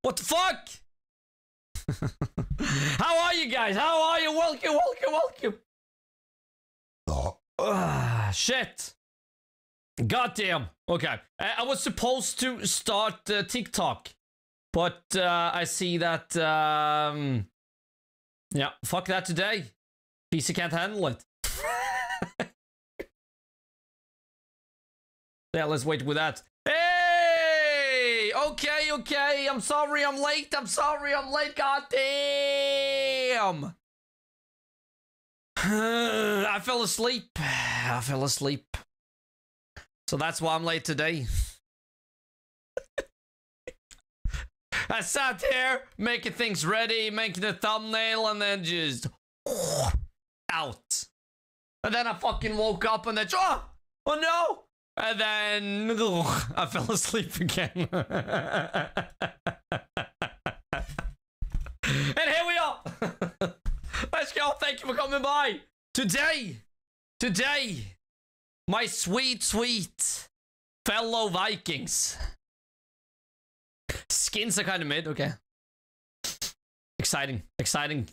What the fuck? How are you guys? How are you? Welcome, welcome, welcome. Ah, shit. Goddamn. Okay. I, I was supposed to start uh, TikTok, but uh, I see that. Um, yeah, fuck that today. PC can't handle it. Yeah, let's wait with that. Hey! Okay, okay. I'm sorry I'm late. I'm sorry I'm late. God damn. I fell asleep. I fell asleep. So that's why I'm late today. I sat here making things ready, making the thumbnail, and then just out. And then I fucking woke up and then, oh, oh no. And then ugh, I fell asleep again. and here we are. Let's go. Thank you for coming by. Today, today, my sweet, sweet fellow Vikings. Skins are kind of mid. Okay. Exciting. Exciting.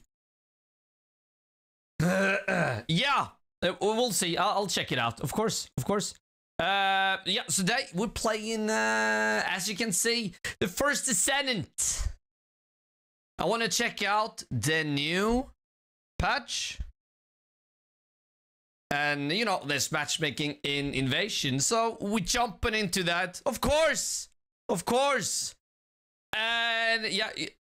yeah. Uh, we'll see. I'll, I'll, check it out. Of course. Of course. Uh, yeah, so today we're playing, uh, as you can see, the first Descendant. I want to check out the new patch. And, you know, there's matchmaking in Invasion. So we're jumping into that. Of course. Of course. And yeah,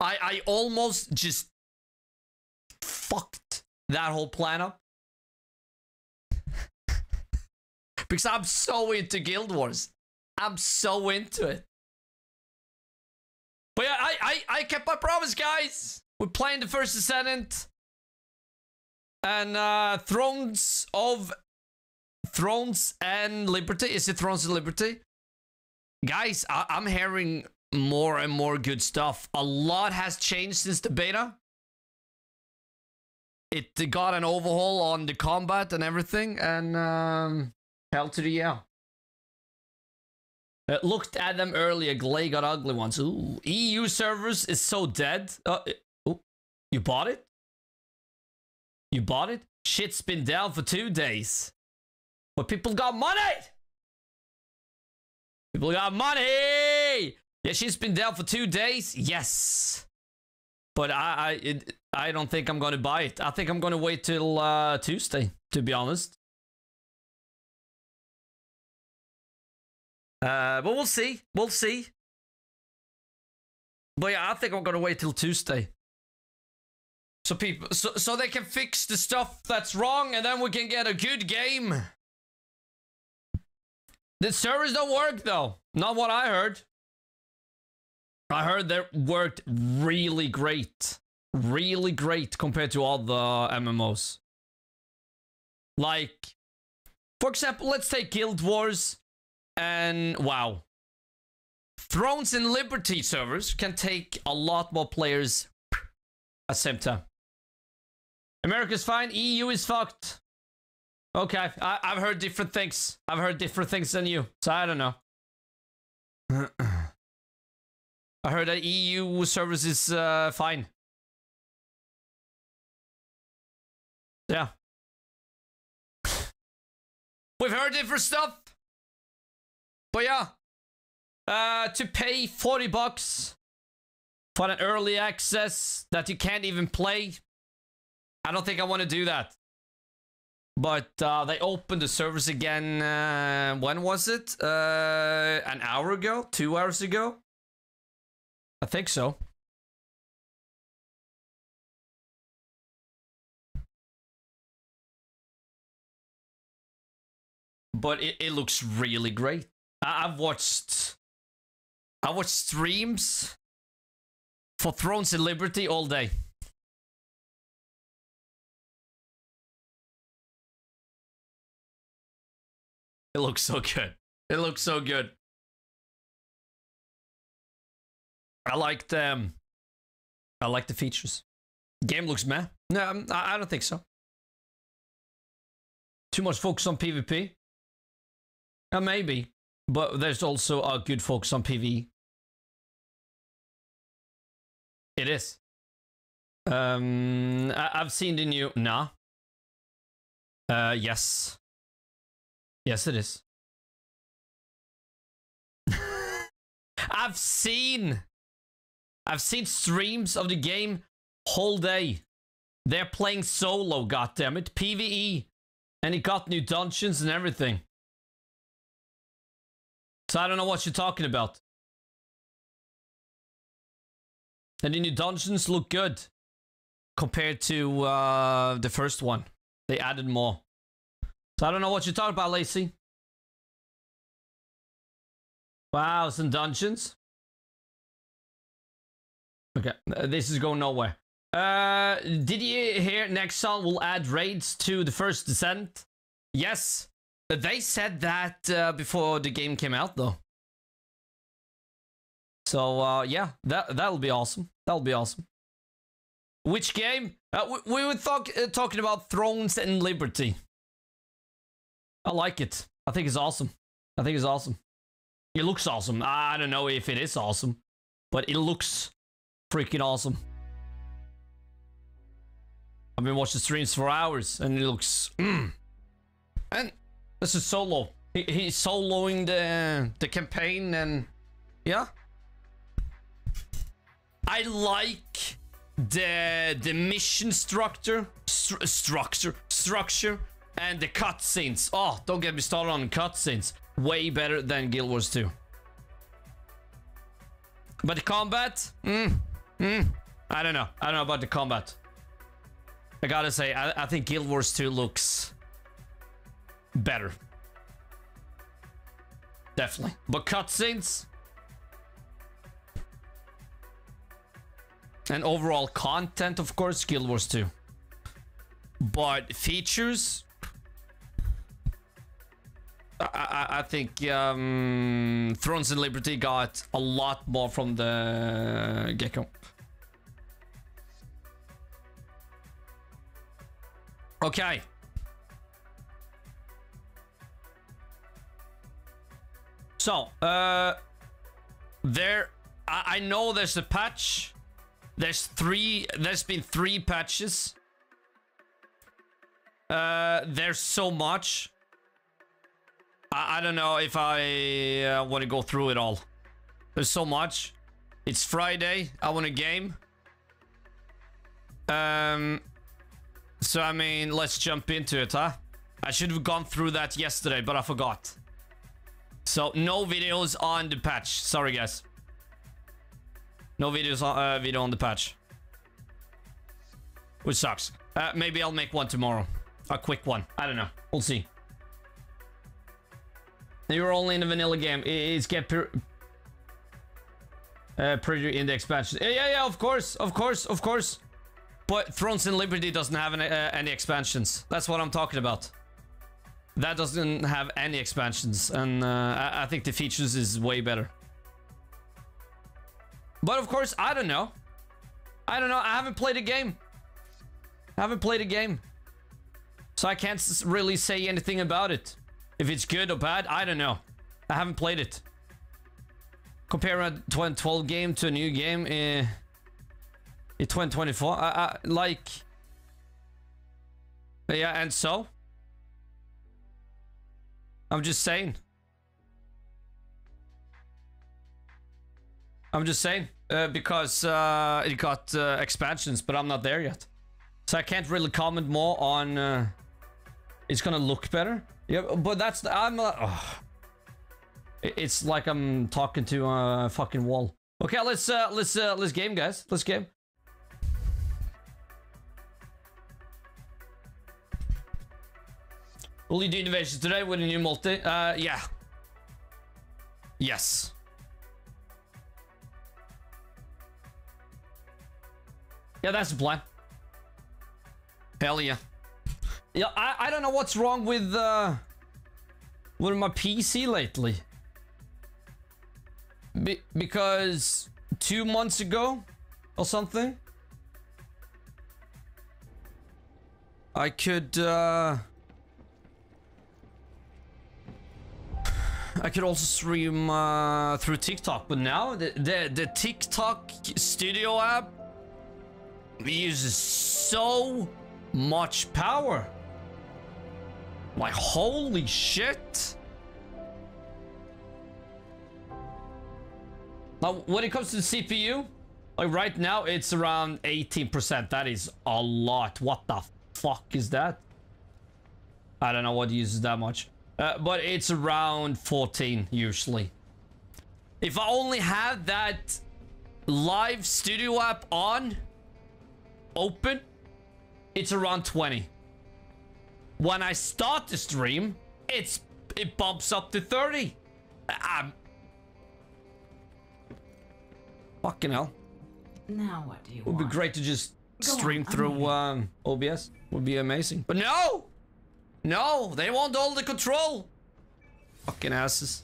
I I almost just fucked that whole plan up. Because I'm so into Guild Wars. I'm so into it. But yeah, I, I, I kept my promise, guys. We're playing the first Descendant. And uh Thrones of Thrones and Liberty. Is it Thrones and Liberty? Guys, I I'm hearing more and more good stuff. A lot has changed since the beta. It got an overhaul on the combat and everything, and um, hell to the yeah. Uh, looked at them earlier. Gley got ugly ones. Ooh, EU servers is so dead. Uh, oh, you bought it? You bought it? Shit's been down for two days. But people got money! People got money! Yeah, she's been down for two days. Yes. But I I, it, I don't think I'm going to buy it. I think I'm going to wait till uh, Tuesday, to be honest. Uh, but we'll see. We'll see. But yeah, I think I'm to wait till Tuesday. So people, so, so they can fix the stuff that's wrong and then we can get a good game. The servers don't work though. Not what I heard. I heard they worked really great. Really great compared to all the MMOs. Like, for example, let's take Guild Wars and WoW. Thrones and Liberty servers can take a lot more players at the same time. America's fine, EU is fucked. Okay, I, have heard different things. I've heard different things than you, so I don't know. I heard that EU service is uh, fine. Yeah. We've heard different stuff. But yeah. Uh, to pay 40 bucks for an early access that you can't even play. I don't think I want to do that. But uh, they opened the service again. Uh, when was it? Uh, an hour ago? Two hours ago? I think so. But it, it looks really great. I, I've watched... I watched streams for Thrones and Liberty all day. It looks so good. It looks so good. I like the, um, I like the features. Game looks meh. No, I don't think so. Too much focus on PvP. Uh, maybe, but there's also a good focus on PvE. It is. Um, I- I've seen the new. Nah. Uh, yes. Yes, it is. I've seen. I've seen streams of the game whole day. They're playing solo, goddammit. PvE. And it got new dungeons and everything. So I don't know what you're talking about. And the new dungeons look good compared to uh, the first one. They added more. So I don't know what you're talking about, Lacey. Wow, some dungeons. Okay, uh, this is going nowhere. Uh, did you hear Nexon will add raids to the first descent? Yes, they said that uh, before the game came out, though. So uh, yeah, that that'll be awesome. That'll be awesome. Which game? Uh, we, we were talk, uh, talking about Thrones and Liberty. I like it. I think it's awesome. I think it's awesome. It looks awesome. I don't know if it is awesome, but it looks freaking awesome. I've been watching streams for hours, and it looks. Mm. And this is solo. He, he's soloing the the campaign, and yeah. I like the the mission structure, stru structure, structure, and the cutscenes. Oh, don't get me started on cutscenes. Way better than Guild Wars 2. But the combat, mm, mm, I don't know. I don't know about the combat. I gotta say, I, I think Guild Wars 2 looks better. Definitely. But cutscenes, And overall content, of course, Guild Wars 2. But features, I, I, I think um, Thrones and Liberty got a lot more from the get-go. Okay. So, uh, there, I, I know there's a patch. There's three, there's been three patches. Uh, there's so much. I, I don't know if I uh, want to go through it all. There's so much. It's Friday. I want a game. Um, so I mean, let's jump into it, huh? I should have gone through that yesterday, but I forgot. So no videos on the patch. Sorry, guys. No videos on, uh, video on the patch. Which sucks. Uh, maybe I'll make one tomorrow. A quick one. I don't know. We'll see. You're only in a vanilla game. It's get uh, pretty in the expansion. Yeah, yeah, yeah, of course, of course, of course. But Thrones and Liberty doesn't have any, uh, any expansions. That's what I'm talking about. That doesn't have any expansions, and uh, I, I think the features is way better. But of course, I don't know. I don't know. I haven't played a game. I haven't played a game. So I can't really say anything about it. If it's good or bad, I don't know. I haven't played it. Compare a 2012 game to a new game in, in 2024. I, I like... Yeah, and so? I'm just saying. I'm just saying. Uh, because uh, it got uh, expansions, but I'm not there yet. So I can't really comment more on... Uh, it's gonna look better. Yeah, but that's... I'm... Oh. It's like I'm talking to a fucking wall. Okay, let's uh, let's let's game, guys. Let's game. Will you do innovations today with a new multi? Uh, yeah. Yes. Yeah, that's the plan. Hell yeah. Yeah, I, I don't know what's wrong with, uh, with my PC lately. Be because two months ago or something, I could, uh, I could also stream uh, through TikTok, but now the, the the TikTok Studio app uses so much power. Like holy shit! Now, when it comes to the CPU, like right now it's around 18%. That is a lot. What the fuck is that? I don't know what uses that much. Uh, but it's around 14 usually. If I only had that live studio app on, open, it's around 20. When I start the stream, it's it bumps up to 30. I'm... Fucking hell. Now what do you It Would be great to just Go stream I'm through um, OBS. Would be amazing. But no! No, they want all the control. Fucking asses.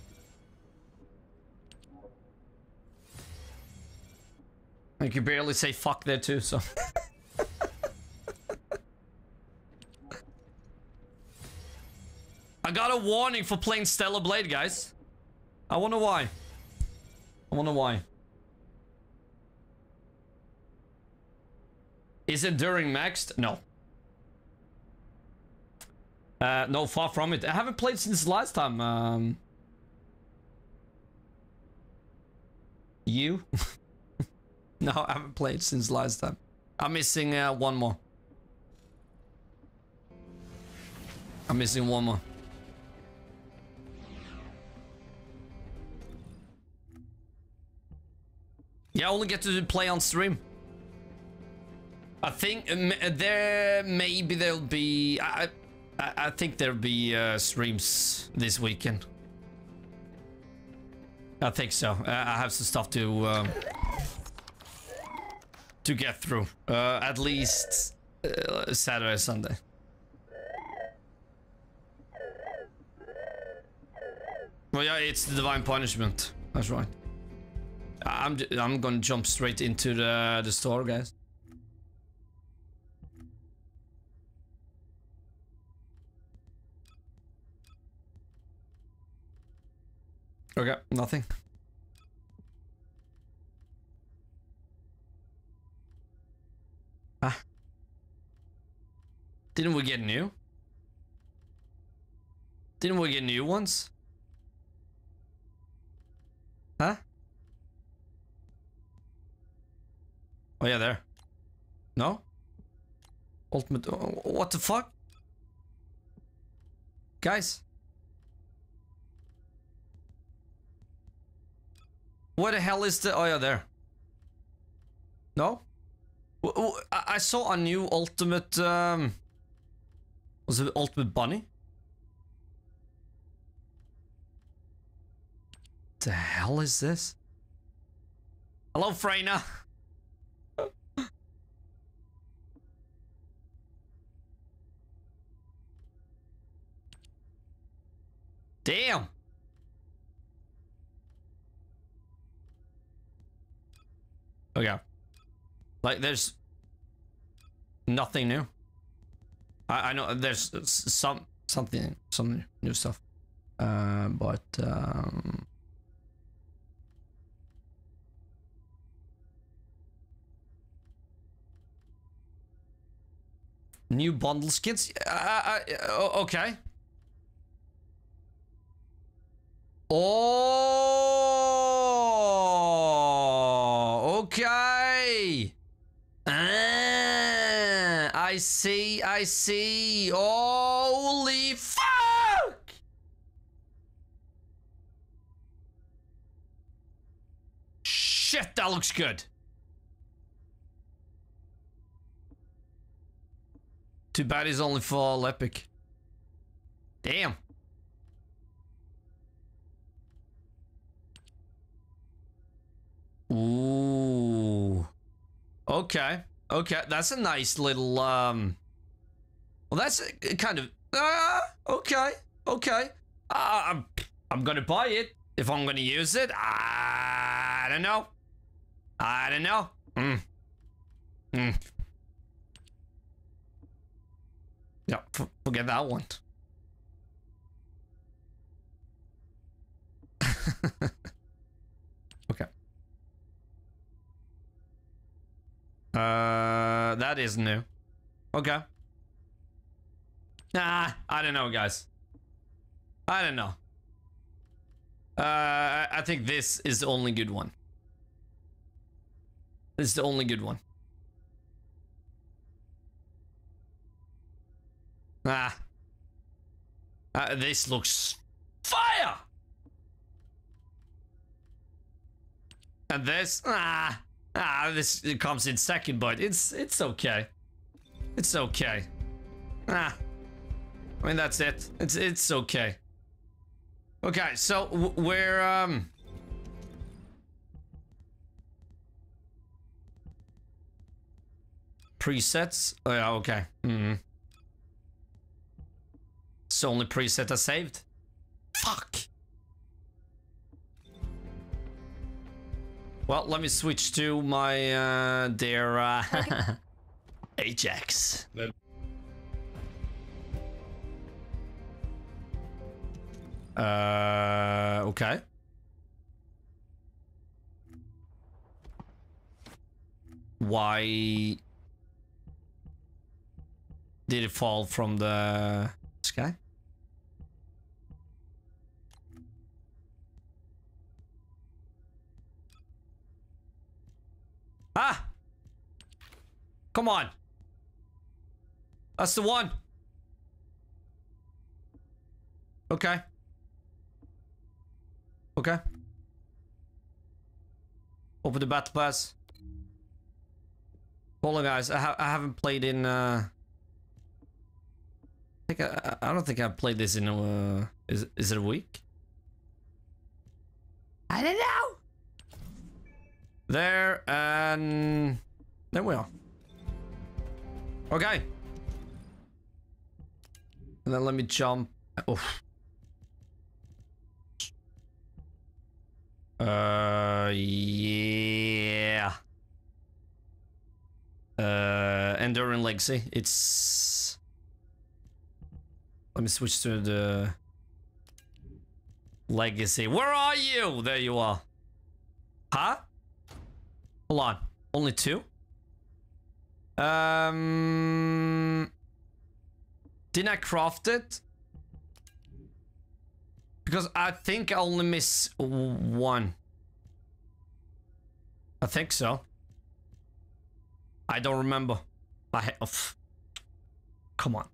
I can barely say fuck there too, so. I got a warning for playing Stellar Blade, guys. I wonder why. I wonder why. Is it during maxed? No. Uh, no, far from it. I haven't played since last time. Um, you? no, I haven't played since last time. I'm missing uh, one more. I'm missing one more. Yeah, I only get to play on stream. I think um, there maybe there'll be. I I, I think there'll be uh, streams this weekend. I think so. I have some stuff to um, to get through. Uh, at least uh, Saturday, Sunday. Well, yeah, it's the divine punishment. That's right. I'm I'm gonna jump straight into the the store, guys. Okay, nothing. Ah. Didn't we get new? Didn't we get new ones? Huh? Oh yeah, there. No? Ultimate. oh, What the fuck? Guys. Where the hell is the... Oh yeah, there. No? I saw a new ultimate... Um, was it ultimate bunny? The hell is this? Hello, Freyna. Damn. Okay. Like, there's nothing new. I, I know there's some something some new stuff, uh, but um, new bundle skins. Uh, uh, okay. Oh, okay. Ah, I see, I see. Holy fuck! Shit, that looks good. Too bad he's only for epic. Damn. Ooh. Okay. Okay. That's a nice little um Well, that's a, kind of uh, okay. Okay. Uh, I'm I'm to buy it if I'm to use it. I don't know. I don't know. Mm. Mm. Yeah, forget that one. okay. Uh, that is new. Okay. Nah, I don't know, guys. I don't know. Uh, I think this is the only good one. This is the only good one. Ah. Uh, this looks fire! And this, ah, ah, this it comes in second, but it's it's okay. It's okay. Ah, I mean that's it. It's it's okay. Okay, so we're um. Presets. Oh yeah, okay. Hmm. It's the only preset I saved. Fuck. Well, let me switch to my uh, dear uh, Ajax. Let- Uh, okay. Why did it fall from the sky? Ah! Come on. That's the one. Okay. Okay. Open the battle pass. Hold on, guys. I, ha I haven't played in. Uh... I think I, I don't think I've played this in. Uh... Is is it a week? I don't know. There and there we are. Okay. And then let me jump. Oof. Uh, yeah. Uh, Enduring Legacy. It's. Let me switch to the Legacy. Where are you? There you are. Huh? Hold on. Only two? Um. Didn't I craft it? Because I think I only miss one. I think so. I don't remember. I oh, Come on.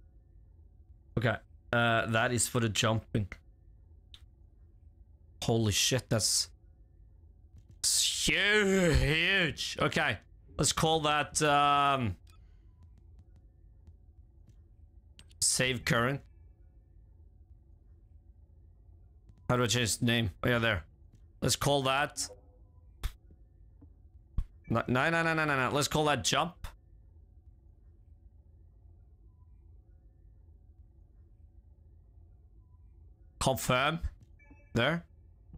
Okay. Uh, that is for the jumping. Holy shit, that's it's huge. Okay, let's call that um, save current. How do I change the name? Oh yeah, there. Let's call that. No, no, no, no, no, no. Let's call that jump. Confirm. There.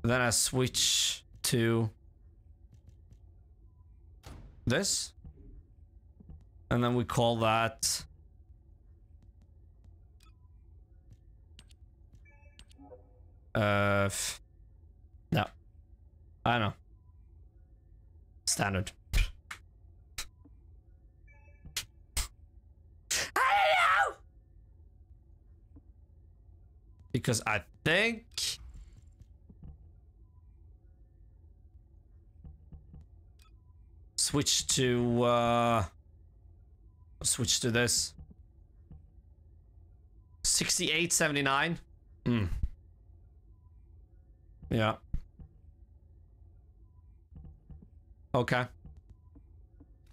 Then I switch to this. And then we call that uh no. I don't know. Standard. I don't know. Because I think switch to uh switch to this. 6879 Hmm. yeah. Okay.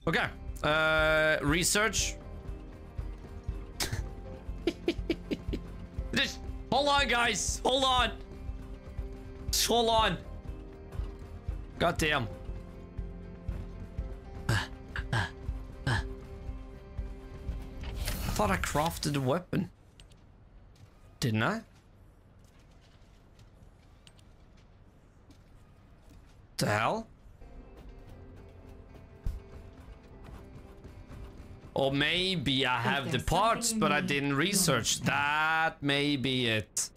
Okay. Uh research. Just hold on guys. Hold on. Hold on. God damn thought I crafted a weapon. Didn't I? The hell? Or maybe I have the parts, but I didn't research. That may be it.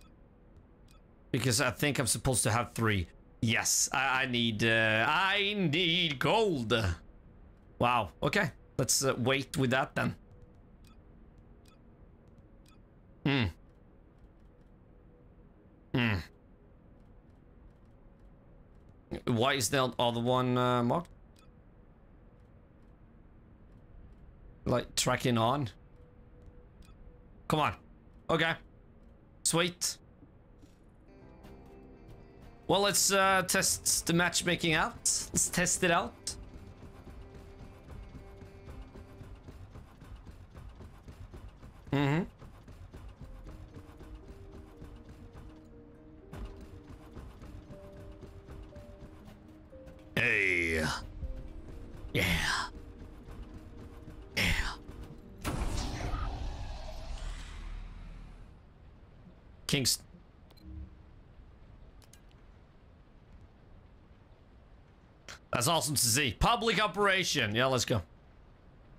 Because I think I'm supposed to have three. Yes, I, I need, uh, I need gold. Wow, okay. Let's uh, wait with that then. Hmm. Hmm. Why is the other one uh, marked? Like, tracking on? Come on. Okay. Sweet. Well, let's uh, test the matchmaking out. Let's test it out. Mm-hmm. Hey. Yeah. Yeah. Kings. That's awesome to see. Public operation. Yeah, let's go.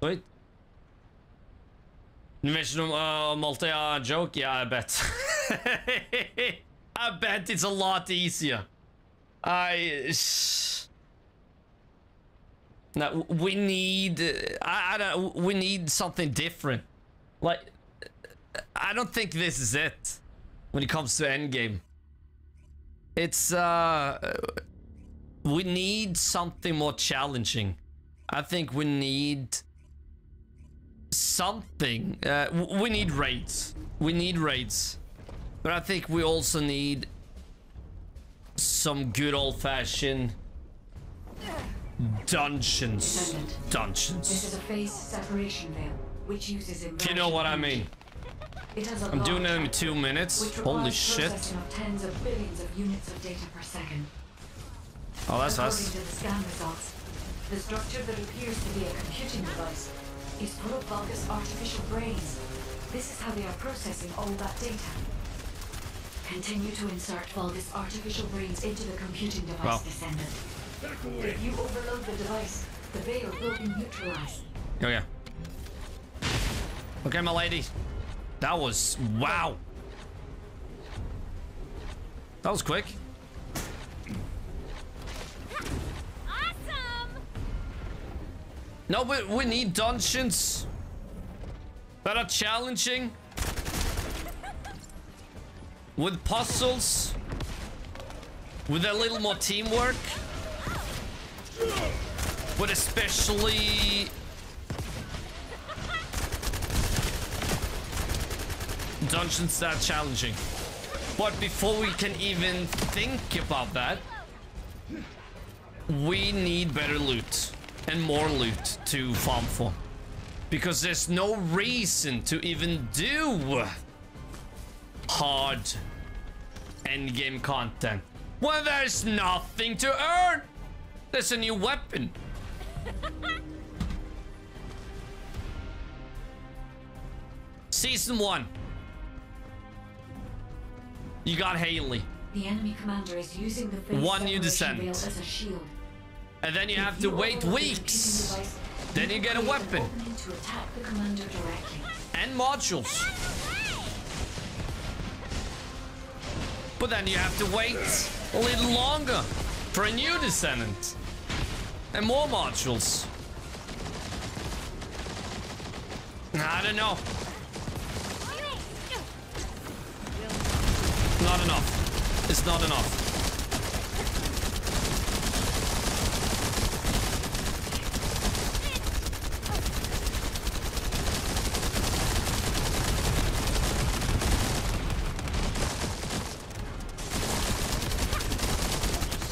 Wait. Invention uh, multi uh, joke? Yeah, I bet. I bet it's a lot easier. I. No, we need. I, I don't. We need something different. Like, I don't think this is it when it comes to endgame. It's uh, we need something more challenging. I think we need something. Uh, we need raids. We need raids. But I think we also need some good old-fashioned dungeons. Descendant. This Dungeons. is a phase separation veil, which uses If you know what I mean. It has a I'm doing it in two minutes. Holy shit. of tens of billions of units of data per second. Oh, that's According us. to the scan results, the structure that appears to be a computing device is Vulgus artificial brains. This is how they are processing all that data. Continue to insert Vulgus artificial brains into the computing device, Wow. Descendant. If you overload the device, the veil will be neutralized. Oh, yeah. Okay, my lady. That was... Wow. That was quick. Awesome! No, we, we need dungeons that are challenging. With puzzles. With a little more teamwork. But especially... Dungeons that challenging. But before we can even think about that, we need better loot and more loot to farm for. Because there's no reason to even do hard endgame content when there's nothing to earn. There's a new weapon. Season 1. You got Hailey. The enemy commander is using the phase One veil descent. as a shield. And then you If have to wait weeks. device, Then you get a weapon. to attack the commander directly. and modules. But then you have to wait a little longer for a new descendant. And more modules. I don't know. Not enough. It's not enough.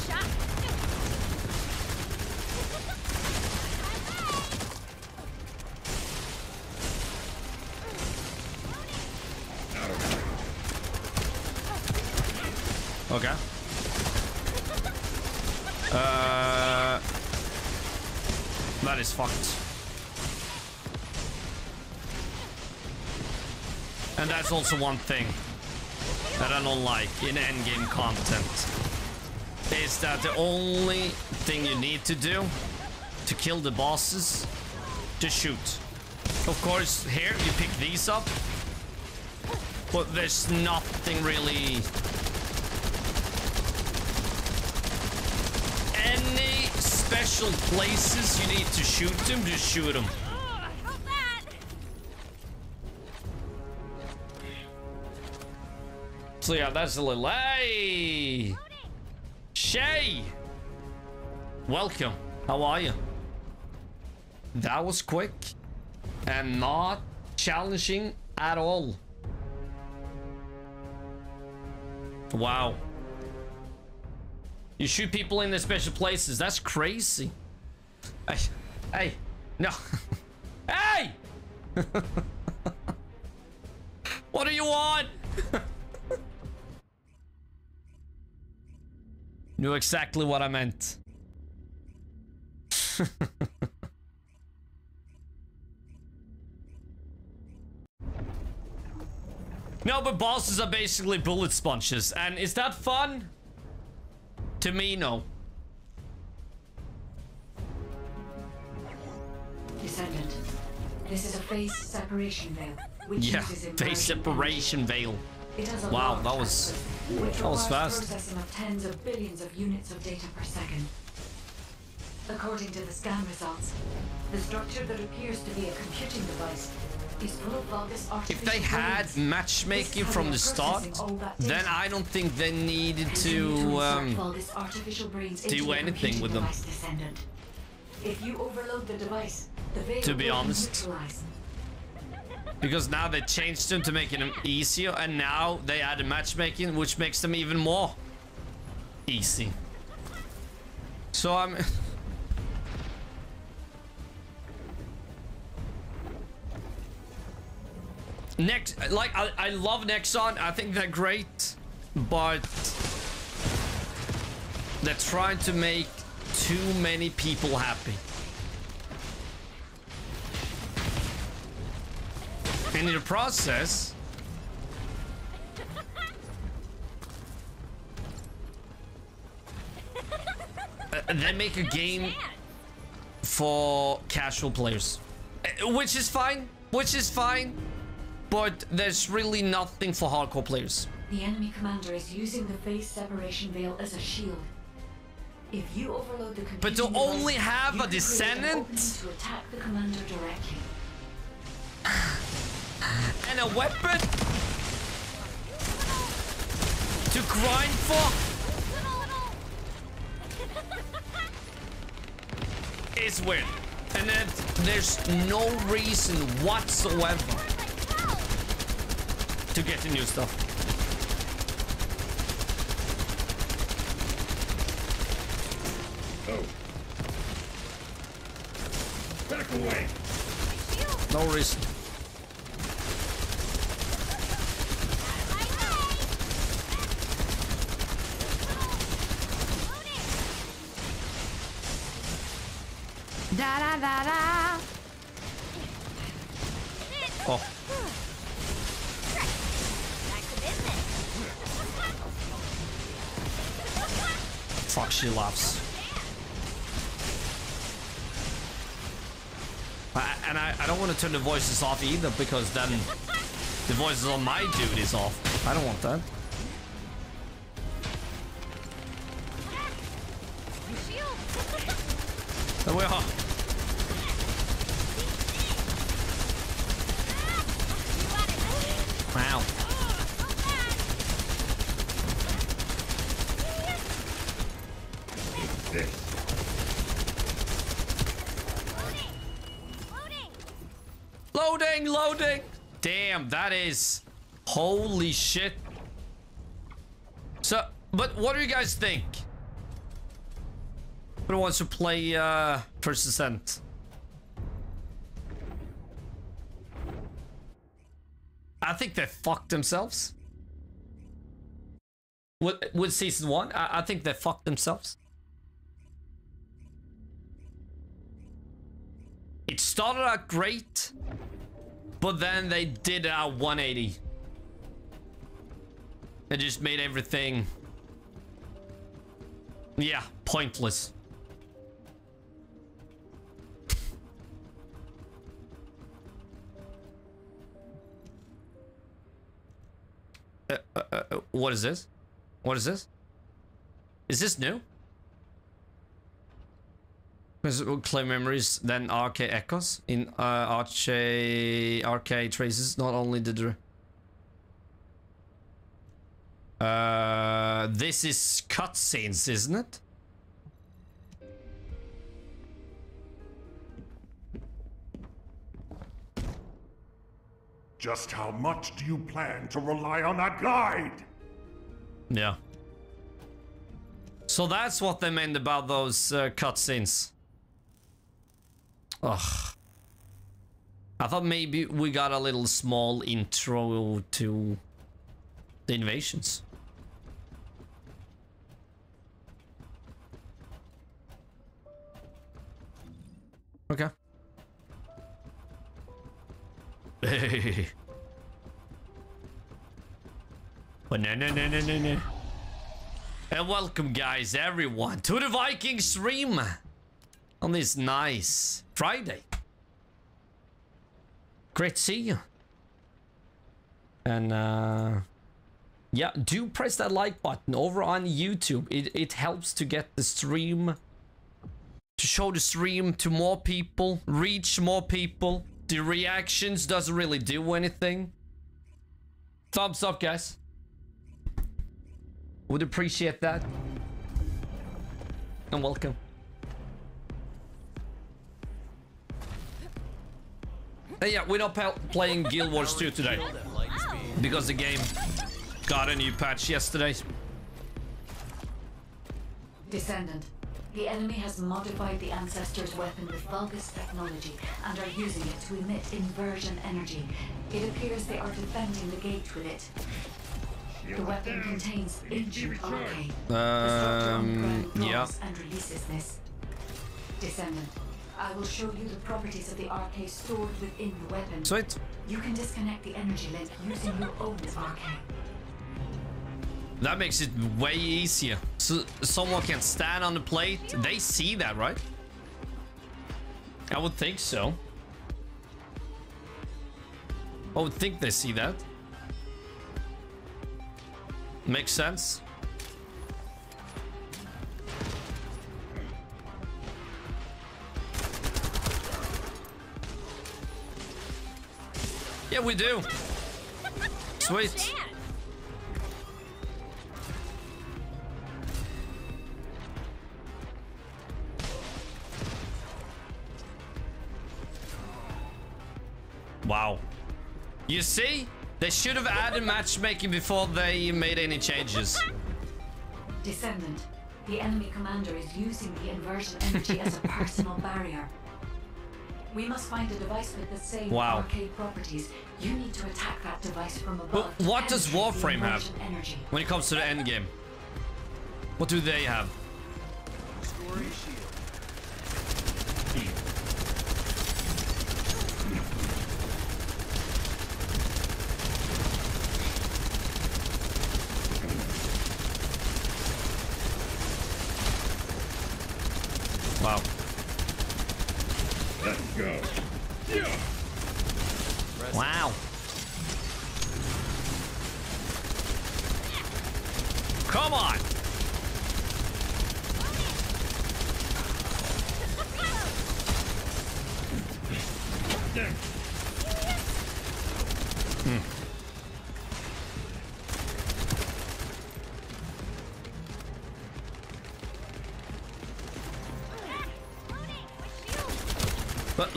Shot! Okay. Uh, that is fucked. And that's also one thing that I don't like in endgame content. Is that the only thing you need to do to kill the bosses, To shoot. Of course, here you pick these up, but there's nothing really any special places you need to shoot them, just shoot them. So yeah, that's a little... Hey! Shay! Welcome. How are you? That was quick. And not challenging at all. Wow. You shoot people in the special places. That's crazy. Hey, hey, no. hey! what do you want? Knew exactly what I meant. no, but bosses are basically bullet sponges. And is that fun? To me, no. Descendant. This is a phase separation veil, which Yeah, immersion separation veil. Energy. It has a Wow, that was- that was fast. processing of tens of billions of units of data per second. According to the scan results, the structure that appears to be a computing device is full of Vulgus If they had matchmaking This is how from the start, processing all that then. I don't think they needed to um, Vulgus artificial brains do anything with them. If you overload the device, the To be honest. Because now they changed them to make them easier, and now they added matchmaking, which makes them even more easy. So I'm. Next, like I, I love Nexon. I think they're great, but they're trying to make too many people happy. In the process, uh, they make a game for casual players, Uh, which is fine, which is fine, but there's really nothing for hardcore players. The enemy commander is using the face separation veil as a shield. If you overload the But to device, only have a can create an descendant? to attack the commander directly. And a weapon to grind for is weird. And then there's no reason whatsoever to get the new stuff. Oh. Back away! No reason. Da da da da. Oh, Back to business. fuck, she laughs. I, and I, I don't want to turn the voices off either because then the voices on my dude is off. I don't want that. There we are. Loading, loading. Damn, that is holy shit. So, but what do you guys think? Who wants to play uh, First Ascent? I think they fucked themselves. With, with season one, I, I think they fucked themselves. It started out great, but then they did a 180. It just made everything, yeah, pointless. Uh, what is this? What is this? Is this new? Claim memories, then RK echoes in uh, RK, RK traces. Not only did Uh, this is cutscenes, isn't it? Just how much do you plan to rely on that guide? Yeah. So that's what they meant about those uh, cutscenes. Ugh. I thought maybe we got a little small intro to the invasions. Okay. Hey. But no, no, no, no, no, no. And welcome, guys, everyone, to the Viking stream on this nice Friday. Great to see you. And, uh, yeah, do press that like button over on YouTube. It, it helps to get the stream, to show the stream to more people, reach more people. The reactions doesn't really do anything. Thumbs up, guys. Would appreciate that. And welcome. Uh, yeah, we're not playing Guild Wars 2 today. Because the game got a new patch yesterday. Descendant. The enemy has modified the Ancestor's weapon with Vulgus technology and are using it to emit inversion energy. It appears they are defending the gate with it. The weapon contains ancient arche. the structure on the Um, yeah. and releases this. Descendant. I will show you the properties of the arche stored within the weapon. Sweet. You can disconnect the energy link using your own arche. That makes it way easier. So someone can stand on the plate. They see that, right? I would think so. I would think they see that. Makes sense. Yeah, we do. Sweet. Wow. You see? They should have added matchmaking before they made any changes. Descendant, the enemy commander is using the inversion energy as a personal barrier. We must find a device with the same Wow. arche properties. You need to attack that device from above. But what does Warframe have? Energy. When it comes to the end game. What do they have? Wow.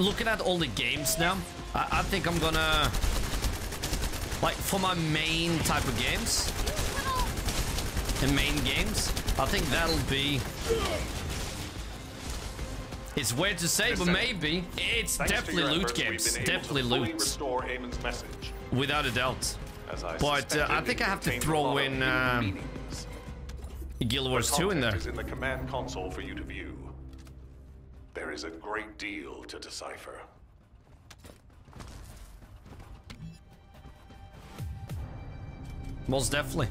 Looking at all the games now, I, I think I'm gonna like for my main type of games and main games. I think that'll be. It's weird to say, but maybe it's Thanks definitely loot efforts, games. been able to Definitely loot, without a doubt. As I But uh, I think I have to throw in um. Guild Wars 2 in there. content in the command console for you to view. There is a great deal to decipher. Most definitely.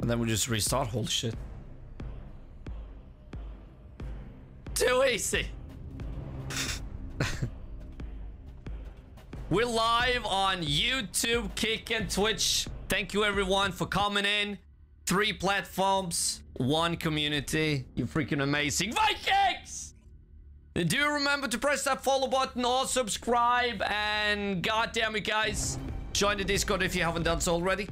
And then we just restart. Holy shit. Too easy. We're live on YouTube, Kick, and Twitch. Thank you everyone for coming in. Three platforms, one community. You're freaking amazing. Vikings! Do remember to press that follow button or subscribe. And goddamn it, guys. Join the Discord if you haven't done so already.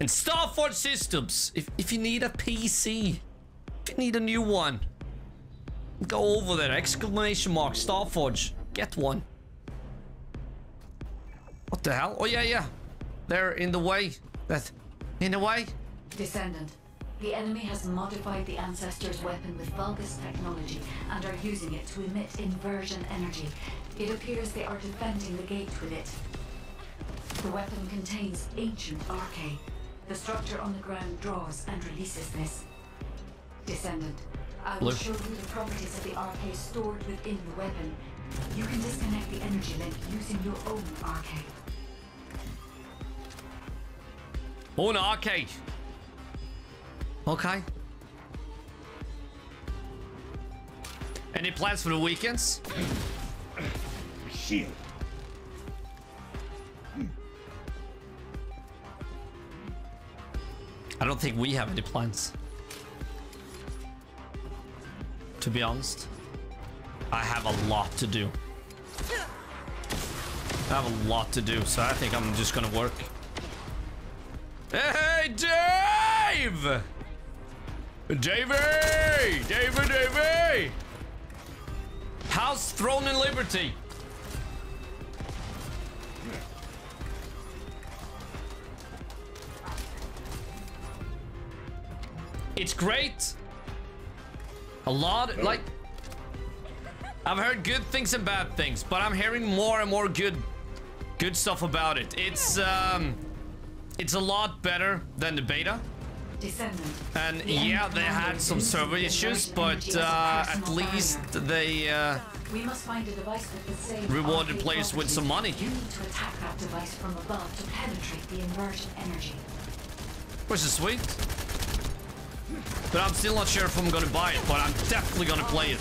And Starforge Systems. If, if you need a PC, if you need a new one, go over there. Exclamation mark, Starforge. Get one. What the hell? Oh, yeah, yeah. They're in the way. That... In the way? Descendant, the enemy has modified the Ancestor's weapon with Vulgus technology and are using it to emit inversion energy. It appears they are defending the gate with it. The weapon contains ancient arche. The structure on the ground draws and releases this. Descendant, I will Look. show you the properties of the arche stored within the weapon. You can disconnect the energy link using your own arche. Oh, an arcade. Okay. Any plans for the weekends? Shield. I don't think we have any plans. To be honest. I have a lot to do. I have a lot to do, so I think I'm just gonna work. Hey, Dave! Davey! Davey, Davey! How's Throne and Liberty? It's great. A lot, like... I've heard good things and bad things, but I'm hearing more and more good, good stuff about it. It's, um... It's a lot better than the beta. And yeah, they had some server issues, but uh, at least they uh, Rewarded players with some money. Which is sweet. But I'm still not sure if I'm gonna buy it, but I'm definitely gonna play it.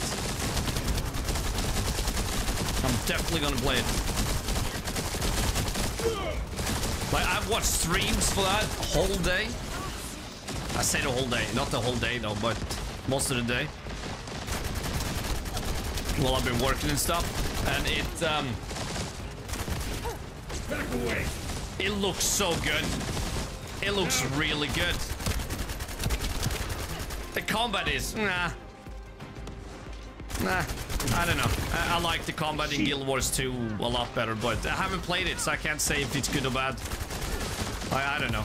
I'm definitely gonna play it. Like, I've watched streams for that whole day. I say the whole day, not the whole day though, but most of the day. Well, I've been working and stuff, and it, um... Back away. It looks so good. It looks really good. The combat is nah. Nah, I don't know. I, I like the combat in Guild Wars 2 a lot better, but I haven't played it, so I can't say if it's good or bad. I, I don't know.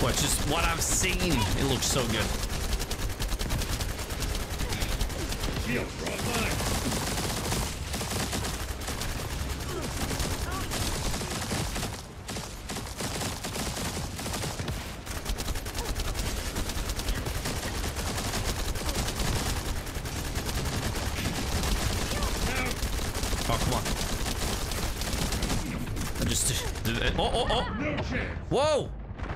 But just what I've seen, it looks so good. Shield. Oh, come on. I just... Oh, oh, oh! No chance. Whoa!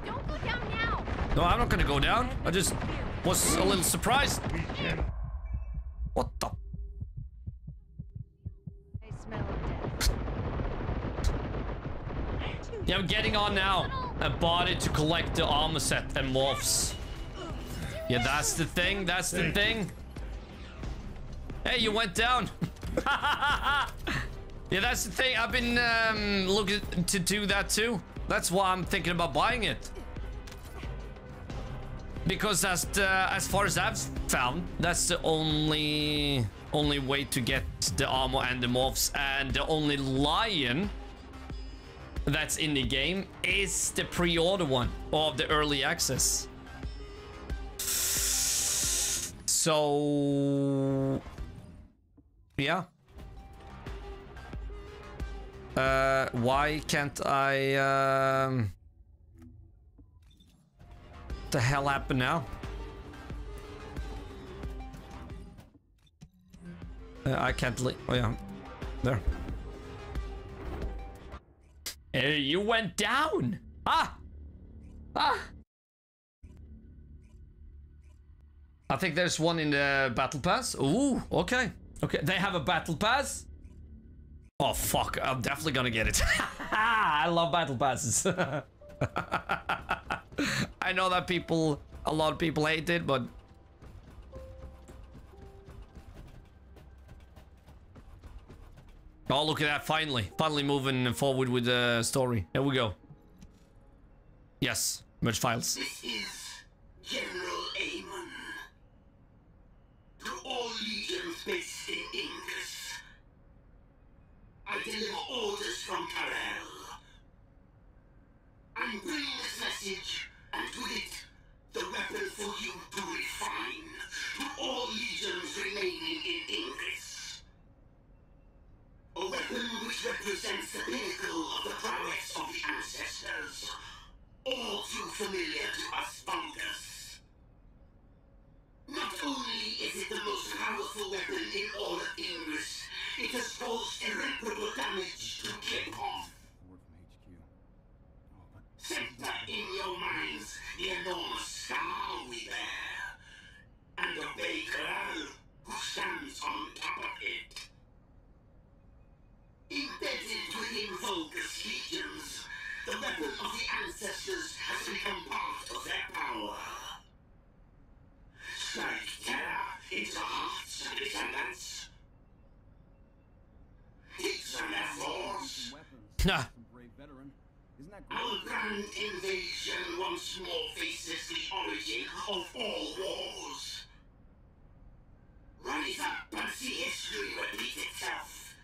Don't go down now. No, I'm not gonna go down. I just was a little surprised. What the? I smell death. Yeah, I'm getting on now. I bought it to collect the armor set and morphs. Yeah, that's the thing. That's the thing. Hey, you went down. yeah, that's the thing. I've been um, looking to do that too. That's why I'm thinking about buying it. Because as the, as far as I've found, that's the only only way to get the armor and the morphs, and the only lion that's in the game is the pre-order one of the early access. So yeah. Uh, why can't I? Um, the hell happened now? Uh, I can't. Li- oh yeah, there. Hey, you went down. Ah, ah. I think there's one in the battle pass. Ooh, okay, okay. They have a battle pass. Oh fuck, I'm definitely gonna get it. I love battle passes. I know that people, a lot of people hate it, but... Oh, look at that, finally. Finally moving forward with the story. Here we go. Yes, merge files. This is General Amon. To all legions based in Ingris, I deliver orders from Karel. I'm bringing this message, and with it, the weapon for you to refine to all legions remaining in Ingris. A weapon which represents the pinnacle of the prowess of the ancestors. All too familiar to us. Not only is it the most powerful weapon in all of Ingris, it has caused irreparable damage to Kiphoff. Center in your minds the enormous star we bear, and obey Karel, who stands on top of it. Embedded within Vulgus legions, the weapon of the ancestors has become part of their power. Strike terror into the hearts of descendants. Teach them their flaws. Our grand invasion once more faces the origin of all wars. Rise up and see history repeat itself.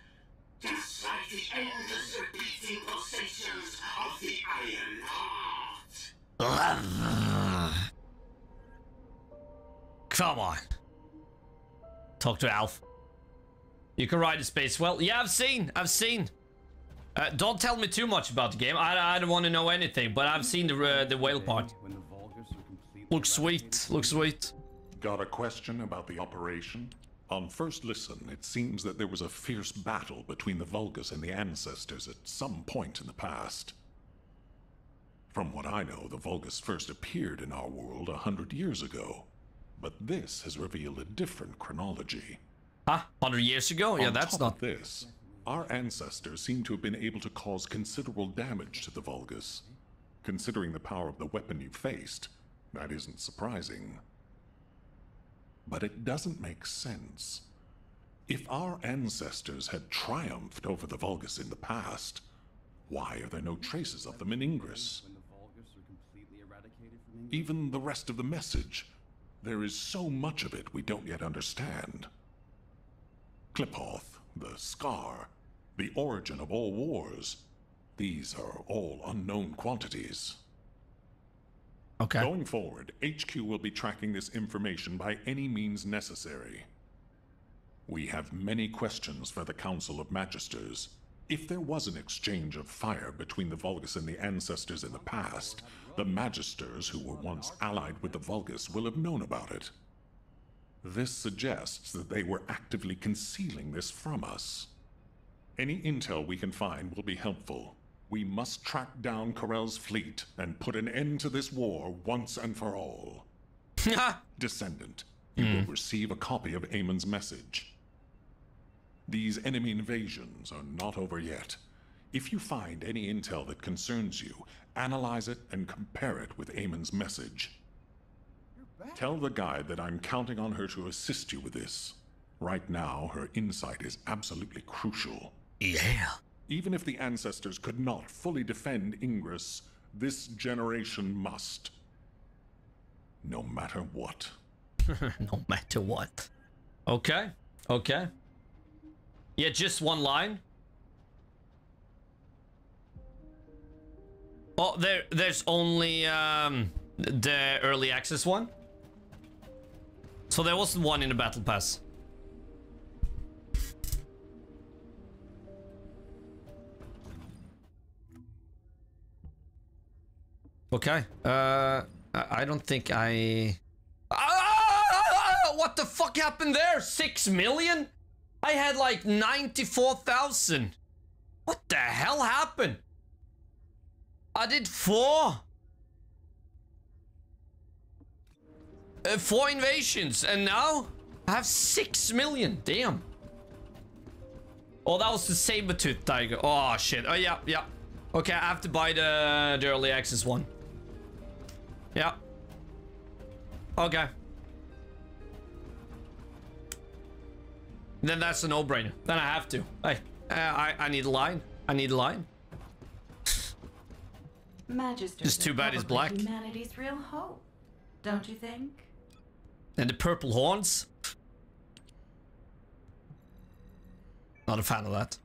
Just like the endless repeating pulsations of the Iron Heart. Come on. Talk to Alf. You can ride the space well. Yeah, I've seen. I've seen. Uh, don't tell me too much about the game. I, I don't want to know anything, but I've seen the uh, the whale part. Looks sweet. Looks sweet. Got a question about the operation? On first listen, it seems that there was a fierce battle between the Vulgus and the Ancestors at some point in the past. From what I know, the Vulgus first appeared in our world a hundred years ago. But this has revealed a different chronology. Huh? 100 years ago? Yeah, On that's top not... of this. Our ancestors seem to have been able to cause considerable damage to the Vulgus. Considering the power of the weapon you faced, that isn't surprising. But it doesn't make sense. If our ancestors had triumphed over the Vulgus in the past, why are there no traces of them in Ingris? Even the rest of the message. There is so much of it we don't yet understand. Kliphoth, the Scar, the origin of all wars. These are all unknown quantities. Okay. Going forward, HQ will be tracking this information by any means necessary. We have many questions for the Council of Magisters. If there was an exchange of fire between the Vulgus and the Ancestors in the past, the Magisters who were once allied with the Vulgus will have known about it. This suggests that they were actively concealing this from us. Any intel we can find will be helpful. We must track down Karel's fleet and put an end to this war once and for all. Descendant, you will hmm. receive a copy of Amon's message. These enemy invasions are not over yet. If you find any intel that concerns you, analyze it and compare it with Amon's message. Tell the guide that I'm counting on her to assist you with this. Right now, her insight is absolutely crucial. yeah. Even if the ancestors could not fully defend Ingris, this generation must. No matter what. no matter what. Okay. Okay. Yeah, just one line. Oh, there, there's only um, the early access one. So there wasn't one in the battle pass. Okay. Uh, I don't think I. Ah! What the fuck happened there? Six million? I had like ninety-four thousand. What the hell happened? I did four. Uh, four invasions, and now I have six million. Damn. Oh, that was the saber-tooth tiger. Oh, shit. Oh, yeah, yeah. Okay, I have to buy the, the early access one. Yeah. Okay. Then that's a no-brainer. Then I have to. Hey, uh, I, I need a line. I need a line. Magisters Just too bad he's black. Humanity's real hope, don't you think? And the purple horns. Not a fan of that.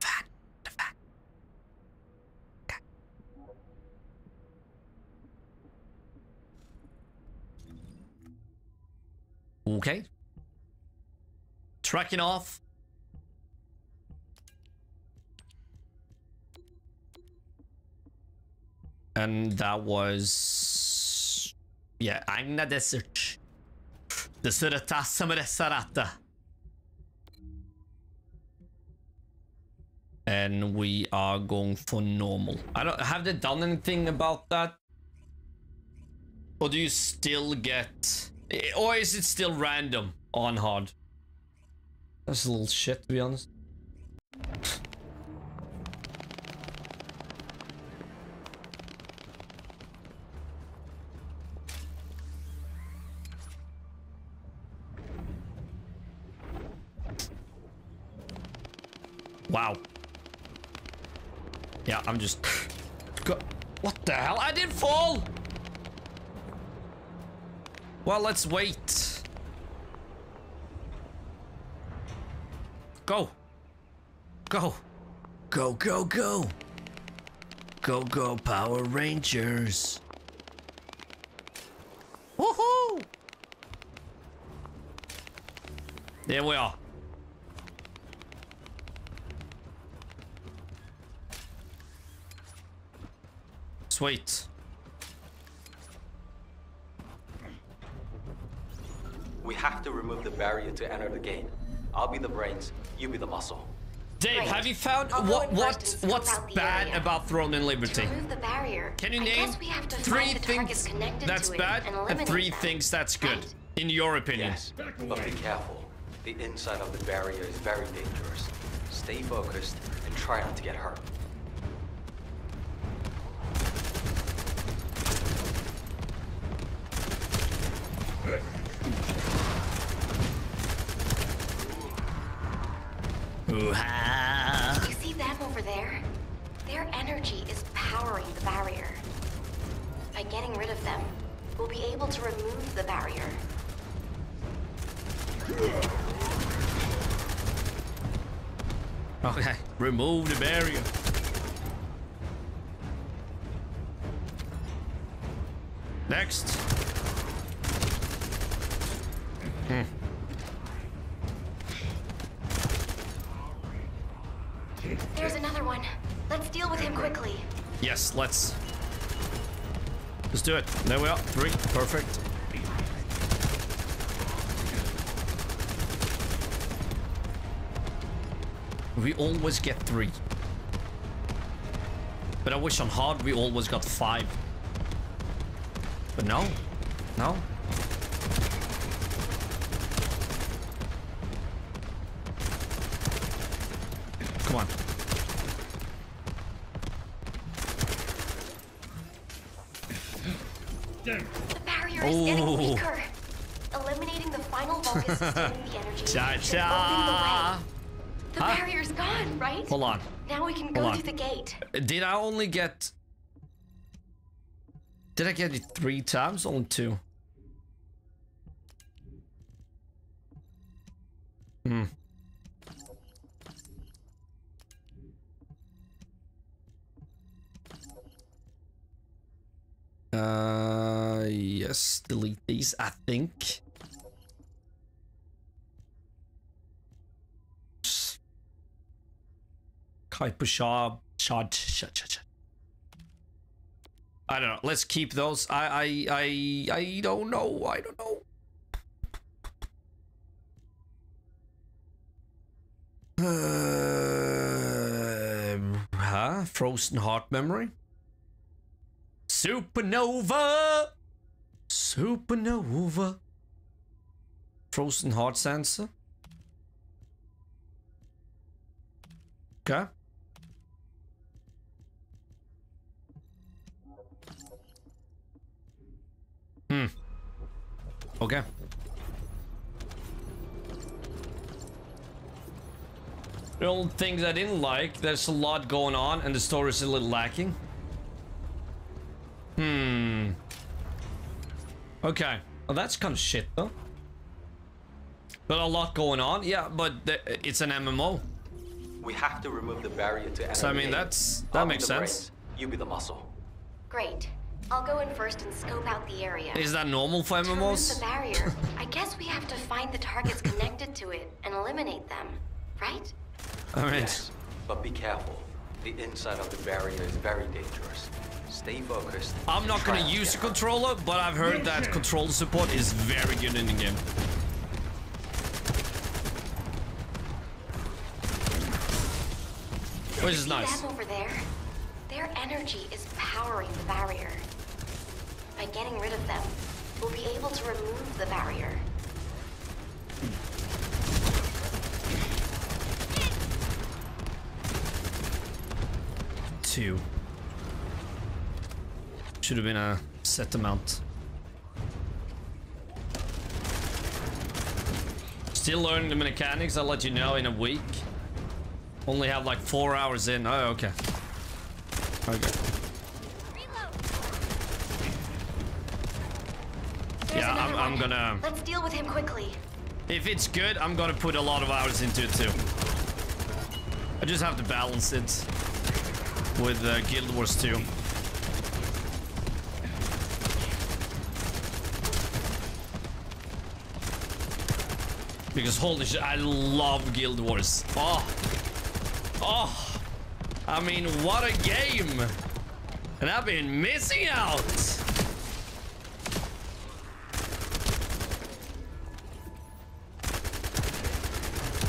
Fan. Fan. Okay. Okay. Tracking off. And that was... Yeah, Agna Desert. Det surrata som resarata. And we are going for normal. I don't have they done anything about that? Or do you still get or is it still random on hard? That's a little shit to be honest. I'm just. Go- what the hell? I didn't fall! Well, let's wait. Go. Go. Go, go, go. Go, go, Power Rangers. Woohoo! There we are. Sweet. We have to remove the barrier to enter the gate. I'll be the brains, you be the muscle. Dave, Right. have you found I'll what what first and scope what's bad area. about Throne and Liberty? To remove the barrier, Can you I name guess we have to three find the targets things that's bad and, and three them. things that's good, Right. in your opinion? Yes, but be careful. The inside of the barrier is very dangerous. Stay focused and try not to get hurt. Remove the barrier. Next. There's another one. Let's deal with him quickly. Yes, let's. Let's do it. There we are. Three. Perfect. Always get three. But I wish on hard we always got five. But no. No. Come on. The barrier is getting weaker. Eliminating the final bulk is the energy. Cha right? Hold on. Now we can Hold go on. through the gate. Did I only get... Did I get it three times? Only two. Hmm. Uh, yes, delete these, I think. Kuiper Shaw, Shad, Shad, Shad, Shad. I don't know. Let's keep those. I, I, I, I don't know. I don't know. Um, huh? Frozen heart memory. Supernova. Supernova. Frozen heart sensor. Okay. Hmm. Okay. The only things I didn't like, there's a lot going on and the story's a little lacking. Hmm. Okay. Well, that's kind of shit, though. But a lot going on. Yeah, but the, it's an MMO. We have to remove the barrier to So, I mean, that's- that I'll makes sense. brains, You be the muscle. Great. I'll go in first and scope out the area. Is that normal for To MMOs? the barrier, I guess we have to find the targets connected to it and eliminate them, right? All right. Yes, but be careful. The inside of the barrier is very dangerous. Stay focused. I'm not gonna to use the controller, but I've heard that controller support is very good in the game. Which is See nice. over there? Their energy is powering the barrier. By getting rid of them, we'll be able to remove the barrier. Two. Should have been a set amount. Still learning the mechanics. I'll let you know in a week. Only have like four hours in. Oh, okay. Okay. There's Yeah, I'm, I'm gonna. Let's deal with him quickly. If it's good, I'm gonna put a lot of hours into it too. I just have to balance it with uh, Guild Wars 2. Because holy shit, I love Guild Wars. Oh, oh, I mean, what a game! And I've been missing out.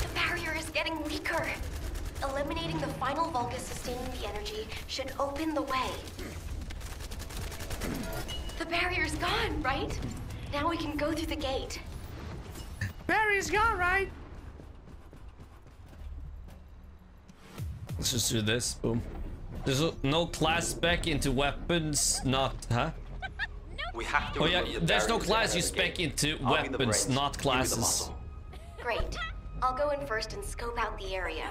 The barrier is getting. Eliminating the final Vulgus sustaining the energy should open the way. The barrier's gone, right? Now we can go through the gate. Barry's gone, right? Let's just do this. Boom. There's no class spec into weapons, not, huh? We have to Oh yeah, the there's no class you enter spec into I'll weapons, not you be the classes. Great. I'll go in first and scope out the area.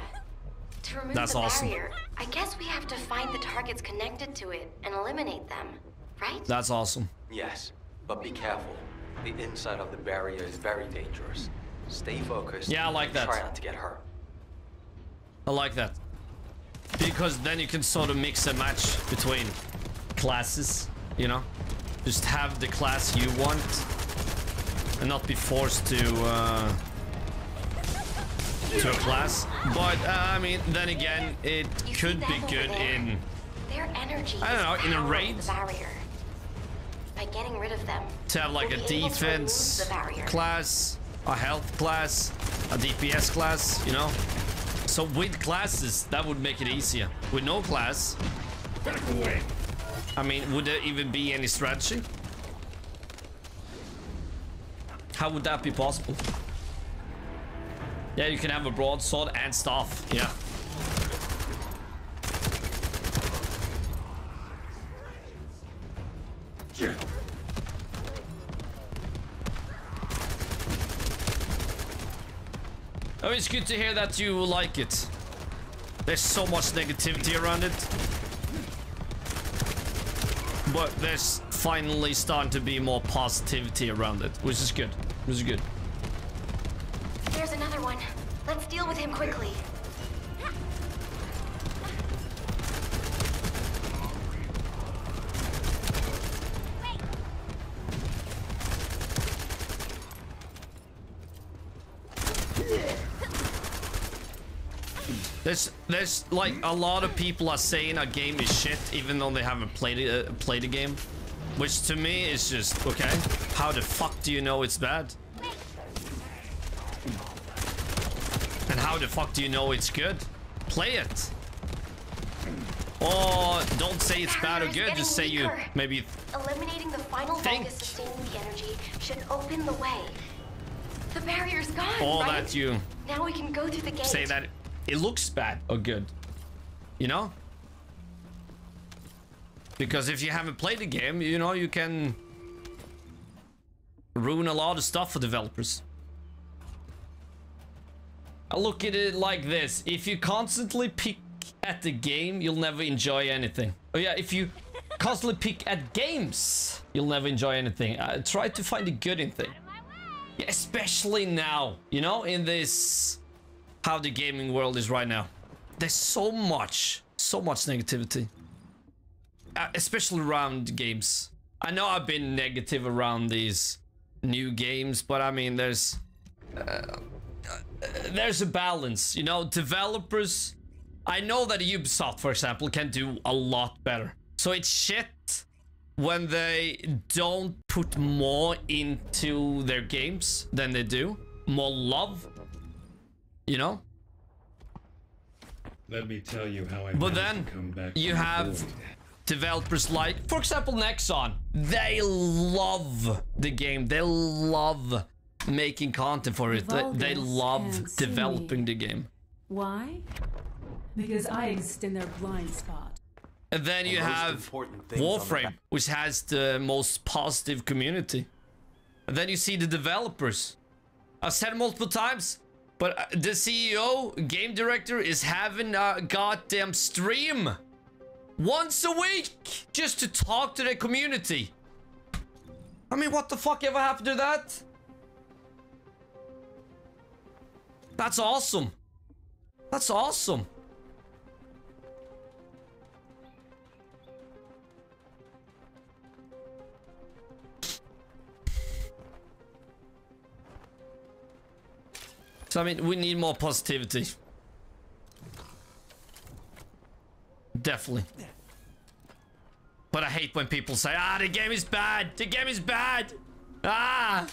To remove That's the awesome. barrier, I guess we have to find the targets connected to it and eliminate them, right? That's awesome. Yes, but be careful. The inside of the barrier is very dangerous. Stay focused. Yeah, I like that. Try not to get hurt. I like that. Because then you can sort of mix and match between classes, you know? Just have the class you want and not be forced to uh, to a class. But uh, I mean, then again, it You could be good there? in Their energy I don't know, in a raid? Barrier. By getting rid of them, to have like we'll a be able to remove defense class, a health class, a DPS class, you know? So with classes, that would make it easier. With no class. I mean, would there even be any strategy? How would that be possible? Yeah, you can have a broadsword and staff. Yeah. Yeah. Oh, it's good to hear that you like it. There's so much negativity around it. But there's finally starting to be more positivity around it, which is good. Which is good. There's like a lot of people are saying a game is shit, even though they haven't played it, uh, played a game, which to me is just okay. How the fuck do you know it's bad? And how the fuck do you know it's good? Play it. Or don't say it's bad or good. Just say you maybe Eliminating the final Think. Vulgus sustaining the energy should open the way. The barrier's gone, all right? that you Now we can go through the gate. say that it looks bad or good. You know? Because if you haven't played the game, you know, you can ruin a lot of stuff for developers. I look at it like this. If you constantly pick at the game, you'll never enjoy anything. Oh yeah, if you constantly pick at games, you'll never enjoy anything. Uh, try to find the good in thing. Yeah, especially now, you know, in this how the gaming world is right now. There's so much, so much negativity. Uh, especially around games. I know I've been negative around these new games, but I mean, there's uh, there's a balance, you know. Developers, I know that Ubisoft, for example, can do a lot better. So it's shit when they don't put more into their games than they do, more love, you know. Let me tell you how I But then to come back you from the have void. developers like, for example, Nexon. They love the game. They love making content for it. They, they love developing the game. Why? Because I exist in their blind spot. And then you most have important the Warframe, which has the most positive community. And then you see the developers. I've said it multiple times, but uh, the CEO, game director, is having a goddamn stream once a week just to talk to the community. I mean, what the fuck ever happened to that? That's awesome. That's awesome. So I mean, we need more positivity. Definitely. But I hate when people say, ah, the game is bad. The game is bad. Ah.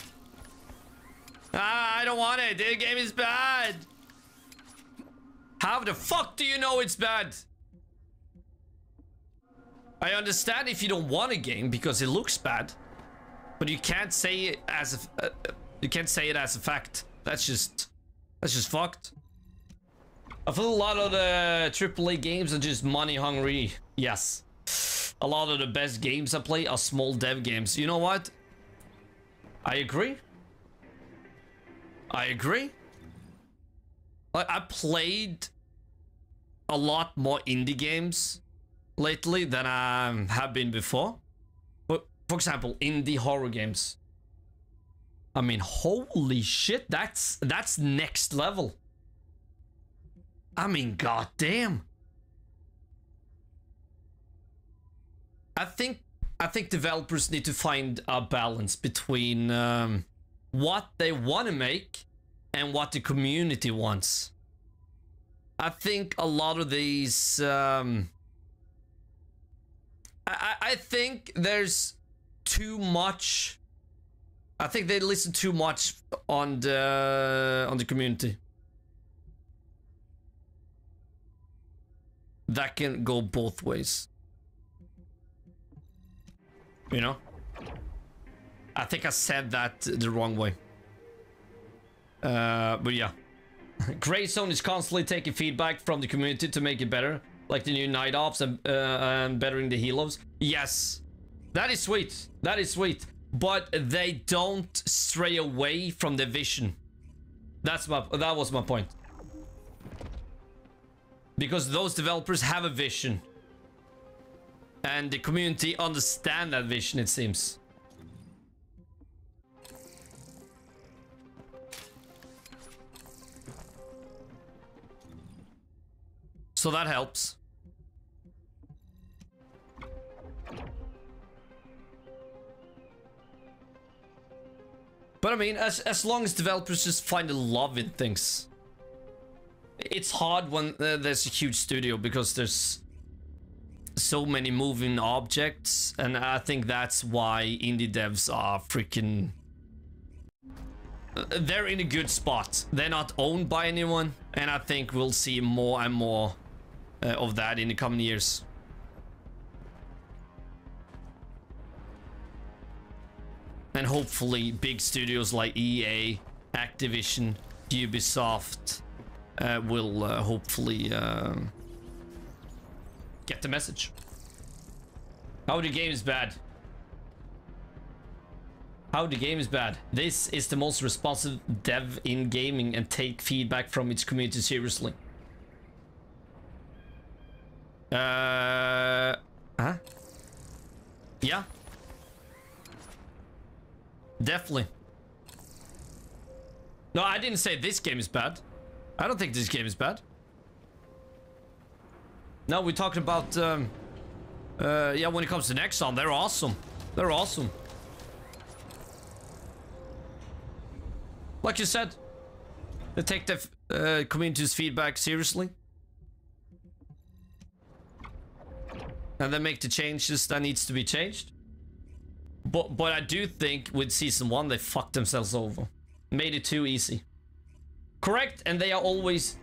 Ah, I don't want it. The game is bad. How the fuck do you know it's bad? I understand if you don't want a game because it looks bad, but you can't say it as a, uh, uh, you can't say it as a fact. That's just that's just fucked. I feel a lot of the AAA games are just money hungry. Yes. A lot of the best games I play are small dev games. You know what? I agree. I agree. Like I played a lot more indie games lately than I have been before. But for example, indie horror games. I mean, holy shit, that's that's next level. I mean, goddamn. I think I think developers need to find a balance between um, what they want to make and what the community wants. I think a lot of these. Um, I, I I think there's too much. I think they listen too much on the on the community. That can go both ways. You know? I think I said that the wrong way. Uh, but yeah. Grey Zone is constantly taking feedback from the community to make it better. Like the new Night Ops and, uh, and bettering the helos. Yes. That is sweet. That is sweet. But they don't stray away from the vision. That's my, that was my point. Because those developers have a vision. And the community understand that vision, it seems. So that helps. But I mean, as, as long as developers just find a love in things. It's hard when uh, there's a huge studio because there's so many moving objects. And I think that's why indie devs are freaking... Uh, They're in a good spot. They're not owned by anyone. And I think we'll see more and more uh, of that in the coming years. And hopefully big studios like EA, Activision, Ubisoft, uh, will uh, hopefully uh, get the message. How the game is bad. How the game is bad. This is the most responsive dev in gaming and take feedback from its community seriously. Uh, huh? Yeah. Definitely. No, I didn't say this game is bad. I don't think this game is bad. No, we talked about, um, uh, yeah, when it comes to Nexon, they're awesome. They're awesome. Like you said, they take the uh, community's feedback seriously. And then make the changes that needs to be changed. But but I do think with season one they fucked themselves over. Made it too easy. Correct, and they are always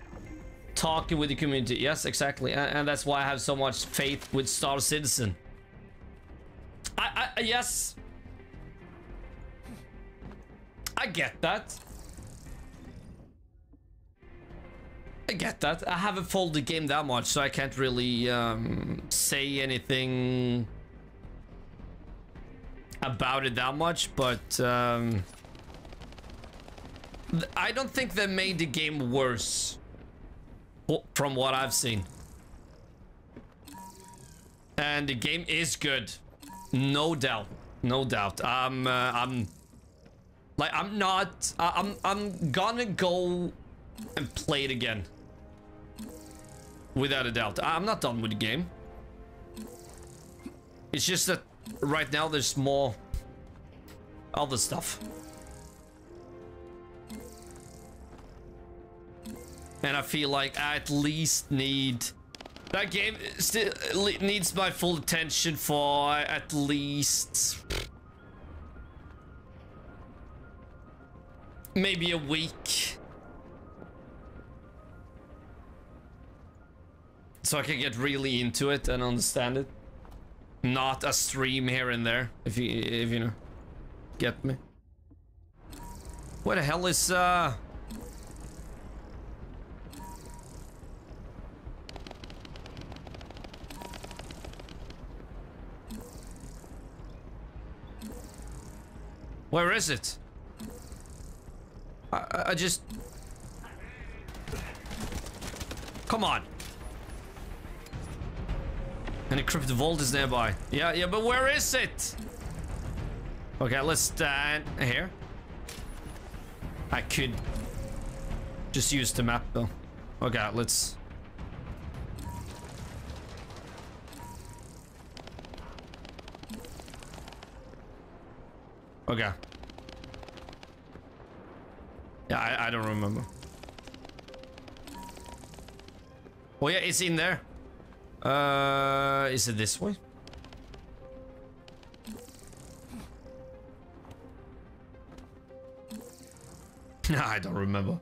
talking with the community. Yes, exactly. And, and that's why I have so much faith with Star Citizen. I, I yes. I get that. I get that. I haven't followed the game that much, so I can't really um, say anything about it that much, but um, I don't think they made the game worse from what I've seen. And the game is good, no doubt, no doubt. I'm, uh, I'm, like, I'm not. I'm, I'm gonna go and play it again. Without a doubt. I'm not done with the game. It's just that right now there's more other stuff. And I feel like I at least need... That game still needs my full attention for at least... Maybe a week. So I can get really into it and understand it. Not a stream here and there, if you if you know. Get me. Where the hell is uh Where is it? I, I just... Come on. An crypt vault is nearby. Yeah, yeah, but where is it? Okay, let's stand here. I could just use the map though. Okay, let's... Okay. Yeah, I, I don't remember. Oh yeah, it's in there. Uh, is it this way? I don't remember.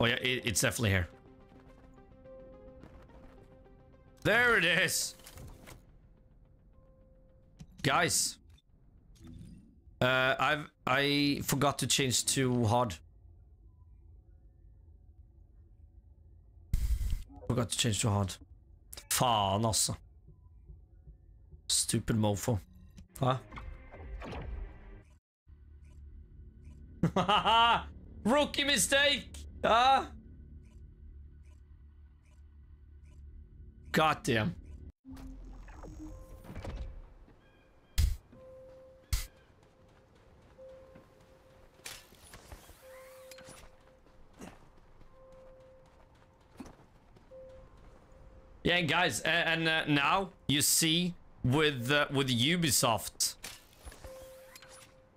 Oh yeah, it, it's definitely here. There it is. Guys. Uh, I've I forgot to change to hard. Forgot to change to hard. Fan alltså. Stupid mofo. Va? Rookie mistake! Ah! God damn. Yeah, guys, and, uh, now you see with uh, with Ubisoft,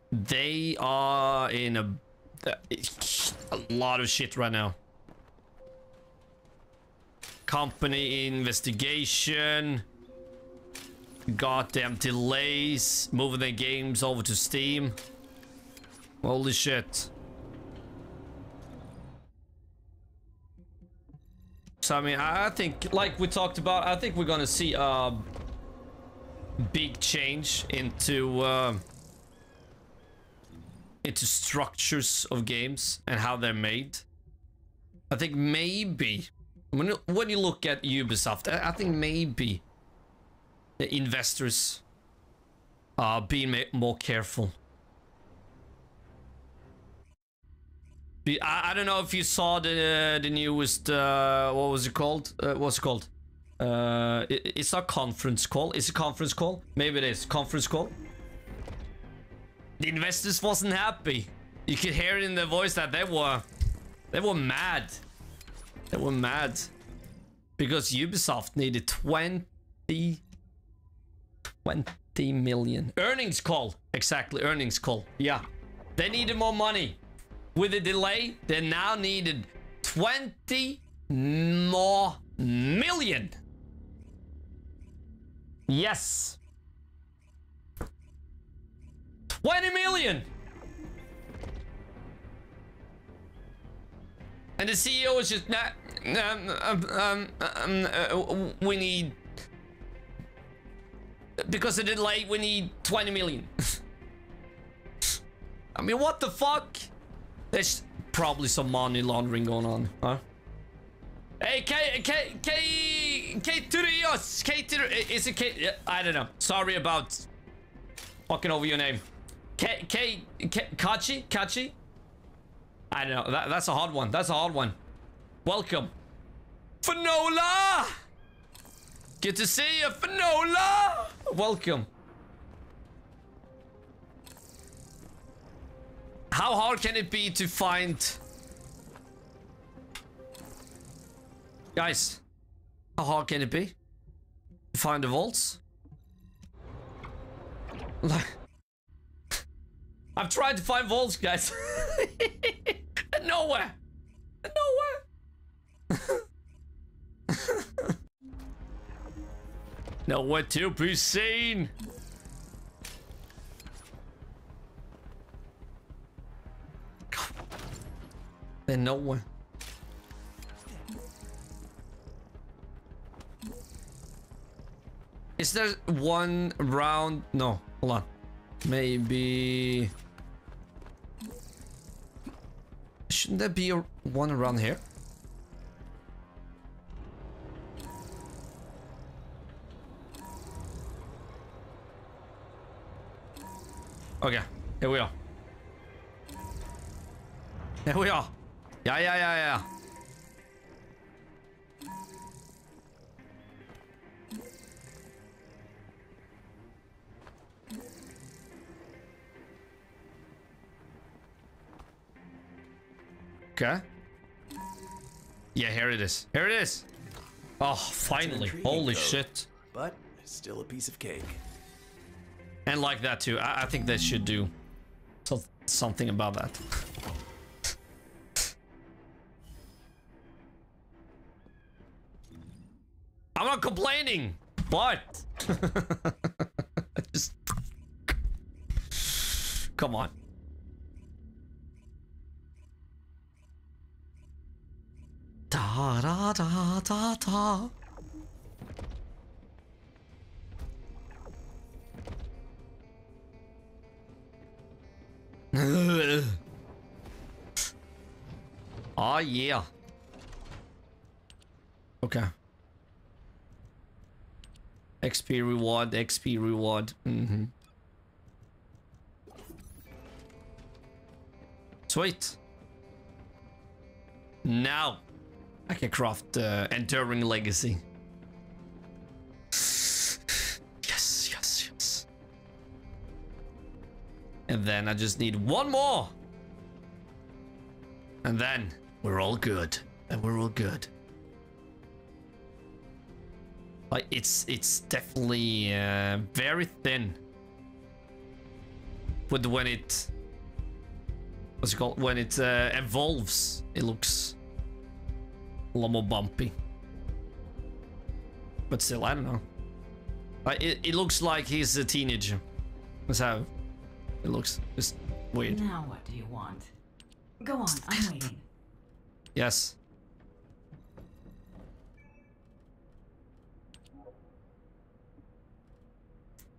they are in a, a lot of shit right now. Company investigation, goddamn delays, moving their games over to Steam. Holy shit. So, I mean, I think, like we talked about, I think we're gonna see a big change into uh, into structures of games and how they're made. I think maybe when you, when you look at Ubisoft, I, I think maybe the investors are being more careful. I, I don't know if you saw the the newest uh, what was it called? Uh, what's it called? Uh, it, it's not conference call. It's a conference call. Maybe it is conference call. The investors wasn't happy. You could hear in their voice that they were they were mad. They were mad because Ubisoft needed 20 20 million earnings call. Exactly, earnings call. Yeah. They needed more money. With a delay, they now needed 20 more million. Yes. 20 million. And the CEO is just, nah, um, um, um, um, uh, we need, because of the delay, we need 20 million. I mean, what the fuck? There's probably some money laundering going on, huh? Hey, K, K, K, K US, K is it K? I don't know. Sorry about fucking over your name. K, K, K, Kachi, Kachi? I don't know. That, that's a hard one. That's a hard one. Welcome. Finola! Good to see you, Finola! Welcome. How hard can it be to find... Guys, how hard can it be? To find the vaults? I've tried to find vaults, guys. nowhere. Nowhere. nowhere to be seen. Then one. Is there one round? No, hold on. Maybe... Shouldn't there be a one around here? Okay, here we are. Here we are. Yeah, yeah, yeah, yeah. Okay. Yeah, here it is. Here it is. Oh, finally. Holy shit. But still a piece of cake. And like that too. I, I think they should do so something about that. I'm not complaining, but just come on. Da da da da da. oh ah, yeah. Okay. XP reward, XP reward. Mm-hmm. Sweet. Now I can craft uh, Enduring Legacy. Yes, yes, yes. And then I just need one more. And then we're all good. And we're all good. Like it's it's definitely uh, very thin. But when it what's it called? When it uh, evolves, it looks a lot more bumpy. But still, I don't know. Like it, it looks like he's a teenager. That's how it looks. Just weird. Now what do you want? Go on, I'm waiting. Yes.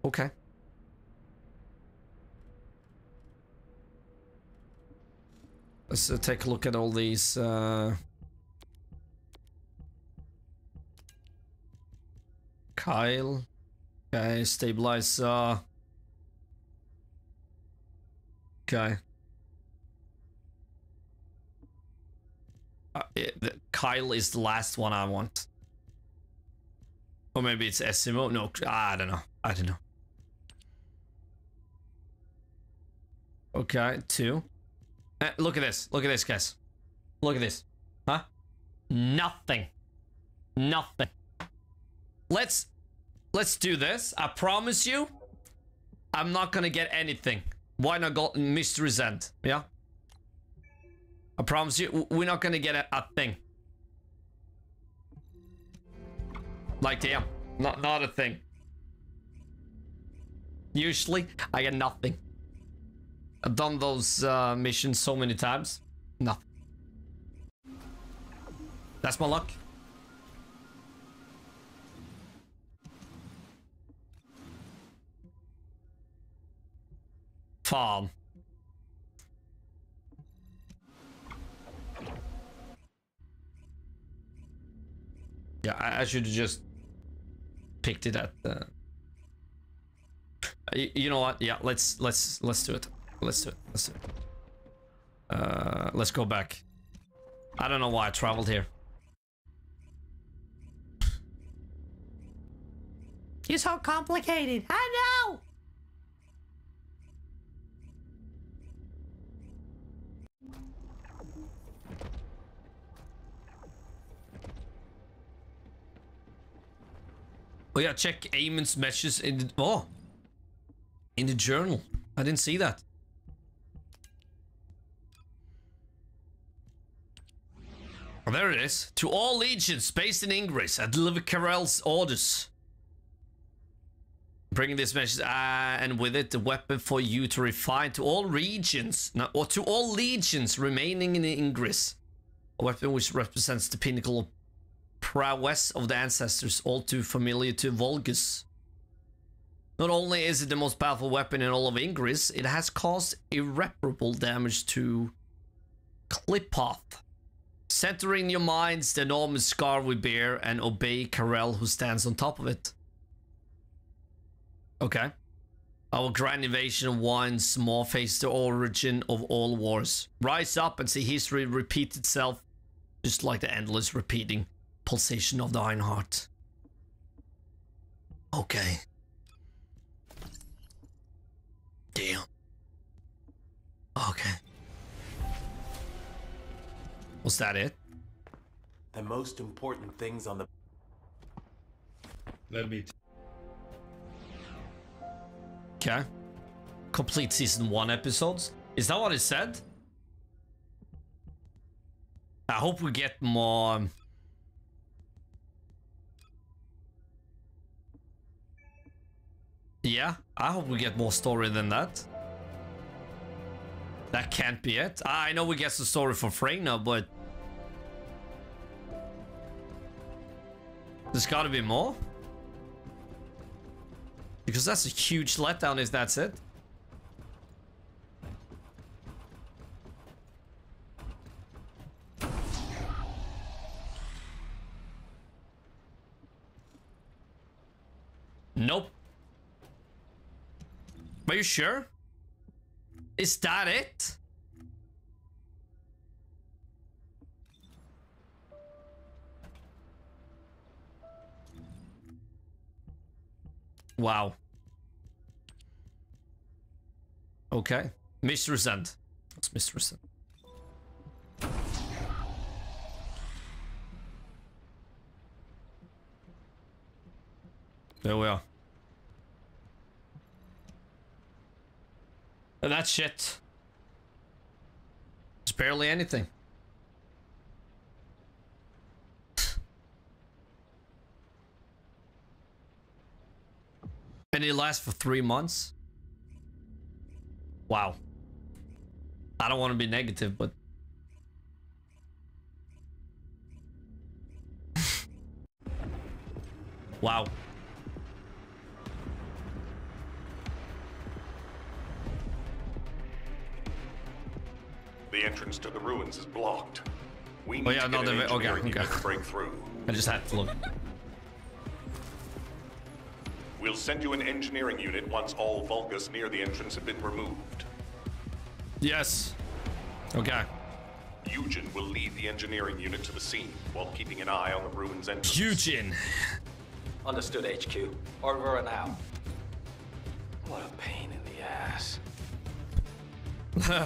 Okay. Let's uh, take a look at all these. Uh... Kyle. Okay, stabilizer. Okay. Uh, it, Kyle is the last one I want. Or maybe it's SMO. No, I don't know. I don't know. Okay, two. Uh, look at this. Look at this, guys. Look at this. Huh? Nothing. Nothing. Let's let's do this. I promise you, I'm not gonna get anything. Why not go Mystery End? Yeah. I promise you, we're not gonna get a, a thing. Like damn, not not a thing. Usually, I get nothing. I've done those uh, missions so many times. Nothing. That's my luck. Farm. Yeah, I, I should have just picked it at the. You, you know what? Yeah, let's let's let's do it. Let's do it. Let's do it. Uh, let's go back. I don't know why I traveled here. You're so complicated. I know. Oh yeah, check Eamon's messages in the oh in the journal. I didn't see that. Oh, there it is. To all legions based in Ingris, deliver Karel's orders. Bringing this message, uh, and with it, the weapon for you to refine to all regions, no, or to all legions remaining in Ingris. A weapon which represents the pinnacle of prowess of the ancestors, all too familiar to Vulgus. Not only is it the most powerful weapon in all of Ingris, it has caused irreparable damage to Clipoth. Centering your minds the enormous scar we bear and obey Karel who stands on top of it. Okay. Our grand invasion once more face the origin of all wars. Rise up and see history repeat itself, just like the endless repeating pulsation of the Iron Heart. Okay. Damn. Okay. Was that it? The most important things on the. Let me. Okay. Complete season one episodes. Is that what it said? I hope we get more. um, Yeah, I hope we get more story than that. That can't be it. I know we get the story for Freyna, but there's got to be more. Because that's a huge letdown if that's it. Nope. Are you sure? Is that it? Wow. Okay. Mr. Resent. What's Mr. Resent? There we are. And that's shit. It's barely anything. And it lasts for three months? Wow. I don't want to be negative, but... wow. The entrance to the ruins is blocked. We oh, need Oh, yeah, to no, get an the- okay, engineering okay. unit to break through. I just had to look. We'll send you an engineering unit once all Vulgus near the entrance have been removed. Yes. Okay. Eugen will lead the engineering unit to the scene while keeping an eye on the ruins entrance. Eugen. Understood, HQ. Over and out. What a pain in the ass.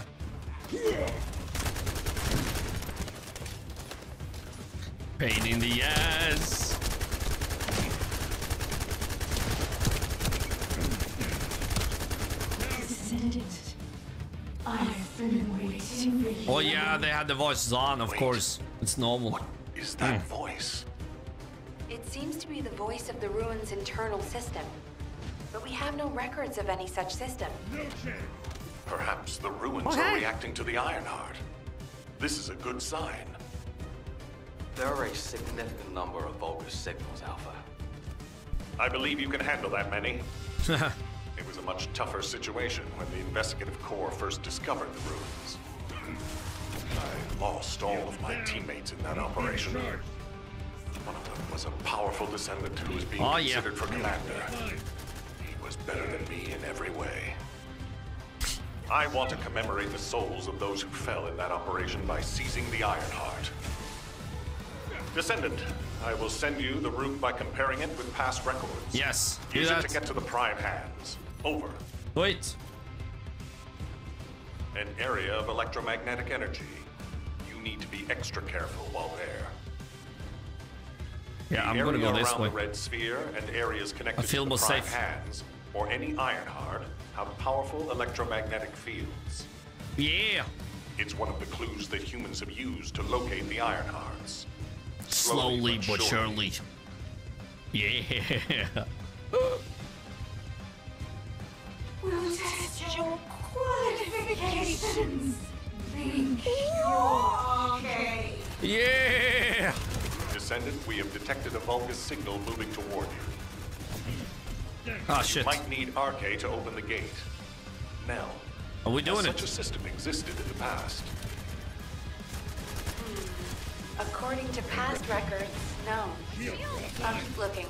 Pain in the ass. Send it. I've been waiting for you. Oh yeah, they had the voices on, of course. It's normal. Is that hmm. voice? It seems to be the voice of the ruin's internal system. But we have no records of any such system. Perhaps the ruins Okay. are reacting to the Ironheart. This is a good sign. There are a significant number of Vulgus signals, Alpha. I believe you can handle that many. It was a much tougher situation when the investigative corps first discovered the ruins. I lost all of my teammates in that operation. One of them was a powerful descendant who was being Oh, yeah. considered for commander. He was better than me in every way. I want to commemorate the souls of those who fell in that operation by seizing the Ironheart. Descendant, I will send you the route by comparing it with past records. Yes. Use it to get to the prime hands. Over. Wait. An area of electromagnetic energy. You need to be extra careful while there. Yeah, the I'm gonna go this around way. the red sphere and areas connected I feel to the more prime safe. hands or any Ironheart have powerful electromagnetic fields. Yeah. It's one of the clues that humans have used to locate the Ironhearts. Slowly but surely. Yeah. We'll test your qualifications. Think you're okay. Yeah. Descendant, we have detected a Vulgus signal moving toward you. Ah You shit. might need Arche to open the gate. Nell. Are we has doing such it? a system existed in the past? According to past records, no. I'm keep looking.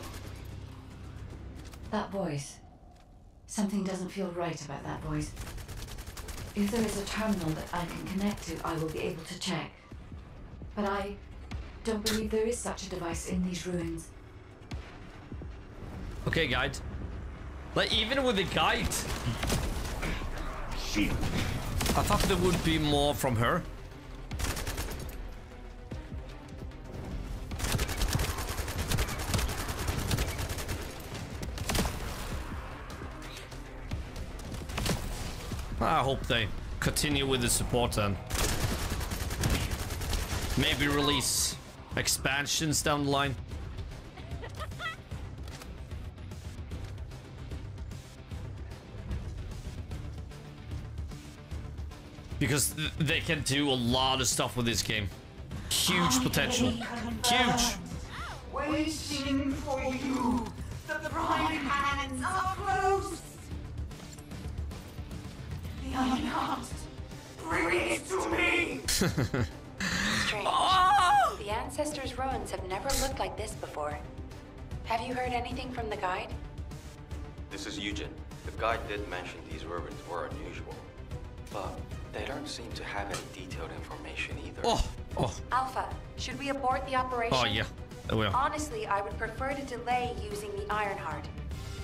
That voice. Something doesn't feel right about that voice. If there is a terminal that I can connect to, I will be able to check. But I don't believe there is such a device in these ruins. Okay, guide. Like even with the guide. I thought there would be more from her. I hope they continue with the support then. Maybe release expansions down the line. Because th- they can do a lot of stuff with this game. Huge potential. Huge. Waiting for you. The prime hands are close. The Ironheart. Bring it to me. Strange. Ah! The Ancestors' ruins have never looked like this before. Have you heard anything from the guide? This is Eugen. The guide did mention these ruins were unusual. But they don't seem to have any detailed information either. Oh, oh, Alpha, should we abort the operation? oh yeah. There we are. Honestly, I would prefer to delay using the Ironheart.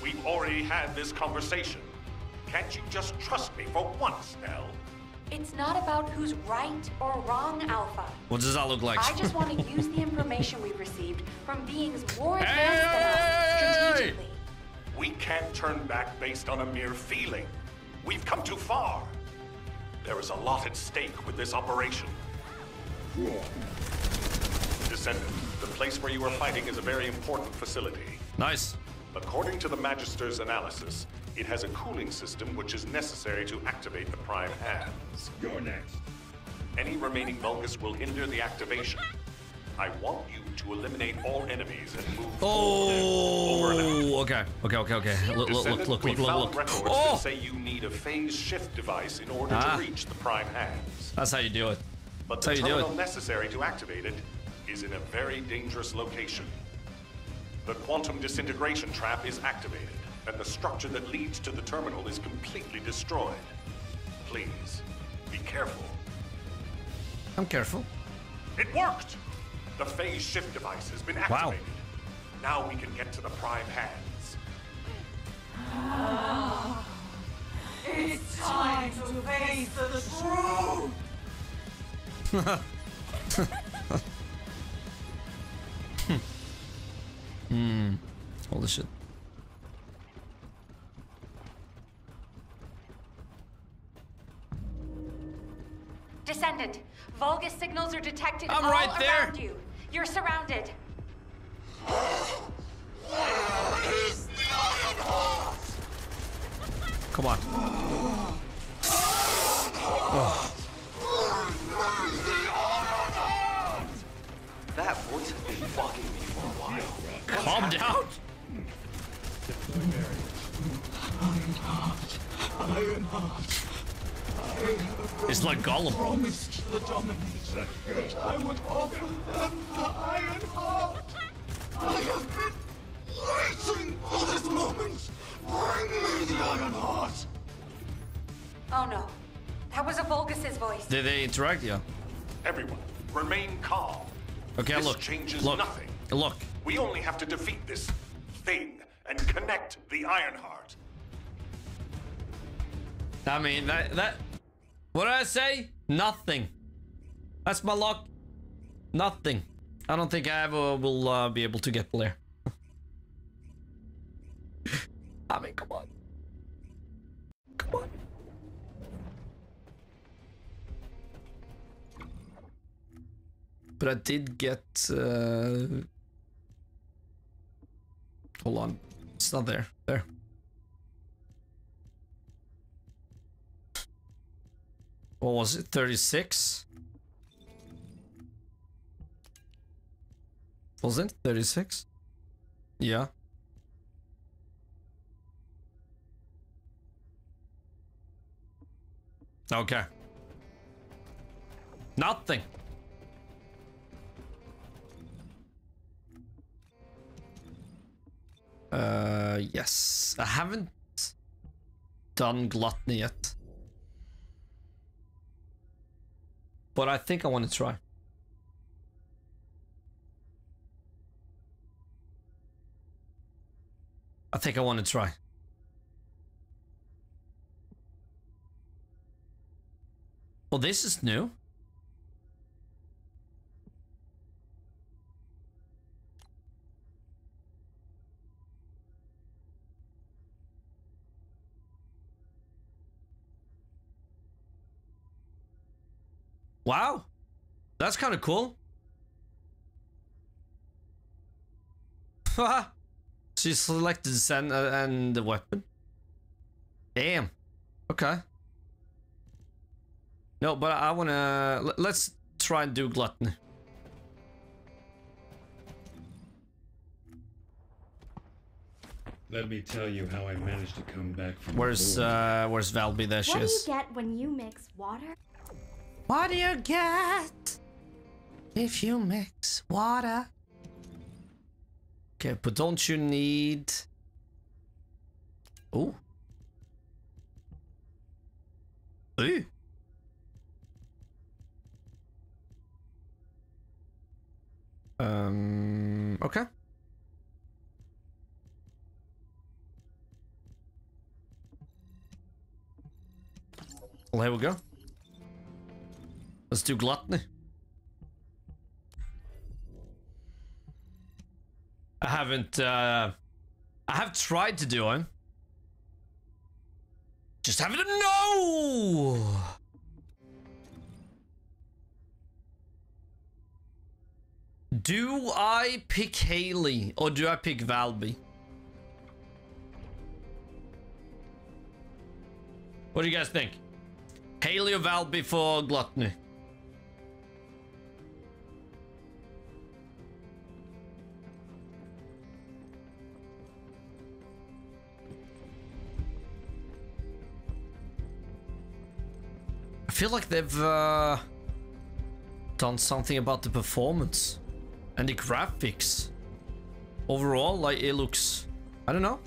We've already had this conversation. Can't you just trust me for once, Nell? It's not about who's right or wrong, Alpha. What does that look like? I just want to use the information we've received from beings more advanced Hey! than us strategically. We can't turn back based on a mere feeling. We've come too far. There is a lot at stake with this operation. Descendant, the place where you are fighting is a very important facility. Nice. According to the Magister's analysis, it has a cooling system which is necessary to activate the Prime Hands. You're next. Any remaining Vulgus will hinder the activation. I want you to eliminate all enemies and move forward. Over and out. Oh, okay, okay, okay, okay. Look, look, look, look, look, look, records Oh, that say you need a phase shift device in order Ah. to reach the Prime Hands. that's how you do it. But That's the how you do terminal it. necessary to activate it is in a very dangerous location. The quantum disintegration trap is activated, and the structure that leads to the terminal is completely destroyed. Please, be careful. I'm careful. It worked! The phase shift device has been Wow. activated. Now we can get to the prime hands. It's time to face the truth! Hmm. Holy shit. Descendant, Vulgus signals are detected I'm all right there. you. You're surrounded. Come on. Oh. That voice has been bugging me for a while. Calm down. It's like Gollum. Promised the Dominator that I would offer them the Iron Heart. I have been waiting for this moment. Bring me the Iron Heart. Oh no. That was a Vulgus's voice. Did they interact? Yeah. Everyone, remain calm. Okay, this look. changes look. nothing. Look. We only have to defeat this thing and connect the Iron Heart. I mean, that, that, what did I say? Nothing. That's my luck. Nothing. I don't think I ever will uh, be able to get Blair. I mean, come on. Come on. But I did get, uh... Hold on. It's not there. There. What was it? 36? Was it 36? Yeah. Okay. Nothing. Uh, yes. I haven't done gluttony yet. But I think I want to try. I think I want to try. Well, this is new. Wow. That's kind of cool. she selected send uh, and the weapon. Damn. Okay. No, but I wanna let- let's try and do gluttony. Let me tell you how I managed to come back from. Where's void. uh where's Valby? There she What do you get when you mix water? What do you get if you mix water? Okay, but don't you need? Oh. Ooh. Um. Okay. Well, here we go. Let's do gluttony. I haven't, uh, I have tried to do it. Just haven't, no! Do I pick Hailey or do I pick Valby? What do you guys think? Hailey or Valby for gluttony? Feel like they've uh done something about the performance and the graphics. Overall, like it looks, I don't know,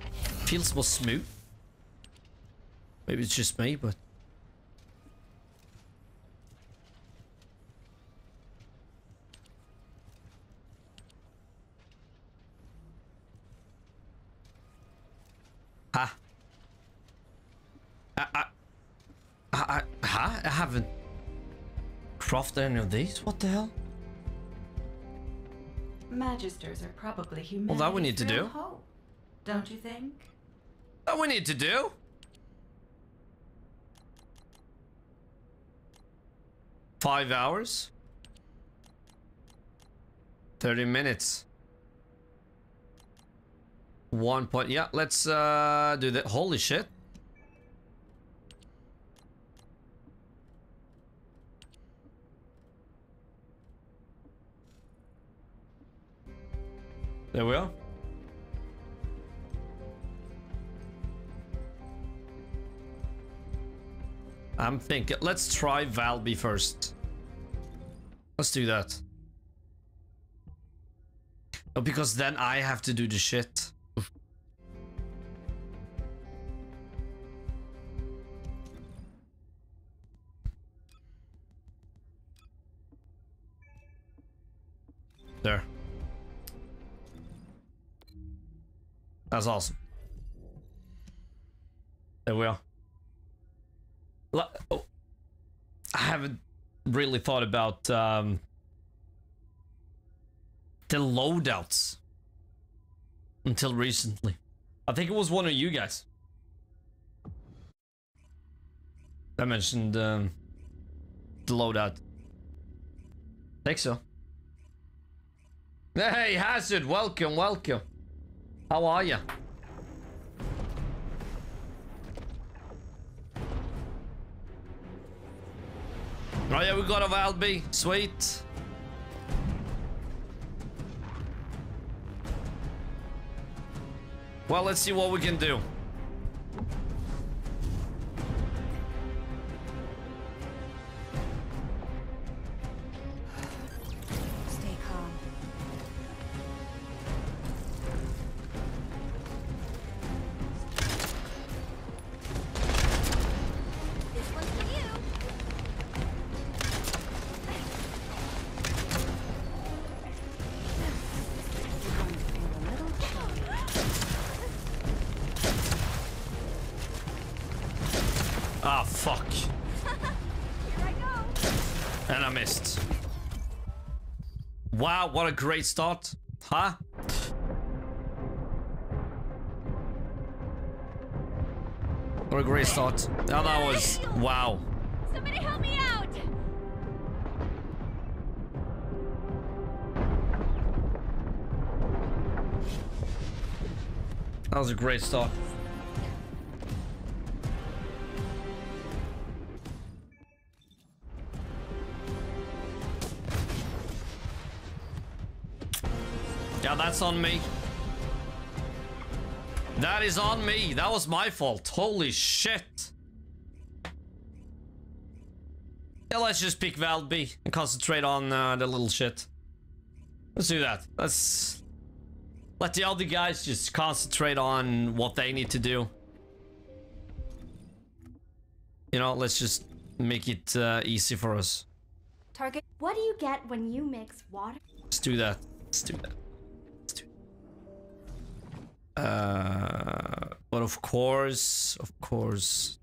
feels more smooth. Maybe it's just me, but? I, I, I, I, huh? I haven't crafted any of these. What the hell? Magisters are probably human. Well, that we need to do. Don't you think? That we need to do. Five hours. 30 minutes. One point. Yeah, let's uh, do that. Holy shit. There we are. I'm thinking, let's try Valby first. Let's do that. Oh, because then I have to do the shit. There. That's awesome. There we are. L oh. I haven't really thought about um, the loadouts until recently. I think it was one of you guys that mentioned um, the loadout. I think so. Hey, Hazard, welcome, welcome. How are you? Oh yeah, we got a Valby. Sweet. Well, let's see what we can do. What a great start. Huh? What a great start. Oh, that was... Wow. Somebody help me out! That was a great start. Yeah, that's on me. That is on me. That was my fault. Holy shit. Yeah, let's just pick Valby and concentrate on uh, the little shit. Let's do that. Let's let the other guys just concentrate on what they need to do. You know, let's just make it uh, easy for us. Target. What do you get when you mix water? Let's do that. Let's do that. Uh, but of course, of course.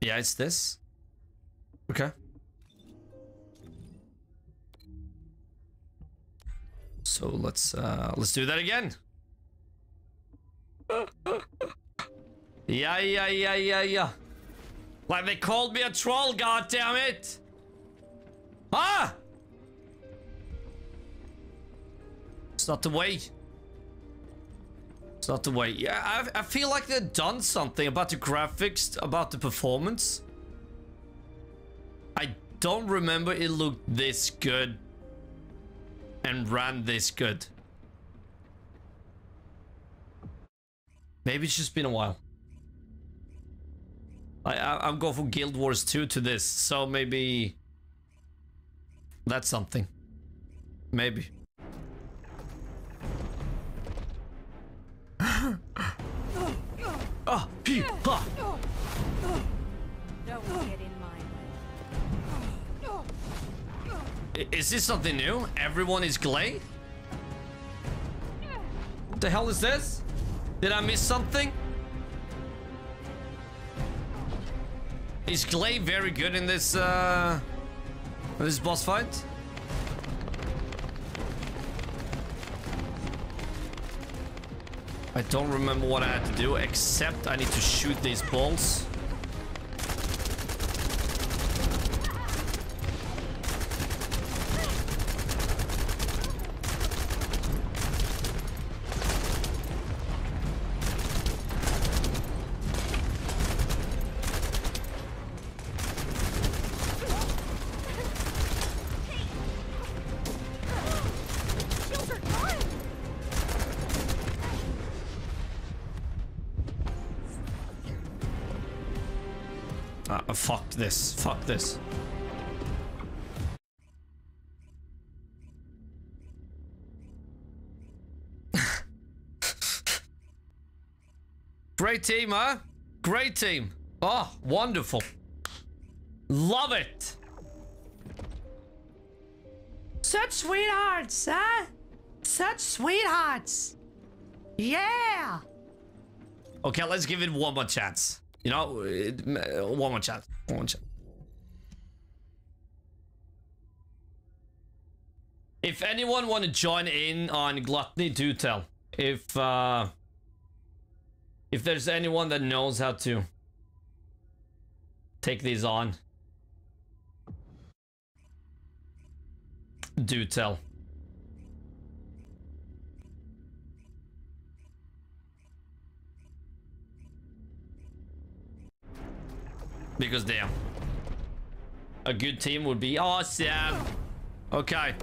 Yeah, it's this. Okay. So let's uh let's do that again. Yeah, yeah, yeah, yeah, yeah. Like they called me a troll, god damn it! Ah! It's not the way. It's not the way. Yeah, I, I feel like they've done something about the graphics, about the performance. I don't remember it looked this good and ran this good. Maybe it's just been a while. I, I I'm going from Guild Wars 2 to this, so maybe that's something. Maybe. Ah, pee, ha. Don't get in my I- Is this something new? Everyone is Gley? What the hell is this? Did I miss something? Is Gley very good in this, uh... This boss fight? I don't remember what I had to do, except I need to shoot these balls. Ah, fuck this. Fuck this. Great team, huh? Great team. Oh, wonderful. Love it. Such sweethearts, huh? Such sweethearts. Yeah. Okay, let's give it one more chance. You know, it- one more chance. One more chance. If anyone want to join in on gluttony, do tell. If uh, if there's anyone that knows how to take these on, do tell. Because damn. A good team would be awesome. Okay.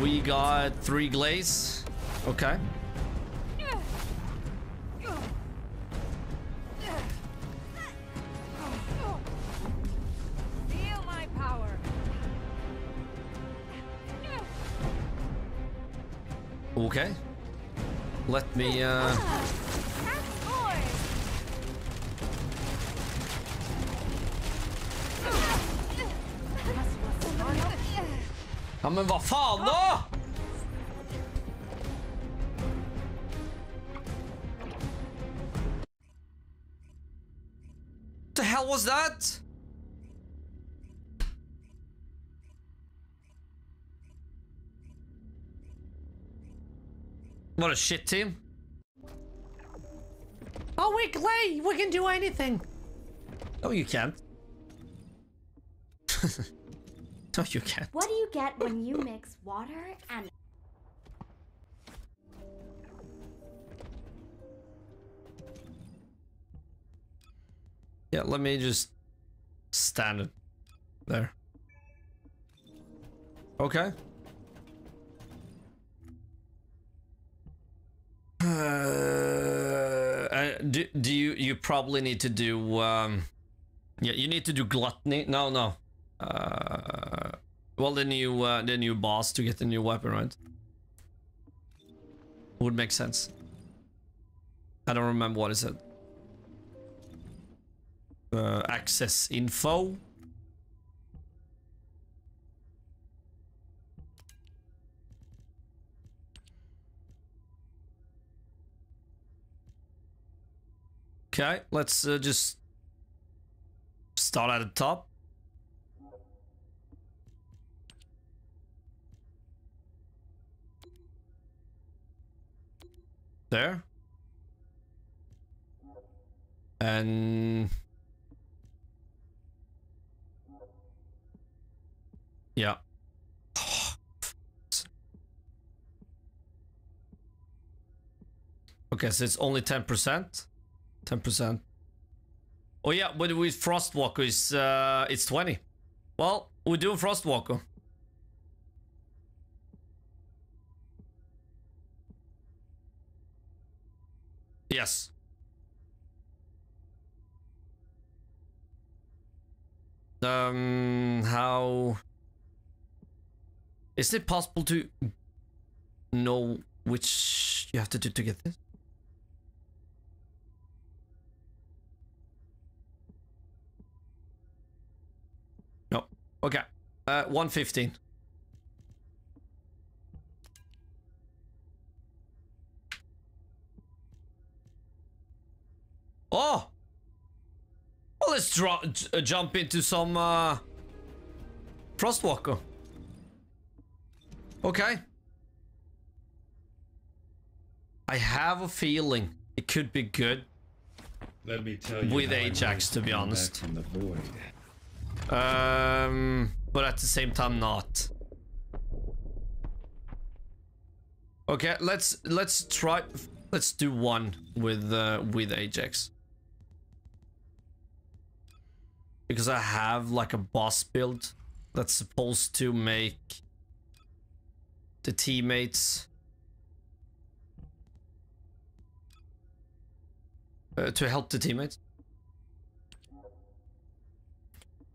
We got three Gleys. Okay. Feel my power. Okay. Let me uh Ja men vad fan då? The hell was that? What a shit team. Oh, we're Gley. We can do anything. No, you can't. no, you can't. What do you get when you mix water and Yeah, let me just stand it there. Okay. Uh, uh, do, do you you probably need to do um yeah you need to do gluttony no no uh well the new uh, the new boss to get the new weapon right would make sense I don't remember what it said uh, access info. Okay, let's uh, just start at the top. There. And Yeah. Okay, so it's only 10%. 10%. Oh yeah, but with Frostwalker is uh it's 20. Well, we do Frostwalker. Yes. Um, how is it possible to know which you have to do to get this? No. Okay. Uh, 115. Oh! Well, let's uh, jump into some uh, Frostwalker. Okay. I have a feeling it could be good Let me tell you. with Ajax, to be honest. From the void. Um, but at the same time, not. Okay, let's let's try. Let's do one with uh, with Ajax because I have like a boss build that's supposed to make the teammates uh, to help the teammates.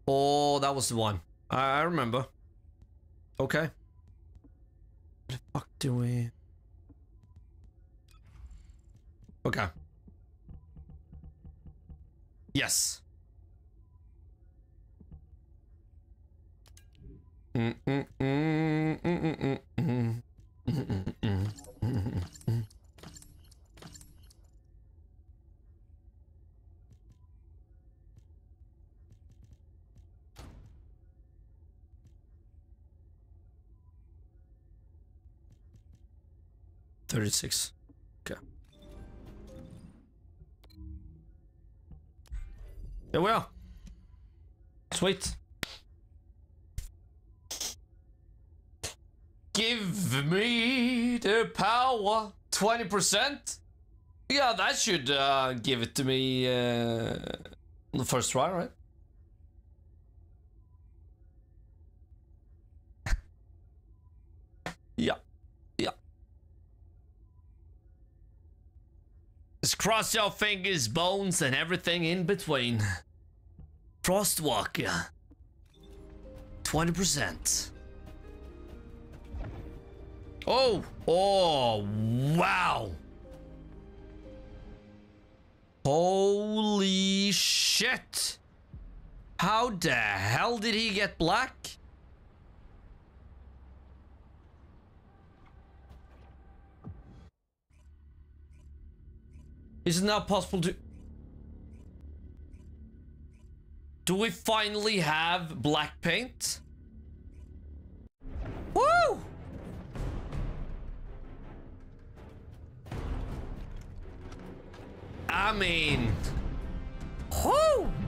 Oh, that was the one. I, I remember. Okay. What the fuck do we... Okay. Yes. Mm, mm, mm, mm, mm, mm, mm. Mm, mm, mm, mm, mm, mm. Thirty-six. Okay. There we are. Sweet. Give me the power. 20%? Yeah, that should uh, give it to me uh, on the first try, right? yeah. Yeah. Just cross your fingers, bones, and everything in between. Frostwalker. 20%. Oh, oh, wow. Holy shit. How the hell did he get black? Is it now possible to... Do we finally have black paint? Woo! I mean... Whoo!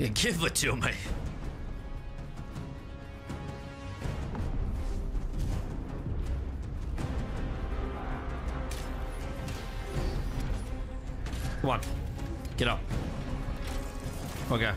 Yeah, give it to me. Come on. Get up. Okay.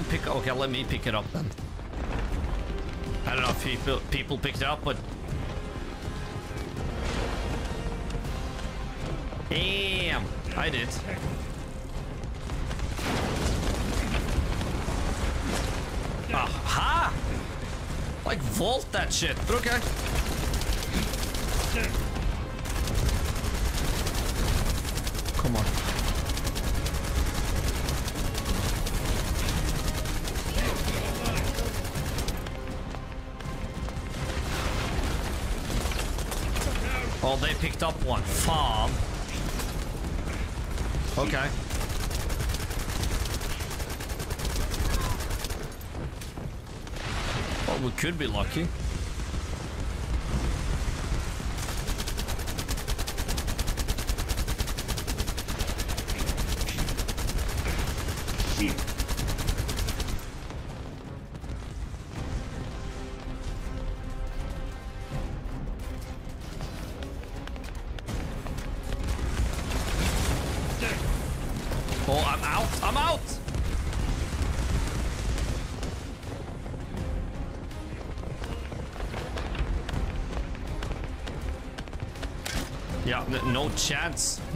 Anyone pick? Okay, let me pick it up then. I don't know if people people picked it up, but damn, I did. Aha! Like vault that shit, okay. Picked up one. Farm. Okay. Well, we could be lucky.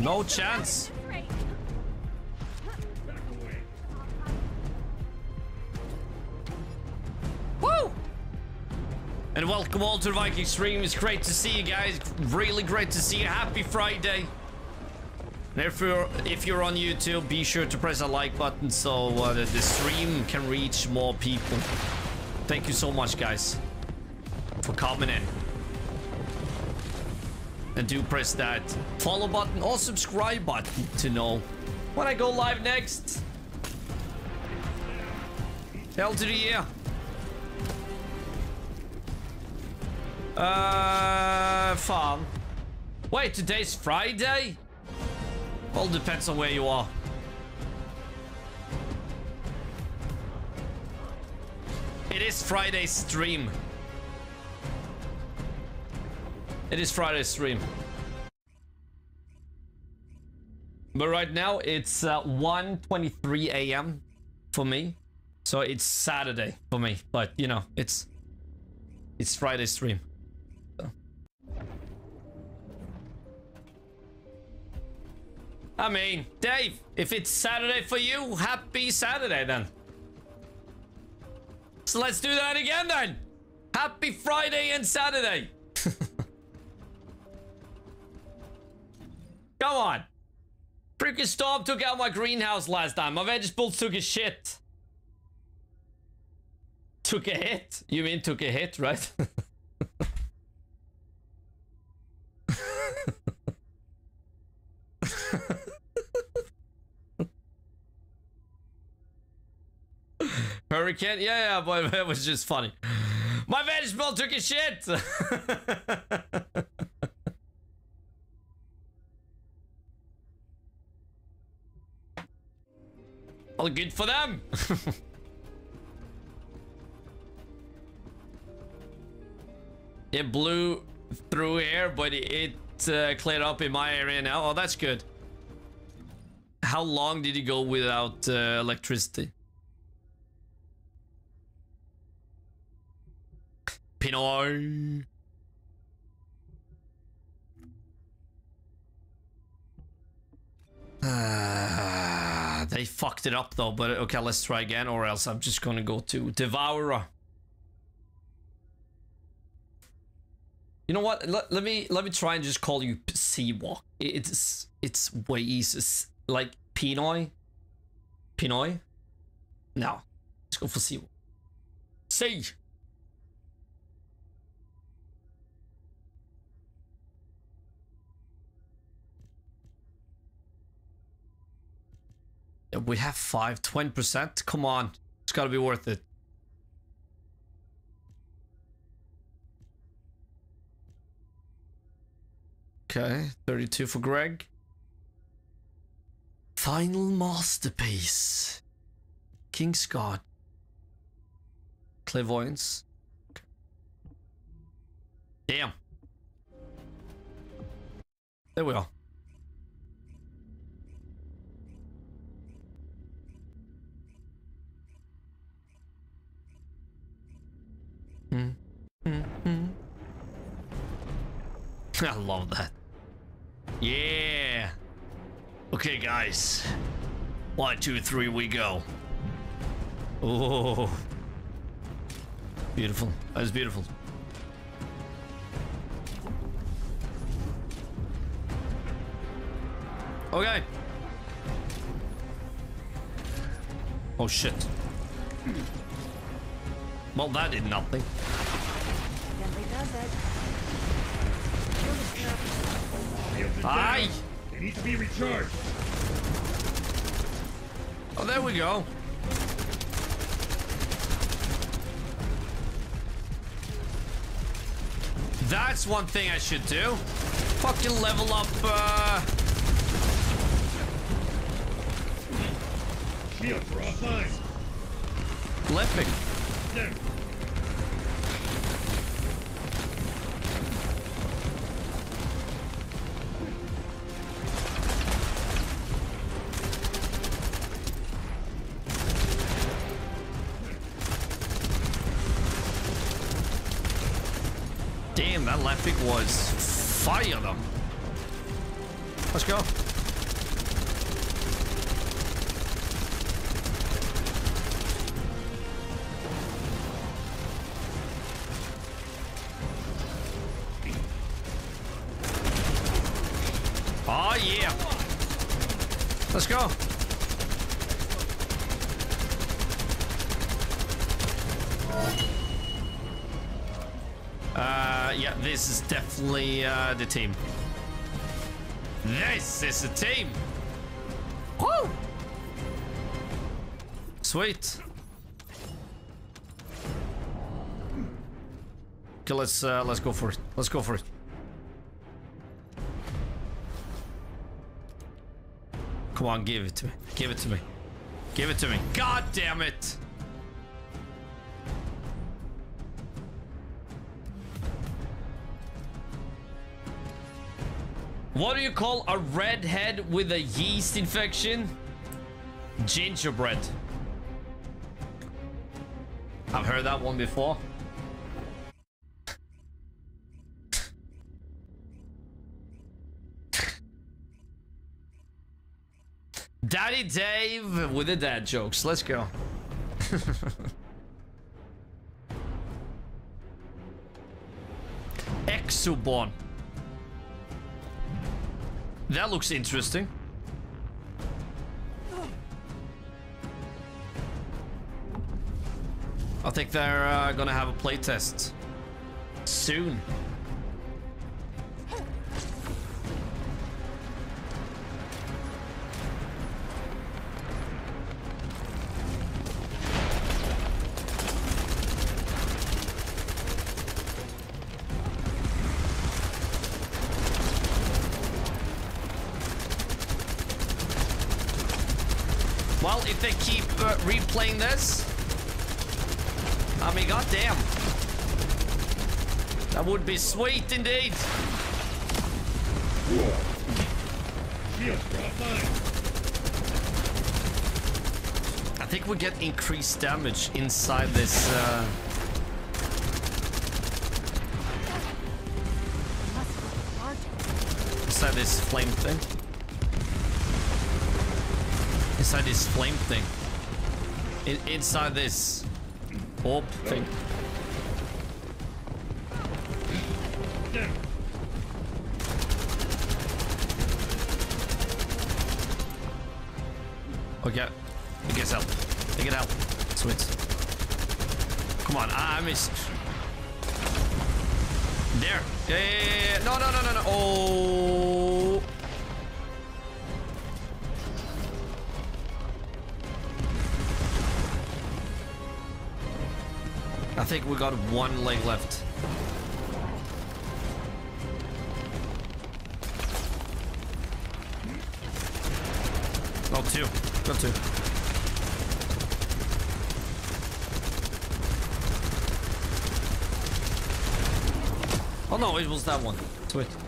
No chance. Woo! And welcome all to the Viking stream. It's great to see you guys. Really great to see you. Happy Friday. And if you're, if you're on YouTube, be sure to press a like button so uh, the, the stream can reach more people. Thank you so much, guys, for coming in. And do press that follow button or subscribe button to know when I go live next. Hell to the year. Uh, farm. Wait, today's Friday? All depends on where you are. It is Friday stream. It is Friday stream. But right now it's uh, 1.23 a.m. for me. So it's Saturday for me. But, you know, it's... It's Friday stream. So. I mean, Dave, if it's Saturday for you, happy Saturday then. So let's do that again then. Happy Friday and Saturday. Come on. Freaking storm took out my greenhouse last time. My vegetables took a shit. Took a hit? You mean took a hit, right? Hurricane? Yeah, yeah, but it was just funny. My vegetable took a shit! All good for them! it blew through here, but it uh, cleared up in my area now. Oh, that's good. How long did you go without uh, electricity? Pinoy. Uh, they fucked it up though, but okay, let's try again, or else I'm just gonna go to Devourer. You know what? Let, let me let me try and just call you Seawalk. It's it's way easier. Like Pinoy. Pinoy. No, let's go for Seawalk. Sea. We have five, 20%. Come on. It's gotta be worth it. Okay, 32 for Greg. Final masterpiece. King's God. Clairvoyance. Damn. There we are. Mm. Mm. I love that. Yeah. Okay, guys. One, two, three, we go. Oh. Beautiful. That was beautiful. Okay. Oh shit. Well, that did nothing. Gently does it. Kill the Aye. They need to be recharged. Oh, there we go. That's one thing I should do. Fucking level up, uh... Shields are offline. Lepic. Damn, was fire them. Let's go. The team. This is a team. Woo! Sweet. Okay, let's uh, let's go for it. Let's go for it. Come on, give it to me. Give it to me. Give it to me. God damn it! What do you call a redhead with a yeast infection? Gingerbread. I've heard that one before. Daddy Dave with the dad jokes. Let's go. Exoborn. That looks interesting. I think they're uh, gonna have a playtest soon. Replaying this, I mean, goddamn, that would be sweet indeed. I think we get increased damage inside this. Uh... Inside this flame thing. Inside this flame thing. In inside this orb thing. Oh, okay. It gets out. It out. Sweet. Come on. Ah, I missed. There. Yeah, yeah, yeah. No, no, no, no, no. Oh. I think we got one leg left. Oh, two. Got two. Oh no, it was that one. Sweet.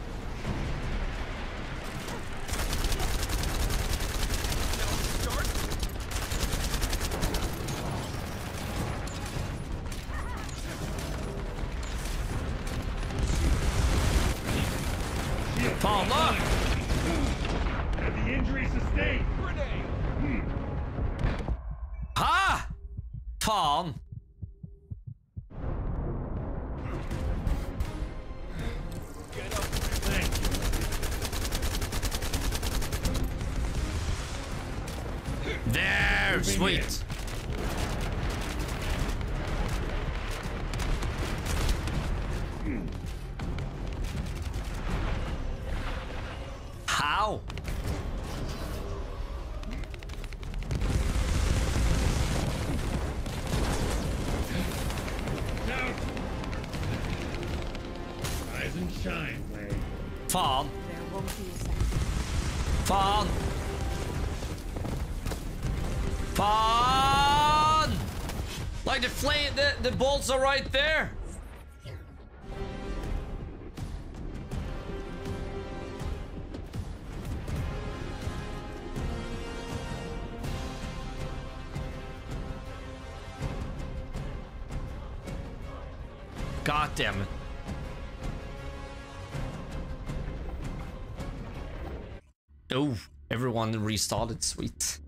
Restarted. Sweet.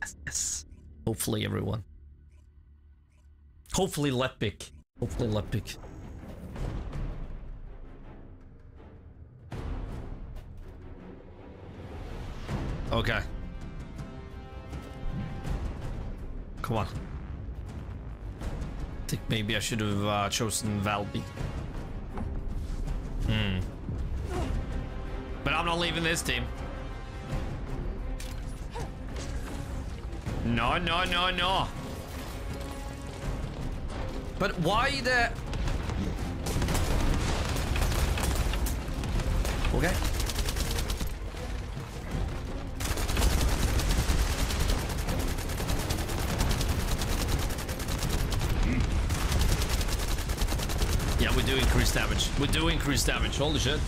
Yes, yes. Hopefully everyone. Hopefully Lepic. Hopefully Lepic. Okay. Come on. I think maybe I should have uh, chosen Valby. Hmm. But I'm not leaving this team. No, no, no, no. But why the... Okay. Yeah, we do increase damage. We do increase damage. Holy shit.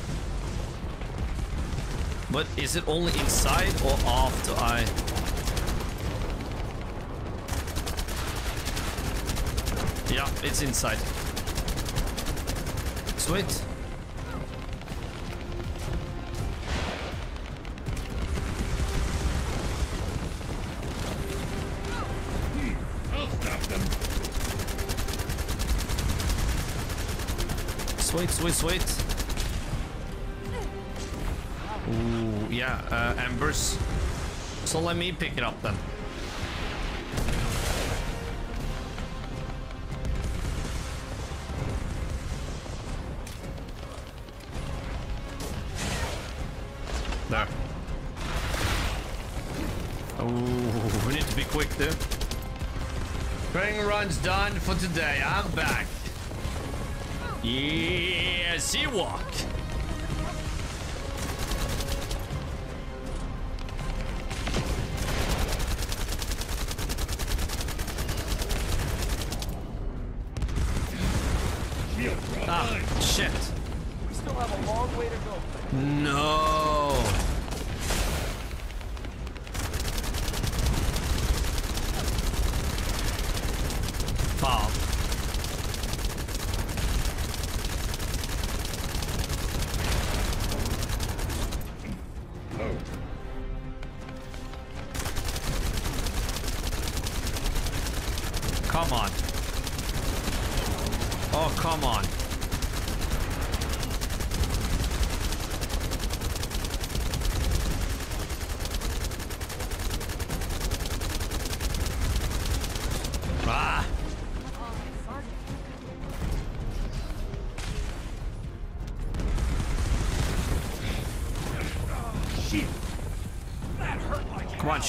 But is it only inside or after I... Yeah, it's inside. Sweet. Sweet, sweet, sweet. Ooh, yeah, uh, embers. So let me pick it up then.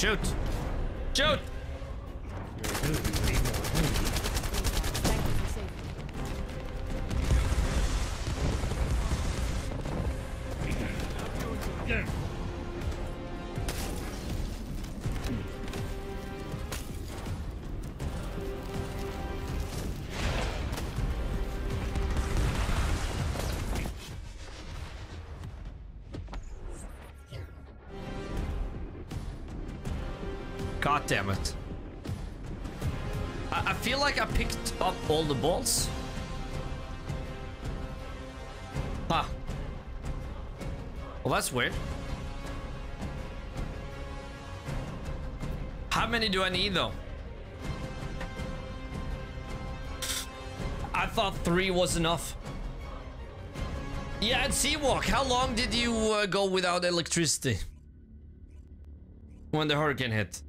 Shoot. God damn it. I, I feel like I picked up all the balls. Huh. Well, that's weird. How many do I need, though? I thought three was enough. Yeah, at Seawalk, how long did you uh, go without electricity? When the hurricane hit?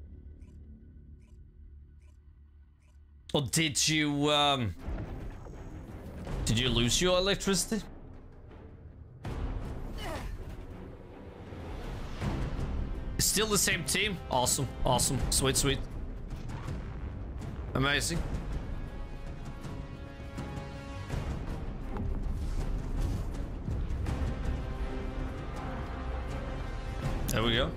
Or did you, um... Did you lose your electricity? Still the same team? Awesome, awesome, sweet, sweet. Amazing. There we go.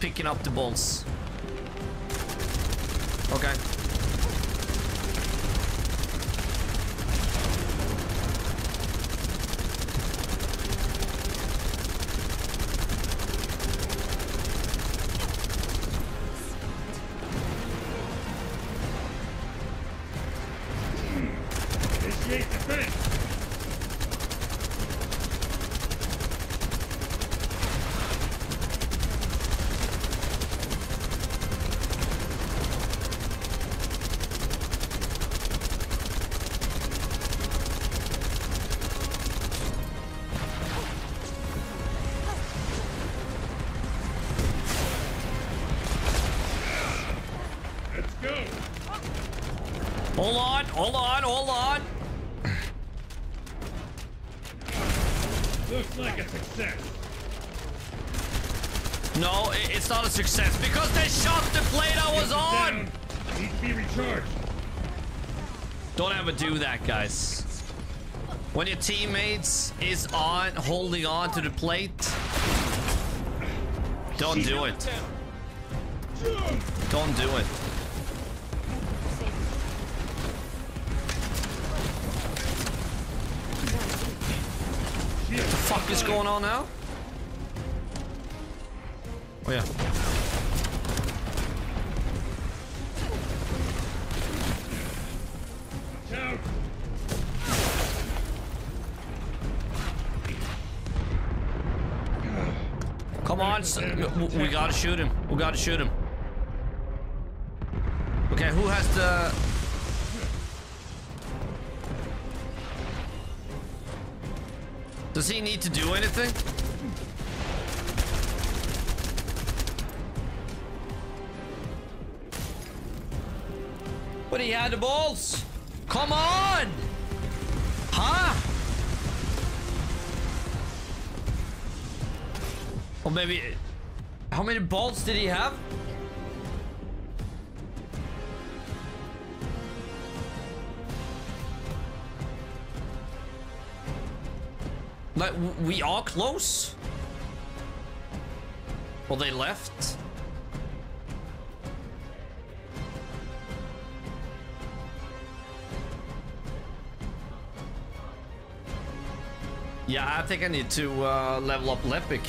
Picking up the balls. Hold on, hold on. Looks like a success. No, it's not a success because they shot the plate I was on. Needs to be recharged. Don't ever do that, guys. When your teammates is on holding on to the plate, don't do it. Don't do it. Fuck is going now? Oh yeah. Come on, we gotta shoot him. We gotta shoot him. Does he need to do anything? But he had the balls. Come on! Huh? Or maybe... How many balls did he have? We are close. Well, they left. Yeah, I think I need to uh, level up Lepic.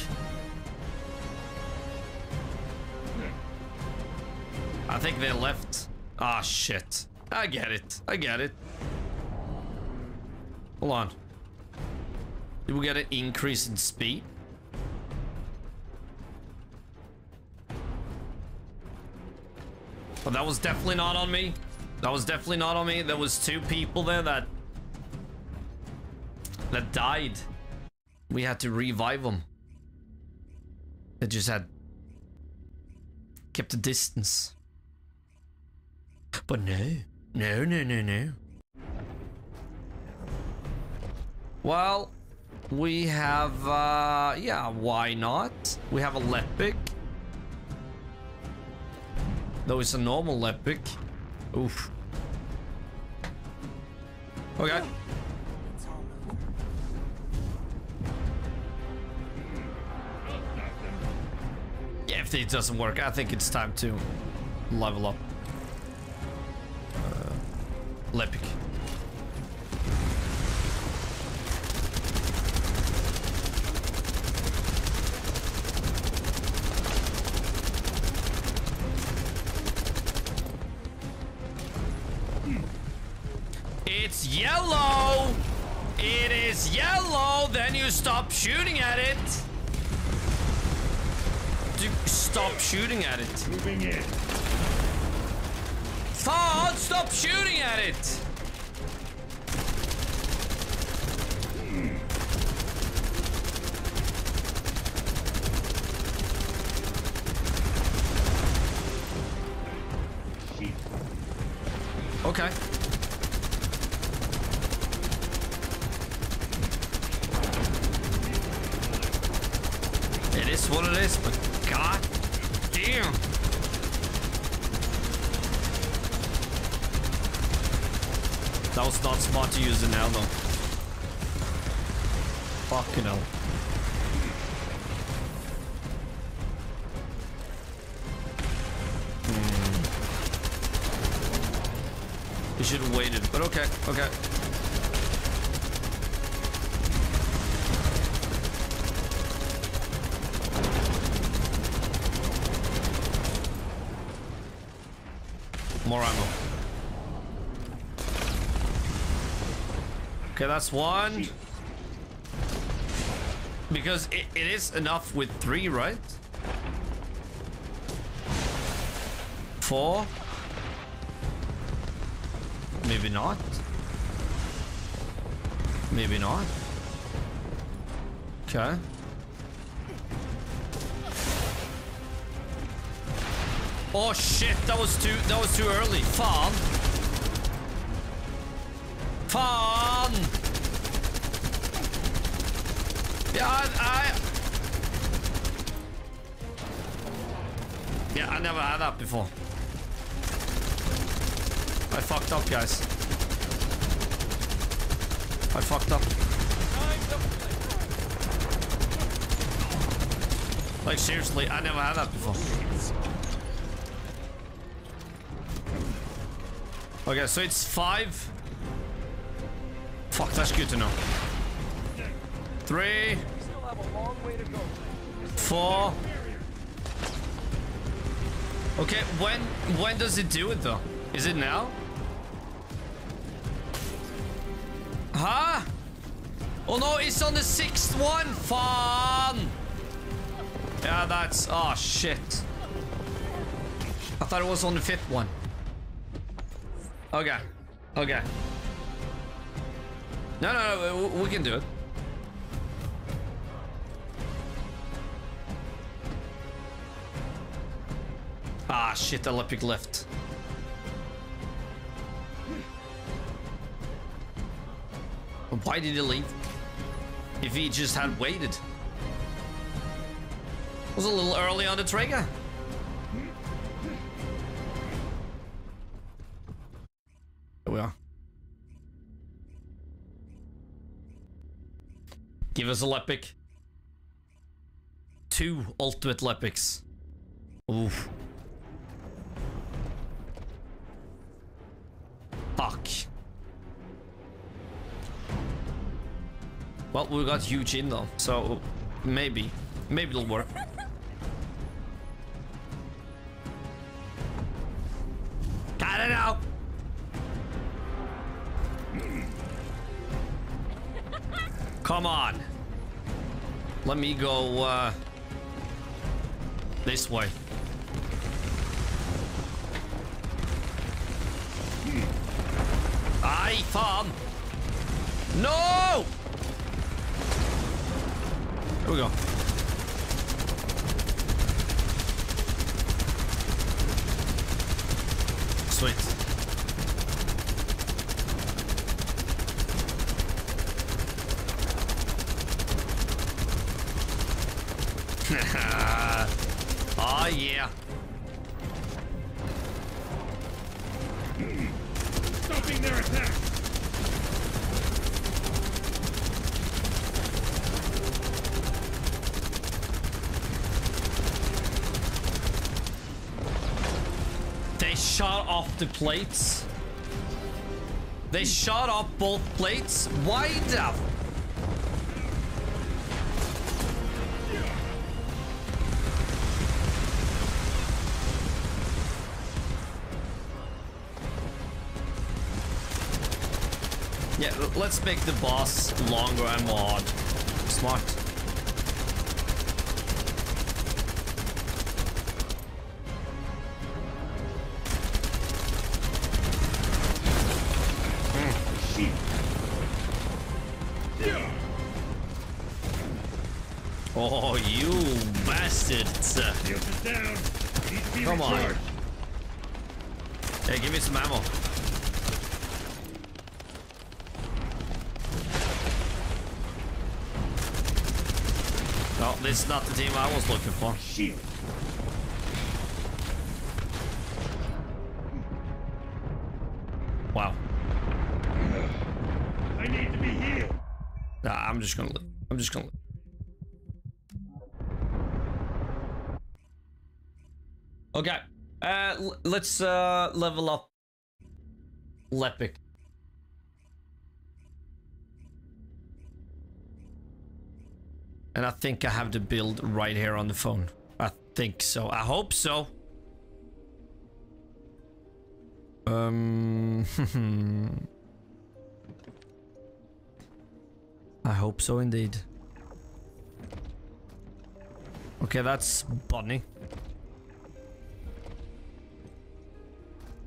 I think they left. Ah, shit. I get it. I get it. Hold on. Did we get an increase in speed? But that was definitely not on me. That was definitely not on me. There was two people there that that died. We had to revive them. They just had kept a distance. But no, no, no, no, no. Well, we have, uh, yeah, why not? We have a Lepic. Though it's a normal Lepic. Oof. Okay. Yeah, if it doesn't work, I think it's time to level up. Uh, Lepic. It's yellow! It is yellow! Then you stop shooting at it! stop shooting at it. Moving in. Fawn, stop shooting at it! Hmm. Okay. It is what it is, but god damn. That was not smart to use Okay, that's one. Because it, it is enough with three, right? Four. Maybe not. Maybe not. Okay. Oh shit, that was too that was too early. Fan. Fan. Yeah, er I, I Yeah, I never had that before. I fucked up, guys. I fucked up. Like seriously, I never had that before. Okay, so it's five. Fuck, that's good to know. Three. Four. Okay, when when does it do it though? Is it now? Huh? Oh no, it's on the sixth one. Fun. Yeah, that's oh shit. I thought it was on the fifth one. Okay. Okay. No, no, no, we- can do it. Ah, shit, the Olympic lift. Why did he leave? If he just had waited. Was a little early on the trigger. Us a Lepic. Two ultimate Lepics. Oof. Fuck. Well, we got huge in though, so maybe, maybe it'll work. Let me go uh, this way. Aye, farm. No! Here we go. Sweet. Oh yeah. Stopping their attack! They shot off the plates. They shot off both plates. Why the? Make the boss longer and more. Smart. Shield. Wow. I need to be healed. Nah, I'm just gonna. li- I'm just gonna. li- Okay. Uh, let's uh level up. Lepic. And I think I have the build right here on the phone. Think so. I hope so. Um. I hope so indeed. Okay, that's Bunny.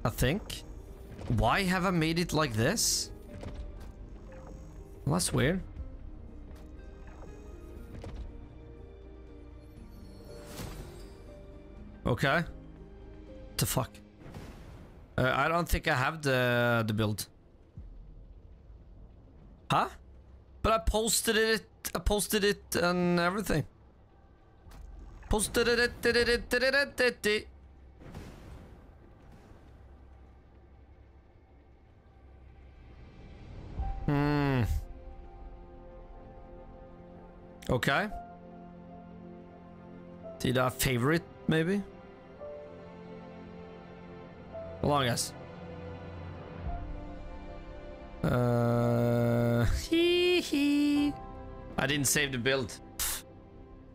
I think. Why have I made it like this? Well, that's weird. Okay. the fuck? Uh, I don't think I have the the build. Huh? But I posted it. I posted it and everything. Posted it. did it, did it, did it, did it. Hmm. Okay. Did I favorite maybe? Hold us. guys. Uh, hee hee. I didn't save the build.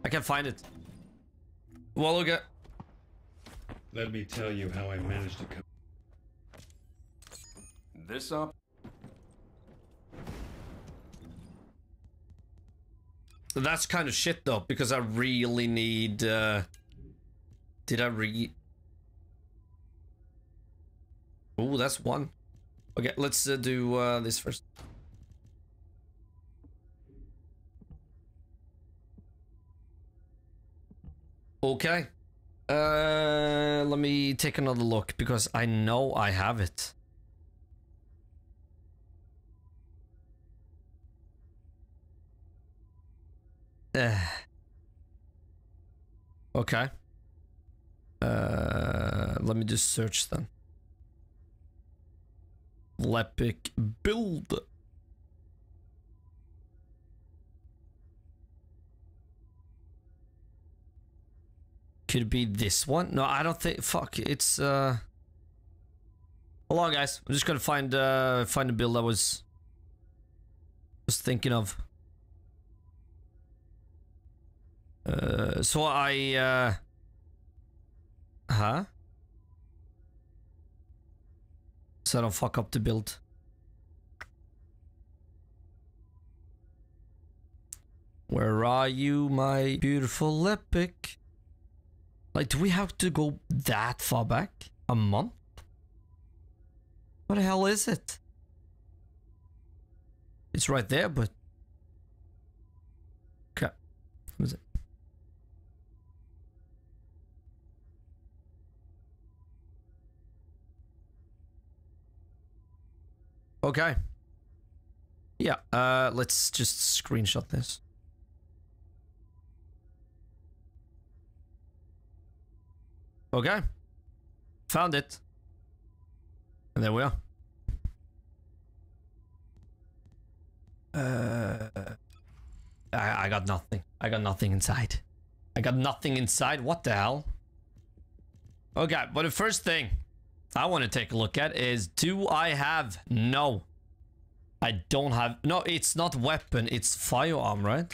I can't find it. Well, okay. Let me tell you how I managed to come. This up? That's kind of shit though, because I really need. Uh, did I read? Oh, that's one. Okay, let's uh, do uh, this first. Okay. Uh, let me take another look because I know I have it. Okay. Uh, let me just search then. Lepic build. Could be this one? No, I don't think. Fuck, it's uh. Hold on, guys. I'm just gonna find uh find a build I was was thinking of. Uh, so I uh. Huh? So I don't fuck up the build. Where are you, my beautiful epic? Like, do we have to go that far back? A month? What the hell is it? It's right there, but... Okay. What is it? Okay. Yeah, uh, let's just screenshot this. Okay. Found it. And there we are. Uh, I, I got nothing. I got nothing inside. I got nothing inside. What the hell? Okay, but the first thing I want to take a look at is do I have no. I don't have no it's not weapon it's firearm right?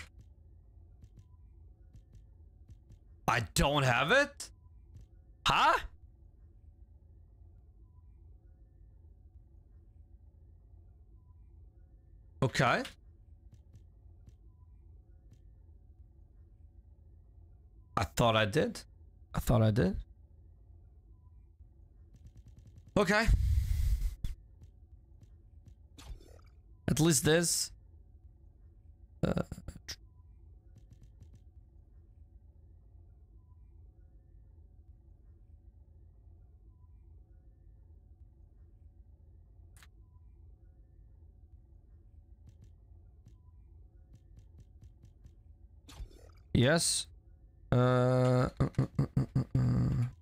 I don't have it? Huh? Okay. I thought I did. I thought I did Okay. At least this. Uh, yes. Uh, uh, uh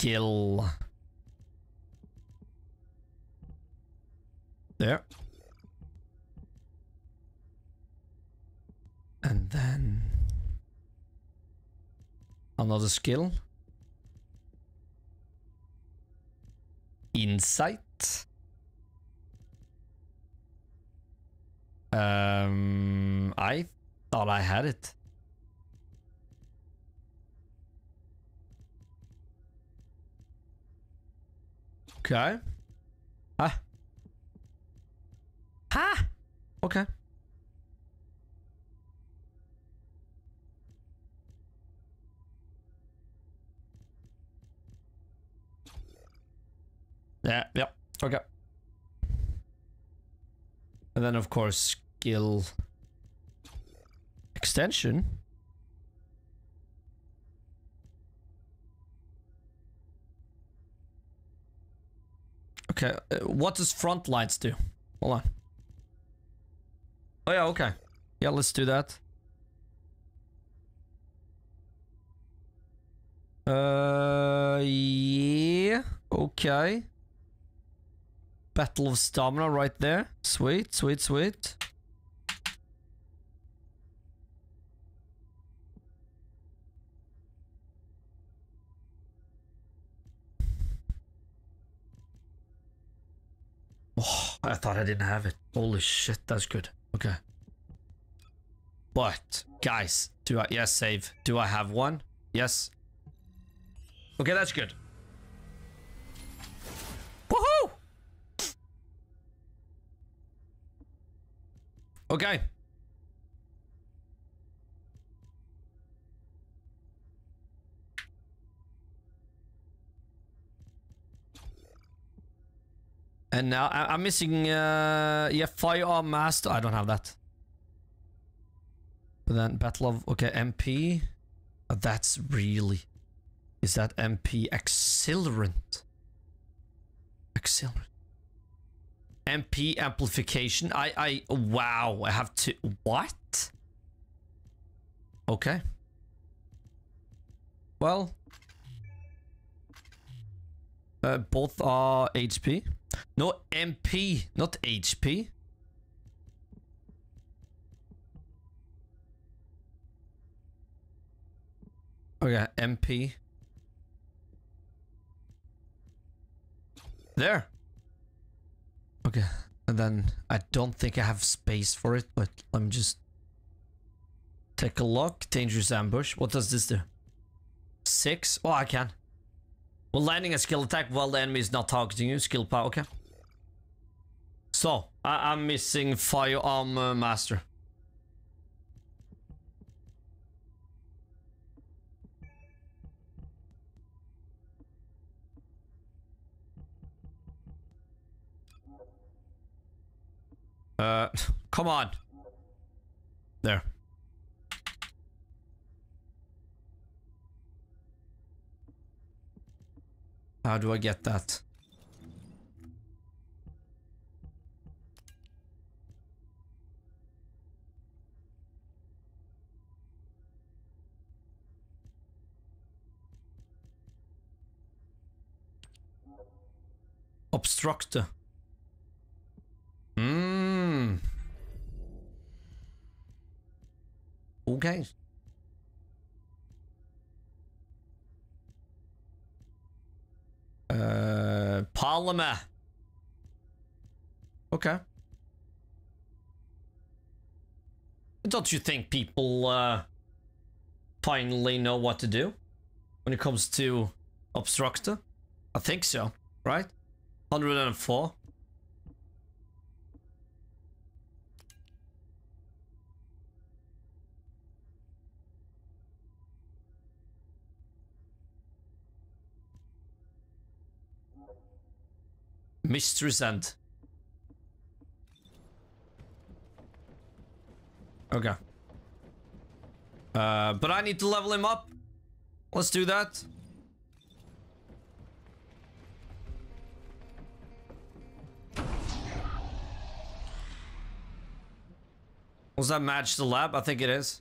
Skill. There. And then another skill. Insight. Um, I thought I had it. Okay. Huh? Huh? Okay. Yeah, yeah. Okay. And then of course skill extension. Okay, uh, what does front lights do? Hold on. Oh yeah, okay. Yeah, let's do that. Uh, yeah, okay. Battle of Stamina right there. Sweet, sweet, sweet. I thought I didn't have it. Holy shit, that's good. Okay. But, guys, do I... Yes, save. Do I have one? Yes. Okay, that's good. Woohoo! Okay. And now I I'm missing, uh, yeah, firearm master. I don't have that. But then battle of, okay, MP. Oh, that's really, is that MP accelerant? Accelerant. MP amplification. I, I, wow, I have to, what? Okay. Well. Uh, both are HP. No, MP, not HP. Okay, oh, MP. There. Okay, and then I don't think I have space for it, but let me just take a look. Dangerous ambush. What does this do? Six? Oh, I can. Well, landing a skill attack while the enemy is not targeting you. Skill power, okay. So, I I'm missing firearm uh, master. Uh, come on. There. How do I get that? Obstructor. Hmm. Okay. Uh, polymer. Okay. Don't you think people uh, finally know what to do when it comes to obstructor? I think so, right? 104. Mistress End. Okay. Uh, but I need to level him up. Let's do that. Was that match the lab? I think it is.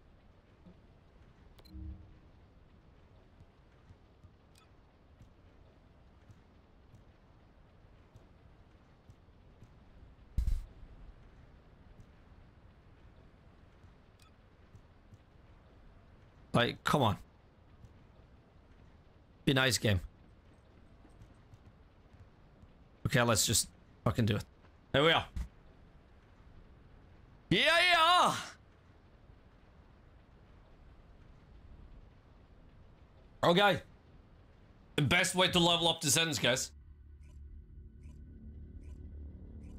Like, come on. Be nice game. Okay, let's just fucking do it. There we are. Yeah, yeah! Okay. The best way to level up the sentence, guys.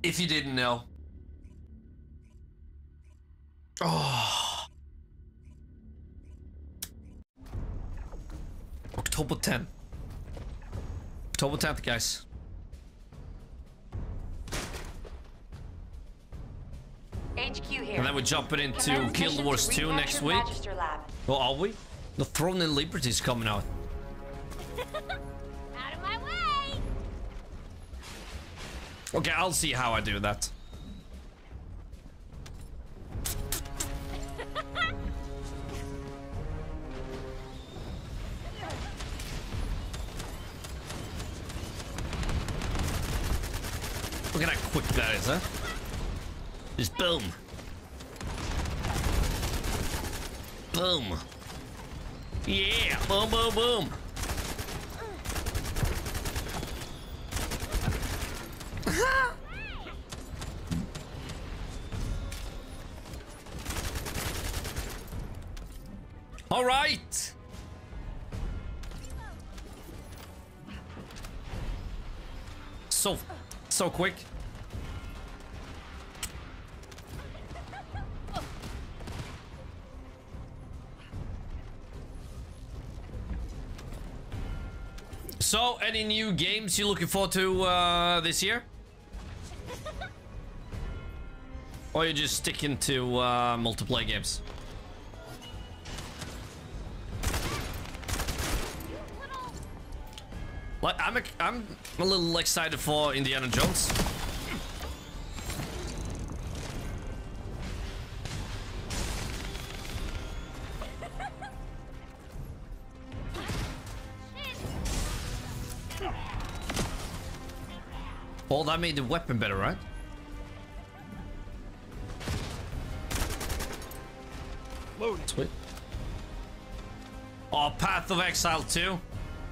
If you didn't know. Oh. October 10th. October 10th, guys. HQ here. And then we're jumping into Commence Guild Wars 2 next week. Oh, are we? The Throne and Liberty is coming out. Out of my way! Okay, I'll see how I do that. Quick that is, huh? Just boom. Boom. Yeah, boom, boom, boom. All right. So, so quick. So, any new games you're looking forward to uh, this year? Or you're just sticking to uh, multiplayer games? Like I'm a, I'm a little excited for Indiana Jones. Oh, that made the weapon better, right? Sweet. Oh, Path of Exile 2.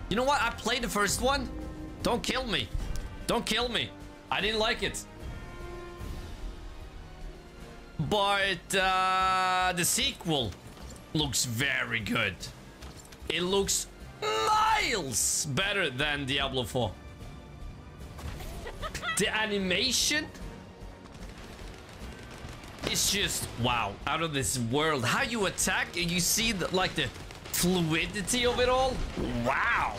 You know what? I played the first one. Don't kill me. Don't kill me. I didn't like it. But uh, the sequel looks very good. It looks miles better than Diablo 4. The animation is just wow, out of this world. How you attack, and you see like the fluidity of it all. Wow.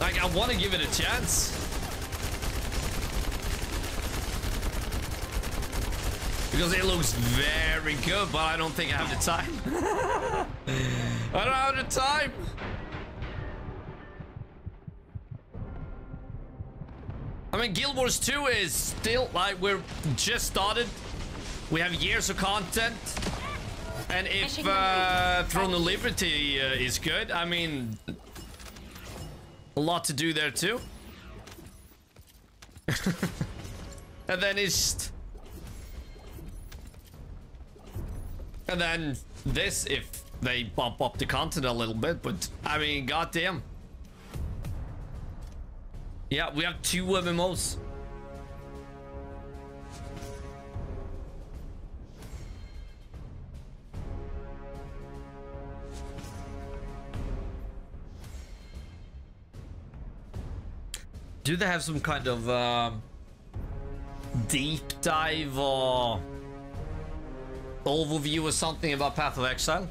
Like, I want to give it a chance. Because it looks very good, but I don't think I have the time. I don't have the time. I mean, Guild Wars 2 is still, like, we're just started. We have years of content. And if uh, Throne of Liberty uh, is good, I mean, a lot to do there too. and then it's... And then this, if they bump up the content a little bit, but I mean, goddamn. Yeah, we have two MMOs. Do they have some kind of um, deep dive or overview or something about Path of Exile?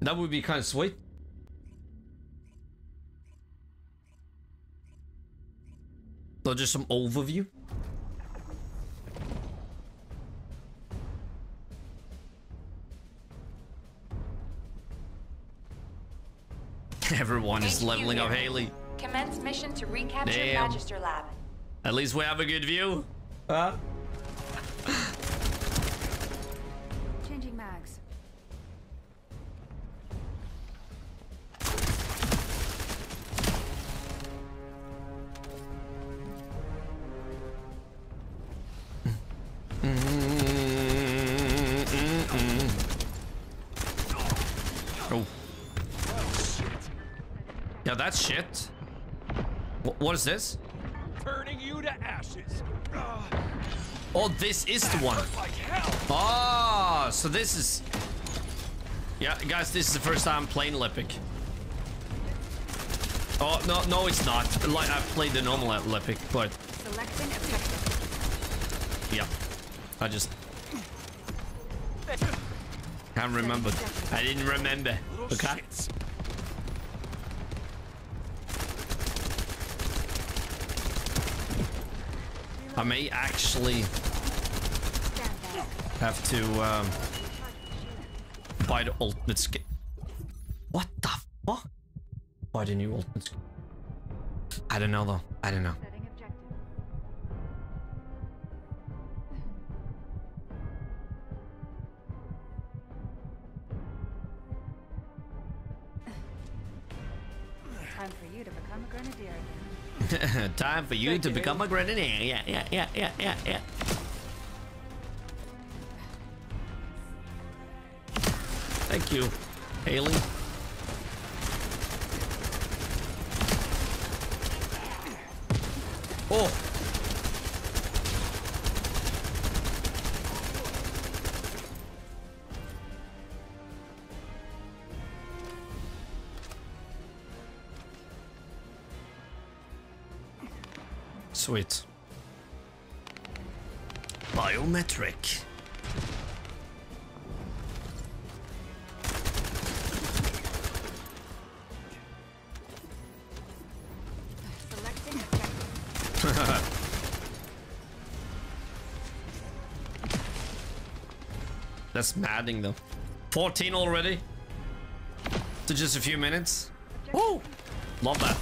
That would be kind of sweet. So just some overview. Everyone is HQ leveling up. Hailey. Commence mission to recapture Damn. Magister Lab. At least we have a good view. Huh? That's shit. Wh- what is this? Turning you to ashes. Ugh. Oh, this is the one. Like hell. Oh, so this is... Yeah, guys, this is the first time playing Lepic. Oh, no, no, it's not. Like, I've played the normal Lepic, but Selecting objective. yeah. I just... Can't remember. I didn't remember. Okay? I may actually have to um, buy the ultimate skin. What the fuck? Buy the new ultimate skin. I don't know though. I don't know. Time for you to become a grenadier. Yeah, yeah, yeah, yeah, yeah, yeah. Thank you, Hailey. Oh. Sweet. Biometric. That's maddening though. 14 already? To just a few minutes? Woo! Love that.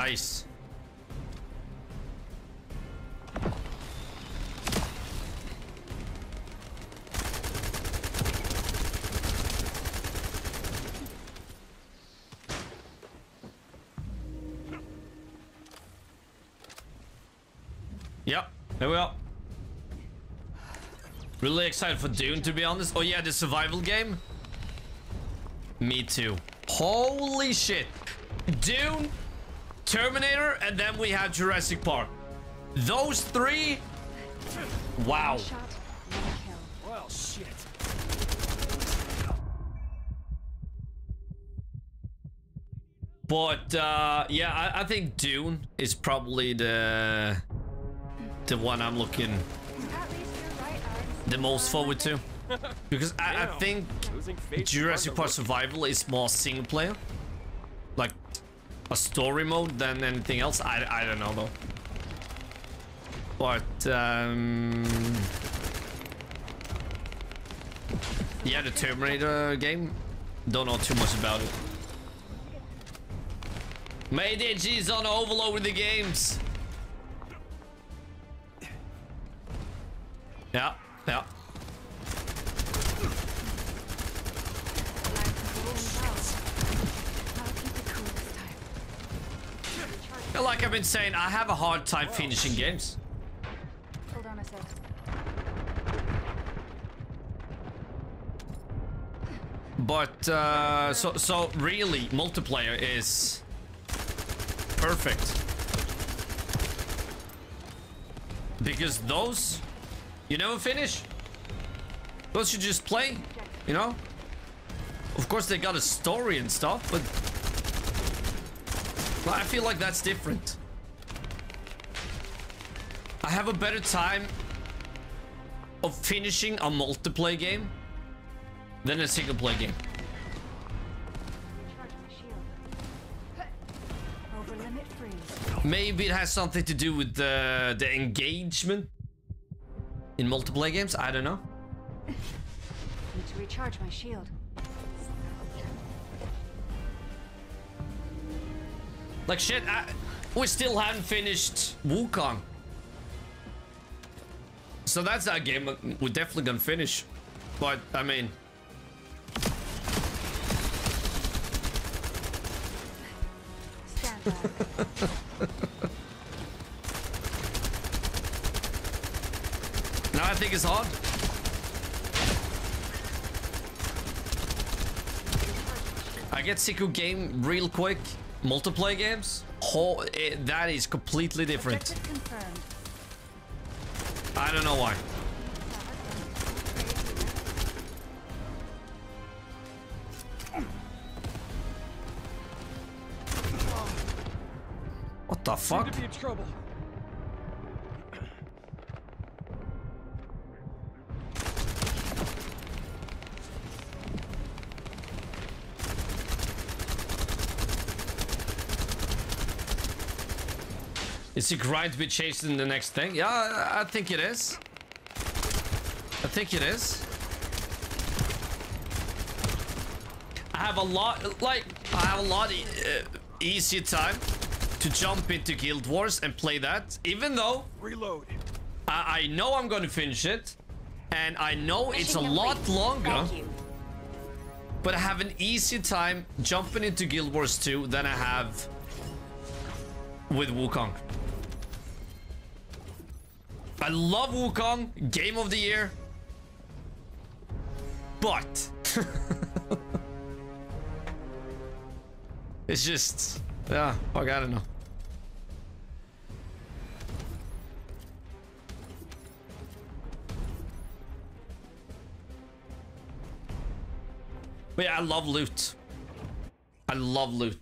Nice. Yep, there we are. Really excited for Dune, to be honest. Oh yeah, the survival game. Me too. Holy shit. Dune, Terminator, and then we have Jurassic Park. Those three. Wow. Well, shit. But uh, yeah, I, I think Dune is probably the the one I'm looking the most forward to. Because I, I think Losing faith is Jurassic Park Survival is more single player, like a story mode than anything else. I, I don't know though. But um, yeah, the Terminator game. Don't know too much about it. Mayday G's on overload with the games. Been saying, I have a hard time finishing games. Hold on a sec. But uh, so so really, multiplayer is perfect because those you never finish. Those you just play, you know. Of course, they got a story and stuff, but but I feel like that's different. I have a better time of finishing a multiplayer game than a single player game. Maybe it has something to do with the, the engagement in multiplayer games. I don't know. Need to recharge my shield. Like shit, I, we still haven't finished Wukong. So that's our game we're definitely gonna finish. But I mean, now I think it's hard. I get sick of game real quick. Multiplayer games, oh, eh, it, that is completely different. I don't know why. What the fuck? Is it grind to be chasing the next thing? Yeah, I I think it is. I think it is. I have a lot, like, I have a lot e- uh, easier time to jump into Guild Wars and play that, even though Reload. I, I know I'm going to finish it, and I know it's a lot complete. longer, but I have an easier time jumping into Guild Wars 2 than I have with Wukong. I love Wukong, game of the year. But it's just yeah, fuck, I don't know. But yeah, I love loot. I love loot.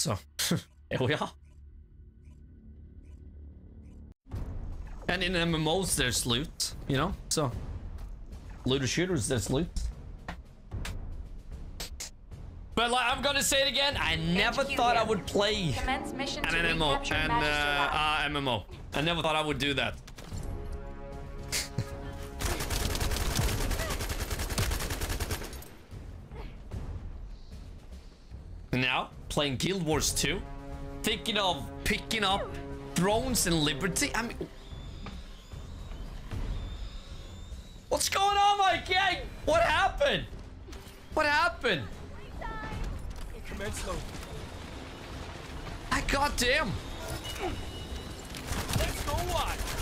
So, here we are. And in MMOs, there's loot, you know? So, looter shooters, there's loot. But like, I'm gonna say it again, I never HQ thought I would play an MMO, recapture and Magister uh, uh, MMO. I never thought I would do that. Now, playing Guild Wars 2, thinking of picking up Thrones and Liberty. I mean, what's going on, my gang? What happened? What happened? I goddamn. Let's go watch.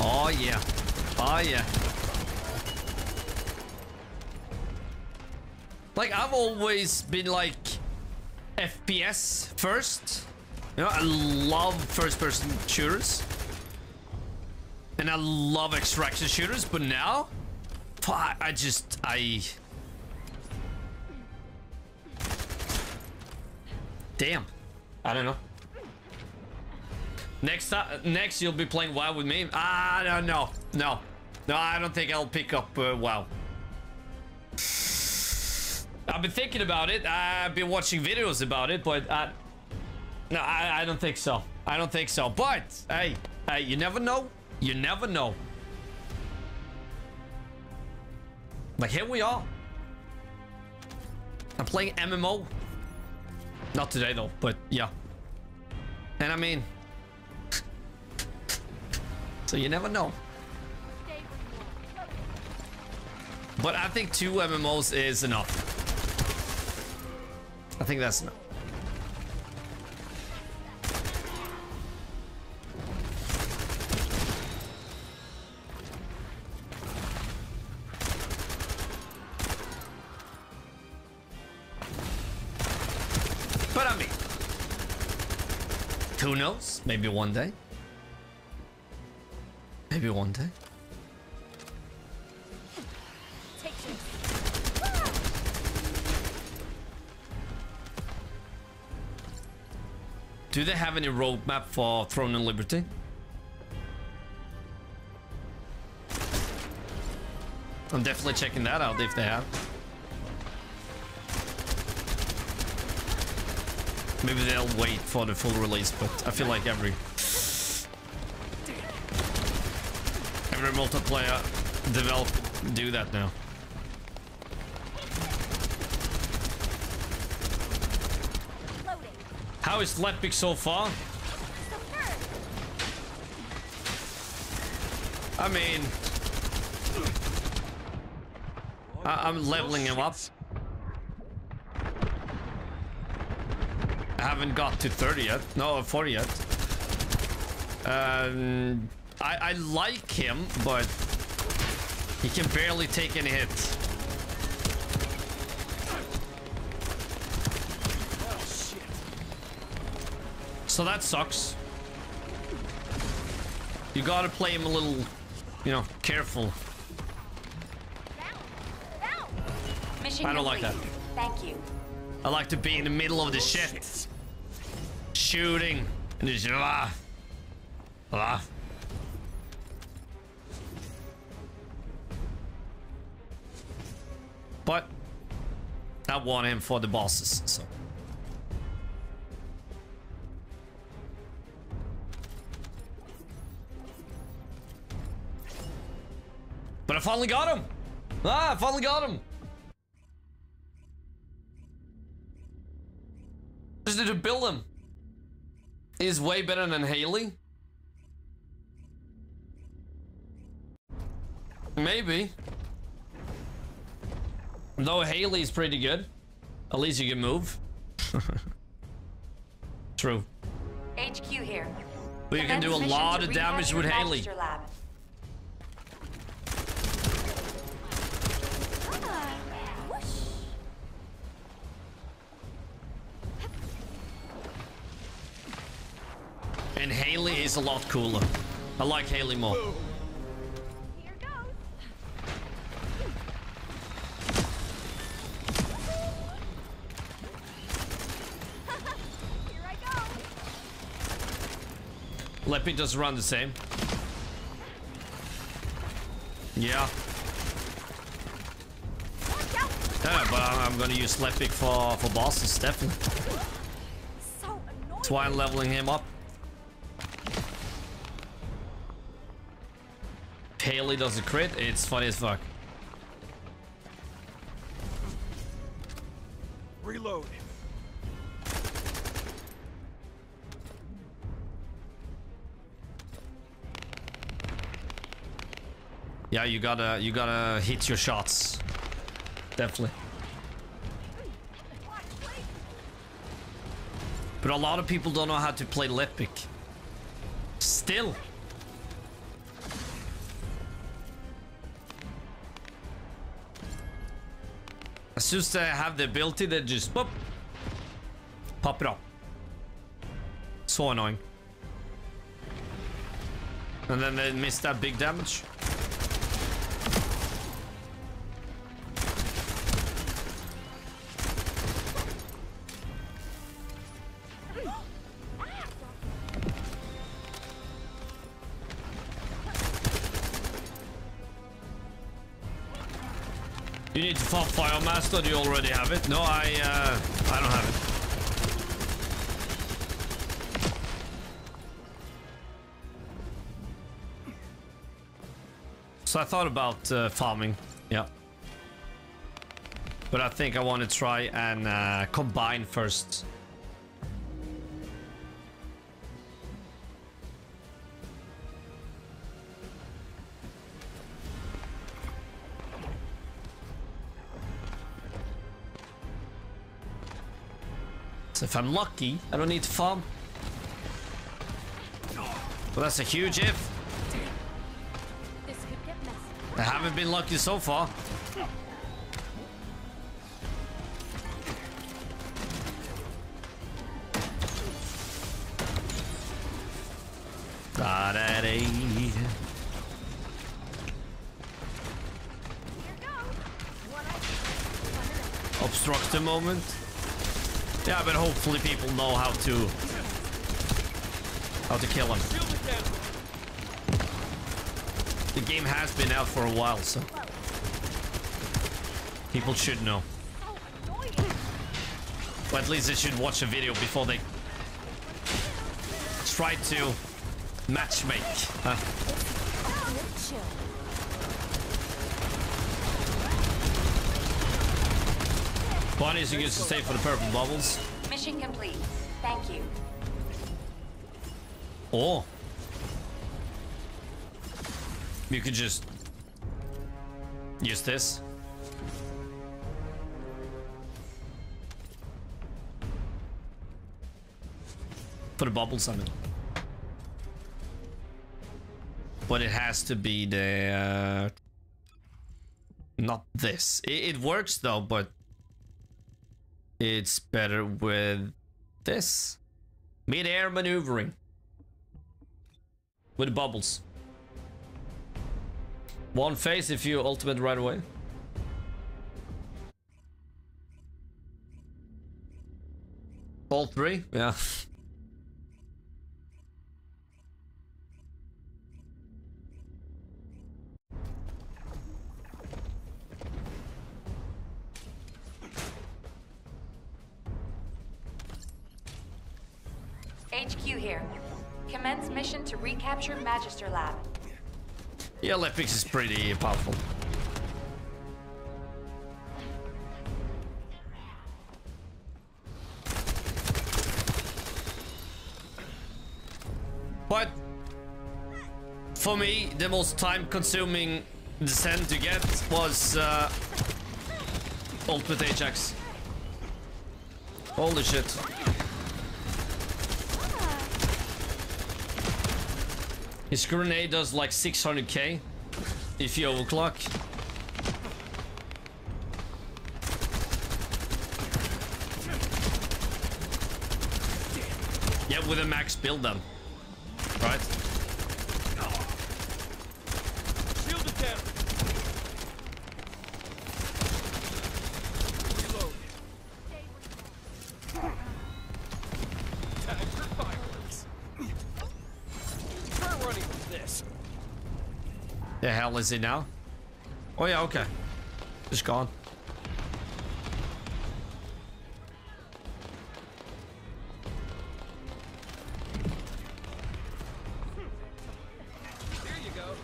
Oh yeah. Oh yeah. Like I've always been like FPS first. You know, I love first person shooters. And I love extraction shooters, but now I just I Damn. I don't know. Next time, next you'll be playing WoW with me. Ah, no, no, no, no. I don't think I'll pick up uh, WoW. I've been thinking about it. I've been watching videos about it, but I, no, I, I don't think so. I don't think so. But hey, hey, you never know. You never know. Like here we are. I'm playing MMO. Not today though, but yeah. And I mean, so you never know. But I think two MMOs is enough. I think that's enough. But I mean, who knows? Maybe one day. Maybe one day. Do they have any roadmap for Throne and Liberty? I'm definitely checking that out if they have. Maybe they'll wait for the full release, but I feel like every every multiplayer developer do that now. How is Lepic so far? I mean, I I'm leveling him up. I haven't got to 30 yet. No, 40 yet. Um, I, I like him, but he can barely take any hits. So that sucks. You gotta play him a little, you know, careful. I don't like that. Thank you. I like to be in the middle of the shit. Shooting. And just ah. Ah. But I want him for the bosses, so. But I finally got him! Ah, I finally got him! Just need to build him. He's way better than Hailey. Maybe. Though Hailey's pretty good. At least you can move. True. HQ here. But you can do a lot of damage with Hailey. lab. And Hailey is a lot cooler. I like Haley more. Let me just run the same. Yeah. Yeah, but I'm gonna use Lepic for, for bosses, definitely. Why I'm leveling him up. Paley does a crit, it's funny as fuck. Reload. Yeah, you gotta you gotta hit your shots. Definitely. But a lot of people don't know how to play Lepic. Still. As soon as they have the ability, they just pop, pop it up. So annoying. And then they miss that big damage. You need to farm Fire Master. Do you already have it? No, I uh, I don't have it. So I thought about uh, farming. Yeah. But I think I want to try and uh, combine first. So if I'm lucky, I don't need to farm. Well, that's a huge if. I haven't been lucky so far. Da da da. Obstruct the moment. Yeah, but hopefully people know how to how to kill him. The game has been out for a while, so people should know. Or at least they should watch a video before they try to matchmake. Huh? Bonnie is used to stay for the purple bubbles. Mission complete. Thank you. Oh. you could just use this. For the bubble mean. But it has to be the... Uh, not this. It, it works though, but it's better with this. Mid-air maneuvering. With bubbles. One phase if you ultimate right away. All three? Yeah. HQ here. Commence mission to recapture Magister Lab. Yeah, Lepix is pretty powerful. But for me, the most time-consuming descent to get was uh, Ultimate Ajax. Holy shit. His grenade does like 600k if you overclock. Yeah, with a max build then. Right? Shield it down. Reload. Time for fireworks. Try running with this. The hell is it now? Oh yeah, okay. It's gone.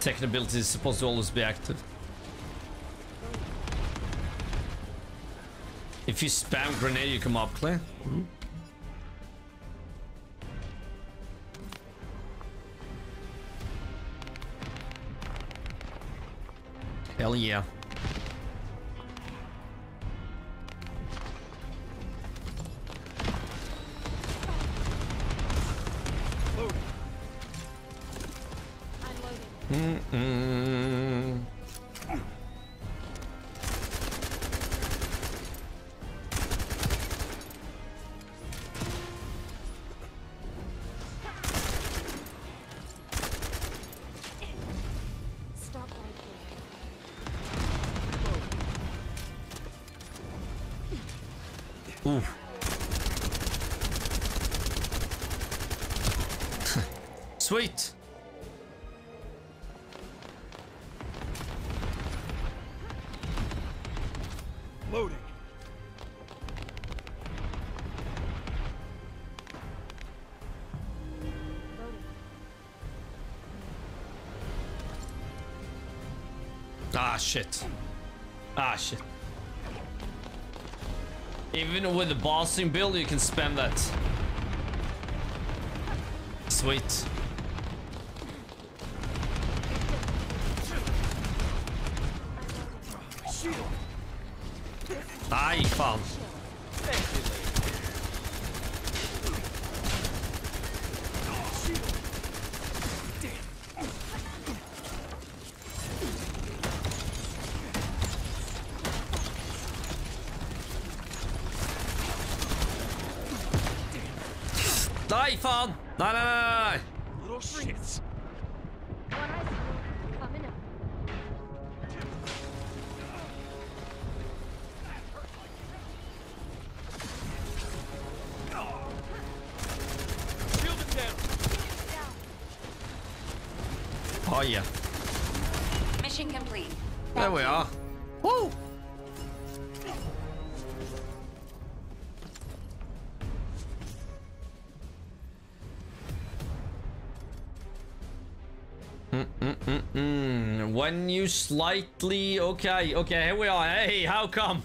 Technical ability is supposed to always be active. If you spam grenade, you come up clear. Mm-hmm. Hell yeah. Sweet. Loading. Ah, shit. Ah, shit. Even with the bossing build, you can spam that. Sweet. Aj, You slightly... Okay, okay, here we are. Hey, how come?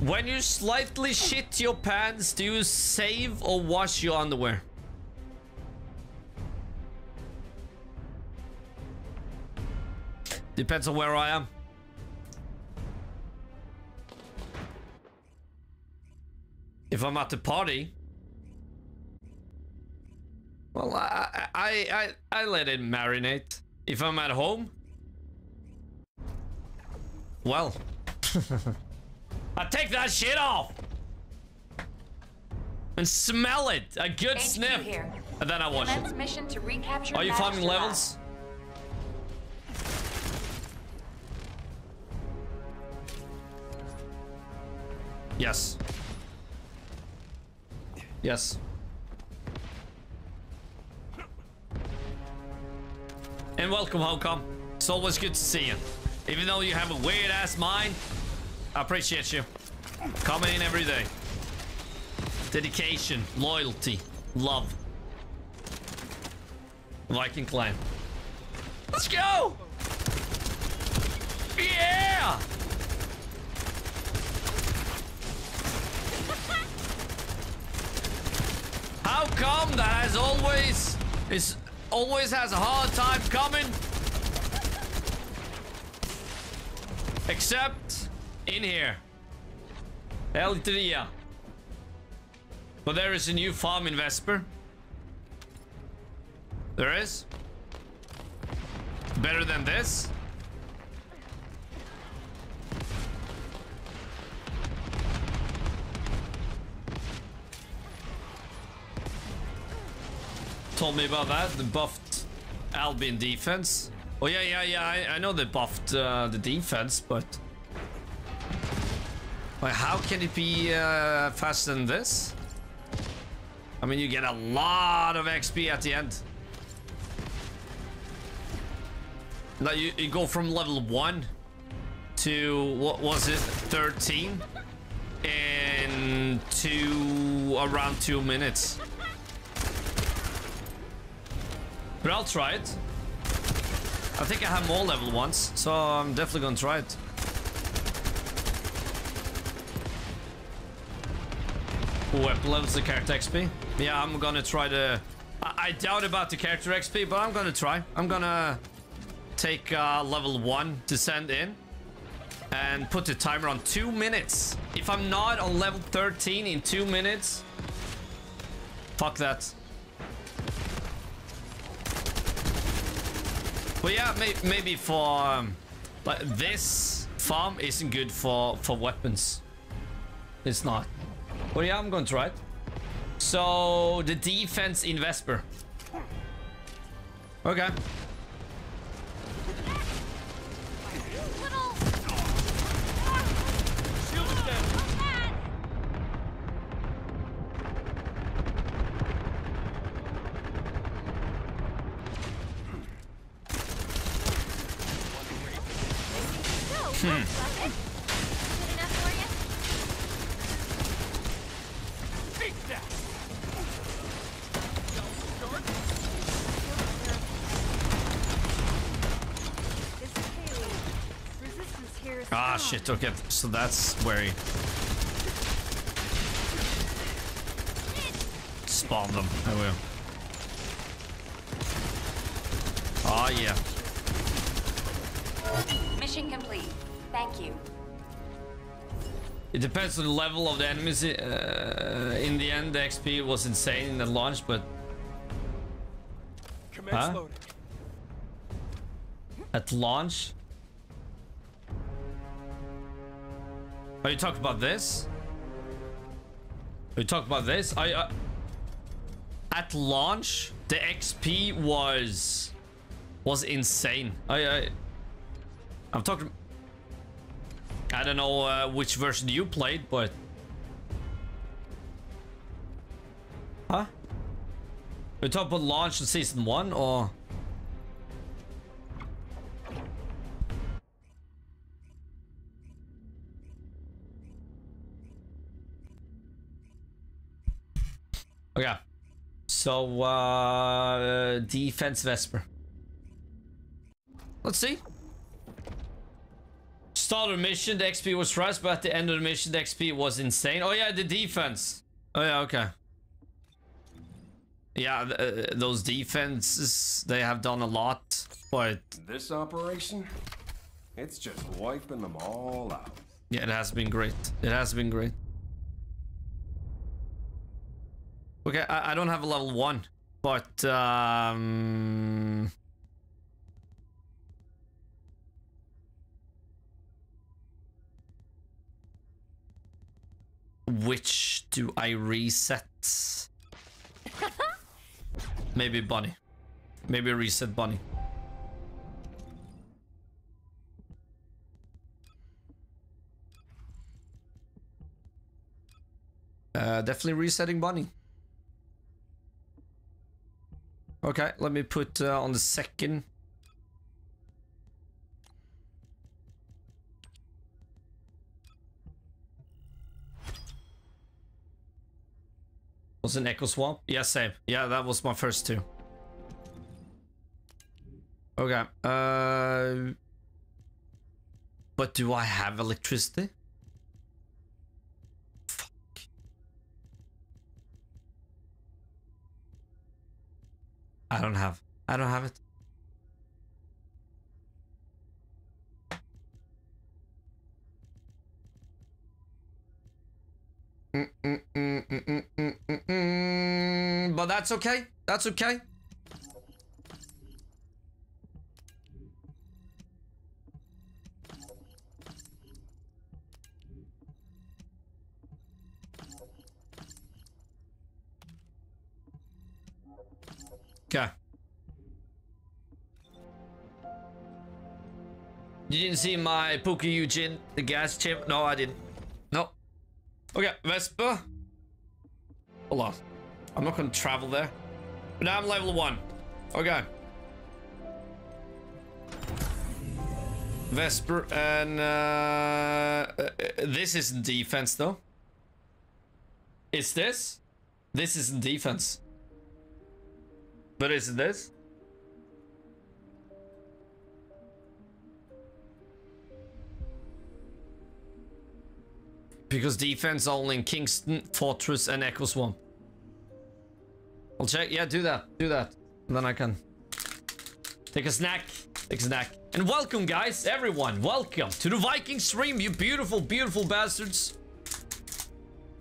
When you slightly shit your pants, do you save or wash your underwear? Depends on where I am. If I'm at the party, well, I, I, I, I let it marinate. If I'm at home, well, I take that shit off and smell it. A good HQ sniff, here. and then I wash Commence it. mission to recapture Are you farming levels? Yes. Yes. And welcome, Hongkong. It's always good to see you. Even though you have a weird ass mind, I appreciate you. Coming in every day. Dedication, loyalty, love. Viking clan. Let's go! Yeah! How come that has always is always has a hard time coming? Except in here. Eltria. But there is a new farm in Vesper. There is. Better than this. Told me about that. The buffed Albion defense. Oh yeah, yeah, yeah. I, I know they buffed uh, the defense, but how can it be uh, faster than this? I mean, you get a lot of XP at the end. Like you, you go from level one to what was it, 13, in two around two minutes. But I'll try it. I think I have more level ones, so I'm definitely gonna try it. What levels the character XP? Yeah, I'm gonna try to... I, I doubt about the character XP, but I'm gonna try. I'm gonna take uh, level 1 to send in and put the timer on 2 minutes. If I'm not on level 13 in 2 minutes, fuck that. But yeah, may maybe for... Um, this farm isn't good for, for weapons. It's not. But yeah, I'm gonna try it. So, the defense in Vesper. Okay. Shit. Okay, so that's where he... Spawn them. I will. Oh, yeah. Mission complete. Thank you. It depends on the level of the enemies. Uh, in the end, the XP was insane in the launch, but... Commence Huh? loading. At launch? Are you talking about this? Are you talking about this? I, uh, at launch, the XP was was insane. I, I I'm talking. I don't know uh, which version you played, but huh? Are you talking about launch in season one or? Okay. So, uh, defense Vesper. Let's see. Start of the mission, the XP was trash, but at the end of the mission, the XP was insane. Oh yeah, the defense. Oh yeah, okay. Yeah, th uh, those defenses, they have done a lot, but This operation, it's just wiping them all out. yeah, it has been great. It has been great. Okay, I, I don't have a level one, but um, which do I reset? Maybe Bunny. Maybe reset Bunny. Uh, definitely resetting Bunny. Okay, let me put uh, on the second. Was an Echo Swamp? Yeah, same. Yeah, that was my first two. Okay. Uh, but do I have electricity? I don't have. I don't have it. Mm, mm, mm, mm, mm, mm, mm, mm. But that's okay. That's okay. Okay. You didn't see my Poke Eugene, the gas chip? No, I didn't. No. Okay, Vesper. Hold on. I'm not gonna travel there. But now I'm level one. Okay. Vesper and uh, uh, this isn't defense though. Is this? This isn't defense. But is this? Because defense only in Kingston, Fortress, and Echo Swamp. I'll check. Yeah, do that. Do that. And then I can take a snack. Take a snack. And welcome, guys. Everyone, welcome to the Viking stream. You beautiful, beautiful bastards.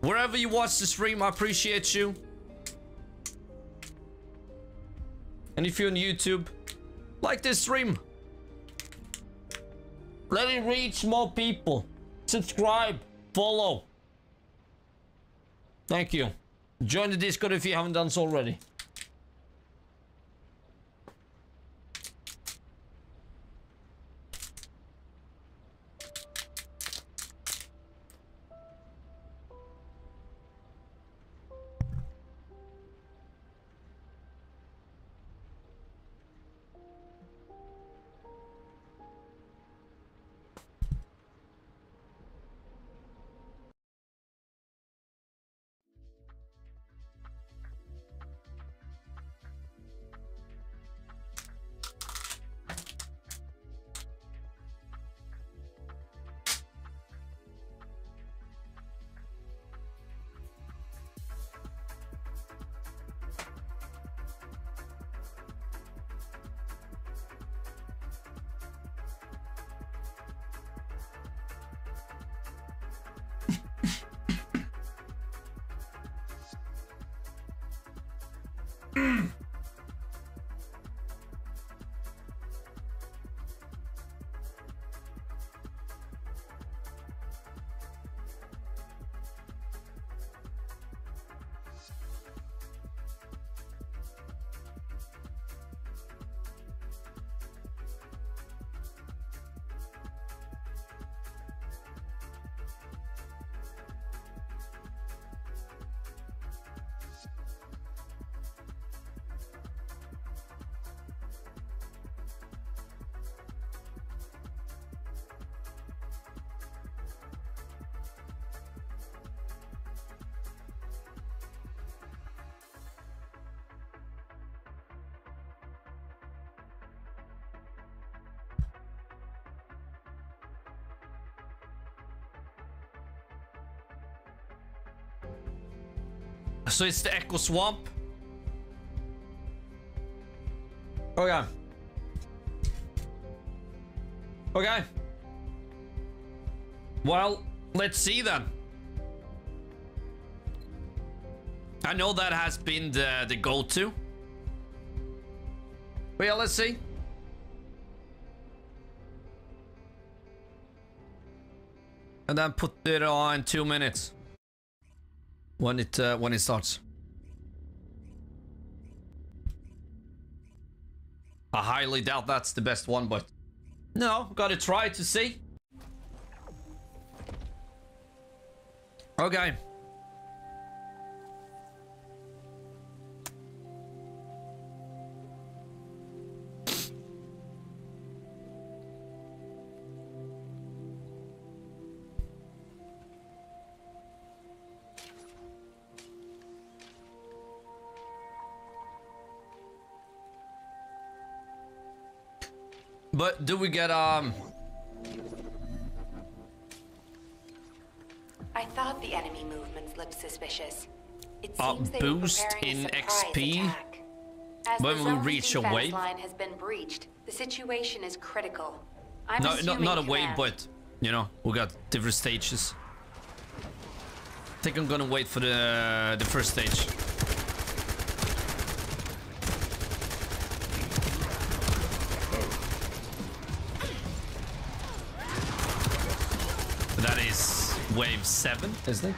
Wherever you watch the stream, I appreciate you. And if you're on YouTube, like this stream. Let it reach more people. Subscribe. Follow. Thank you. Join the Discord if you haven't done so already. So it's the Echo Swamp. Okay. Okay. Well, let's see then. I know that has been the, the go-to. But yeah, let's see. And then put it on two minutes. When it uh, when it starts. I highly doubt that's the best one, but no, gotta try to see. Okay. But do we get um I thought the enemy movements looked suspicious. It a seems were boost in XP attack. As when we reach a wave? line has been breached, the situation is critical. I'm No, not not a wave, but you know, we got different stages. I think I'm gonna wait for the the first stage. That is wave seven, isn't it?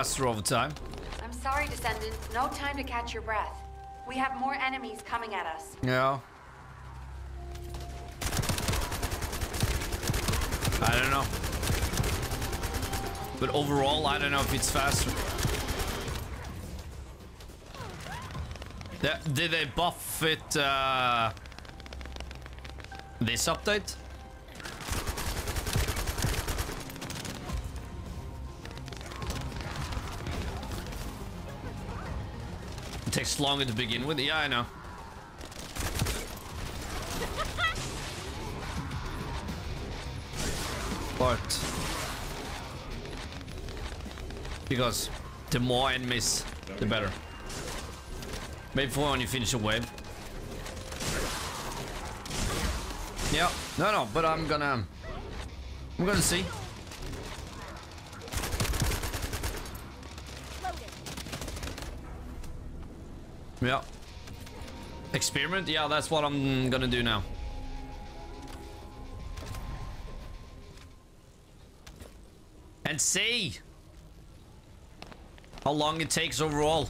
Faster over time. I'm sorry, Descendant. No time to catch your breath. We have more enemies coming at us. Yeah. I don't know. But overall, I don't know if it's faster. Did they buff it uh, this update? Longer to begin with. Yeah, I know. But because the more enemies, the better. Maybe for when you finish a wave. Yeah, no, no, but I'm gonna, I'm gonna see. Yeah. Experiment? Yeah, that's what I'm gonna do now. And see how long it takes overall.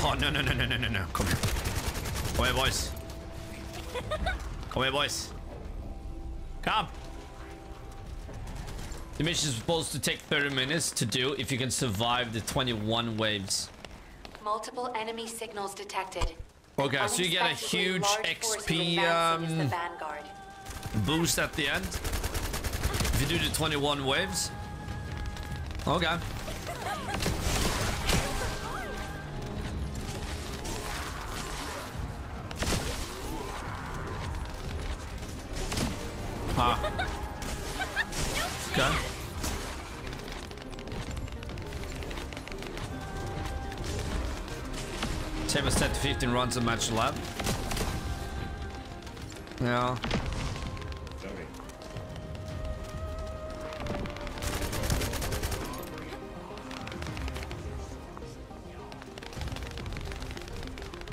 Oh, no, no, no, no, no, no, no. Come here. Come here, boys. Come here, boys. Come. The mission is supposed to take 30 minutes to do if you can survive the 21 waves. Multiple enemy signals detected. Okay, so you get a huge XP advancing as the um, boost at the end. If you do the 21 waves. Okay. can run to match lab. Yeah.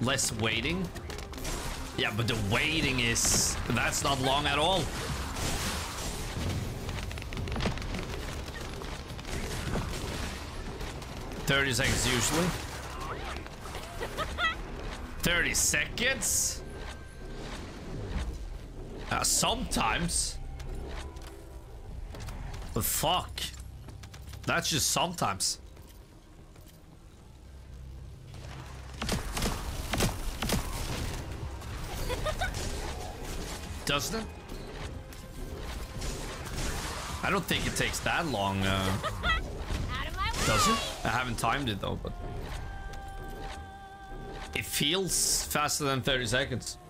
Less waiting? Yeah, but the waiting is... That's not long at all. Thirty seconds usually seconds. Uh, sometimes. But fuck. That's just sometimes. Doesn't it? I don't think it takes that long. Uh, does it? I haven't timed it though, but feels faster than 30 seconds.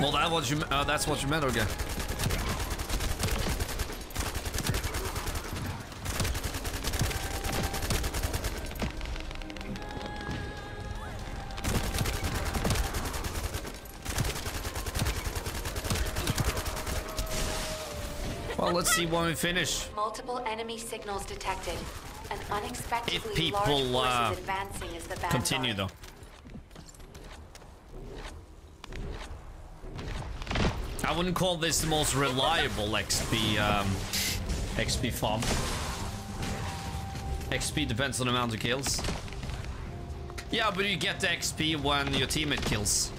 Well, that what you uh, that's what you meant, okay? Let's see when we finish. Multiple enemy signals detected. An unexpectedly If people, large uh, advancing is the vanguard. Continue though. I wouldn't call this the most reliable XP um, XP farm. XP depends on the amount of kills. Yeah, but you get the XP when your teammate kills.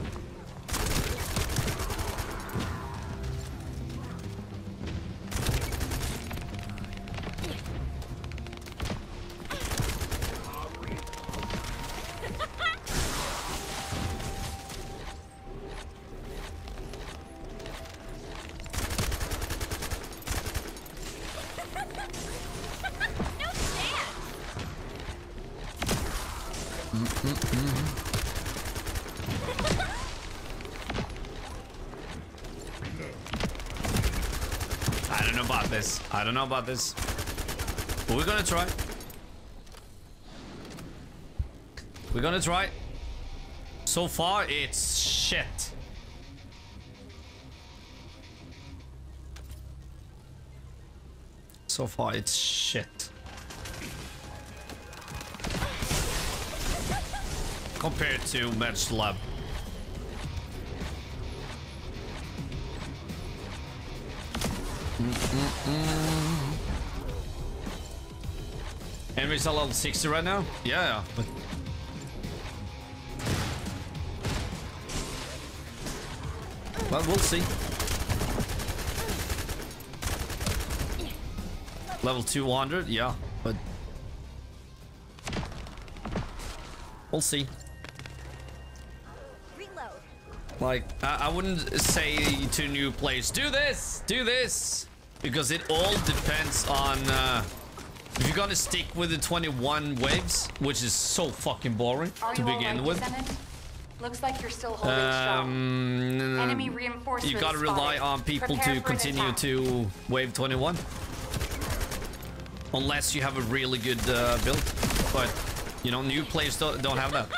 I don't know about this. But we're gonna try. We're gonna try. So far, it's shit. So far, it's shit. Compared to Match Lab. Mm. Enemies are level 60 right now? Yeah, yeah, but... Well, we'll see. Level 200? Yeah, but... We'll see. Like, I, I wouldn't say to new players, do this, do this, because it all depends on uh, if you're gonna stick with the 21 waves, which is so fucking boring Are to begin right, with. Looks like you're still holding strong. Um, Enemy reinforcements you gotta rely spotted. on people Prepare to continue to wave 21. Unless you have a really good uh, build. But, you know, new players don't, don't have that.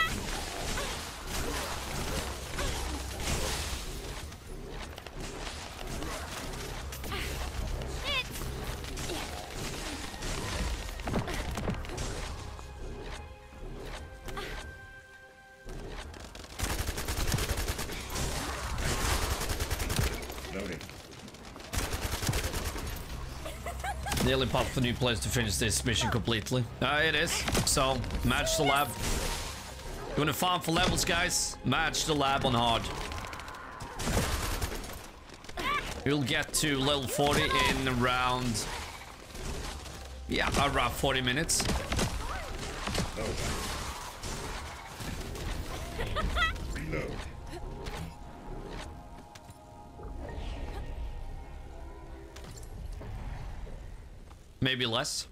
Nearly popped for new players to finish this mission completely. Uh, it is. So, match the lab. You wanna farm for levels, guys? Match the lab on hard. You'll get to level 40 in around... Yeah, around 40 minutes. Maybe less.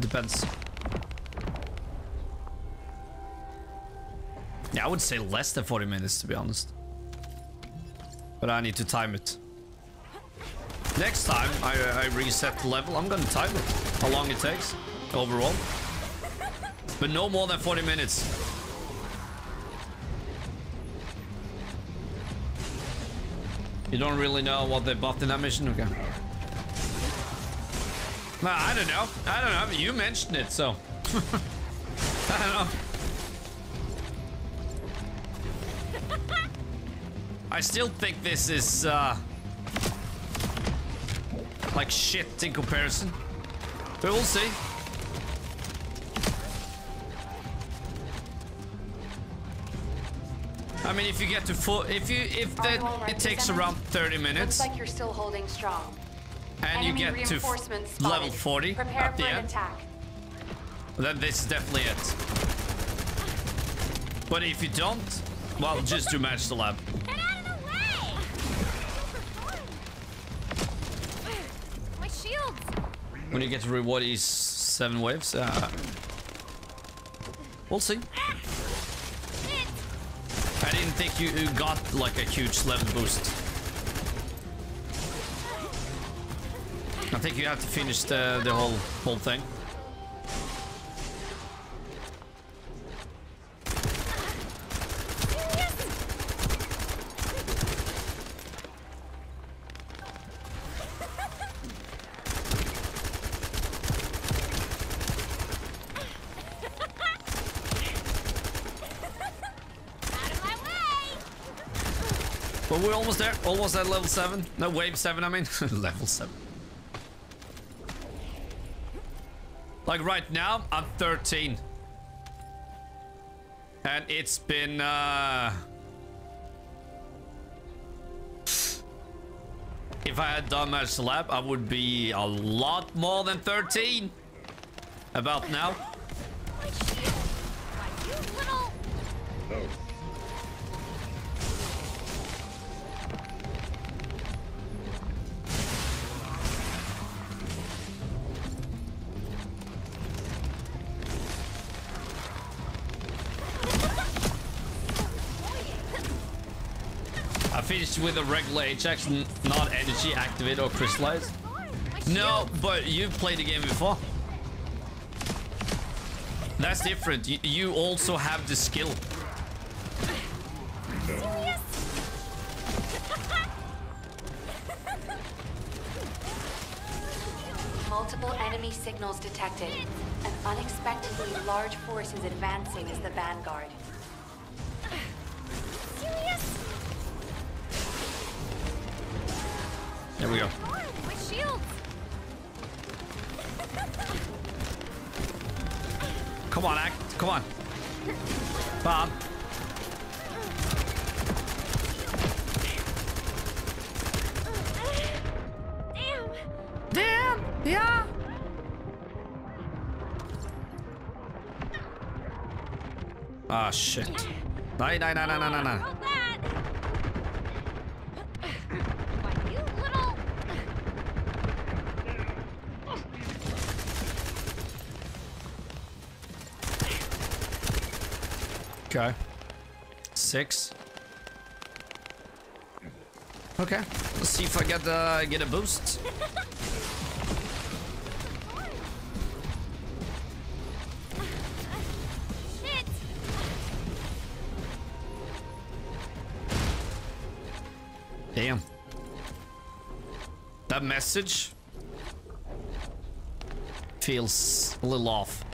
Depends. Yeah, I would say less than 40 minutes, to be honest. But I need to time it. Next time I, uh, I reset the level, I'm gonna time it. How long it takes overall. But no more than 40 minutes. You don't really know what they buffed in that mission? Okay. I don't know. I don't know. You mentioned it, so. I don't know. I still think this is, uh... Like shit in comparison. But we'll see. I mean, if you get to full, if you, if that, you all right, it takes around 30 minutes, Looks like you're still holding strong. And you get to reinforcements level 40 Prepare at for the an end, attack. then this is definitely it. But if you don't, well, just do match the lab. My shields! When you get to reward these seven waves, uh, we'll see. I didn't think you, you got like a huge level boost. I think you have to finish the the whole whole thing. But we're almost there. Almost at level 7. No, wave 7, I mean. level 7. Like right now, I'm 13. And it's been, uh... If I had done the Lab, I would be a lot more than 13. About now. With a regular HX, not energy, activate or crystallize. No, but you've played the game before. That's different. You, you also have the skill. Multiple enemy signals detected. An unexpectedly large force is advancing as the vanguard. We go. Come on, act. Come on. Bob. Damn! Damn. Yeah! Ah, shit. No, no, no, no, no, no, no. Okay. Six. Okay. Let's see if I get uh, get a boost. Damn. That message feels a little off.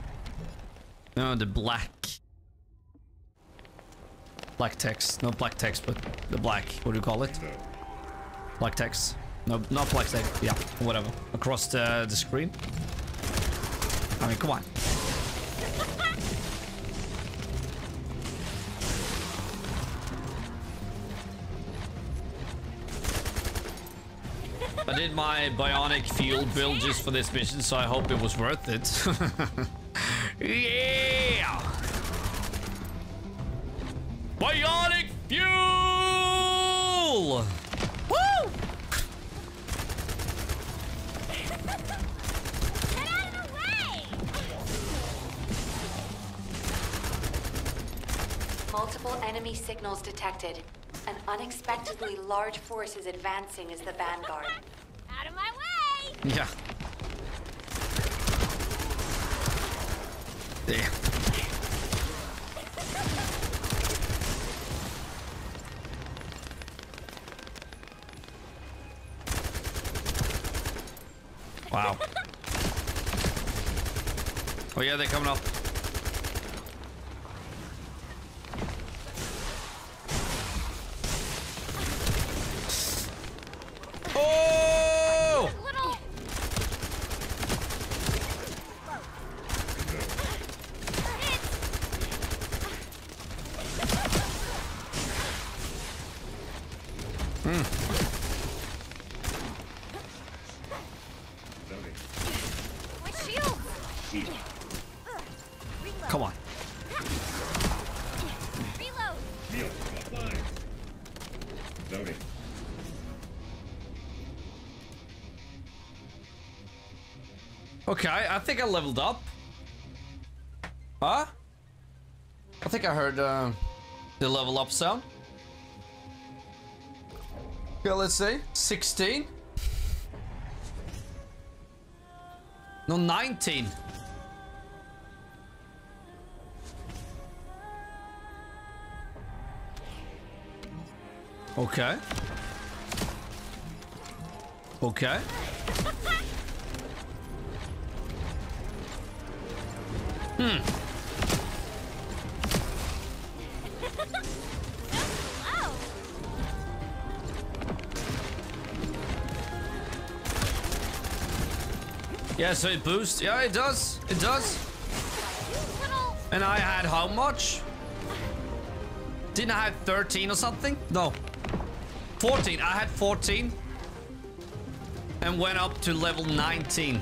No, the black. Black text. Not black text, but the black. What do you call it? Black text. No, not black text. Yeah, whatever. Across the, the screen. I mean, come on. I did my bionic fuel build just for this mission, so I hope it was worth it. yeah! Bionic fuel! Woo! Multiple enemy signals detected. An unexpectedly large force is advancing as the vanguard. Out of my way! Yeah. There. Oh yeah, they're coming up. Okay, I think I leveled up. Huh? I think I heard uh, the level up sound. Okay, let's see. 16. No, 19. Okay. Okay. Hmm. Yeah, so it boosts. Yeah, it does. It does. And I had how much? Didn't I have 13 or something? No. 14. I had 14. And went up to level 19.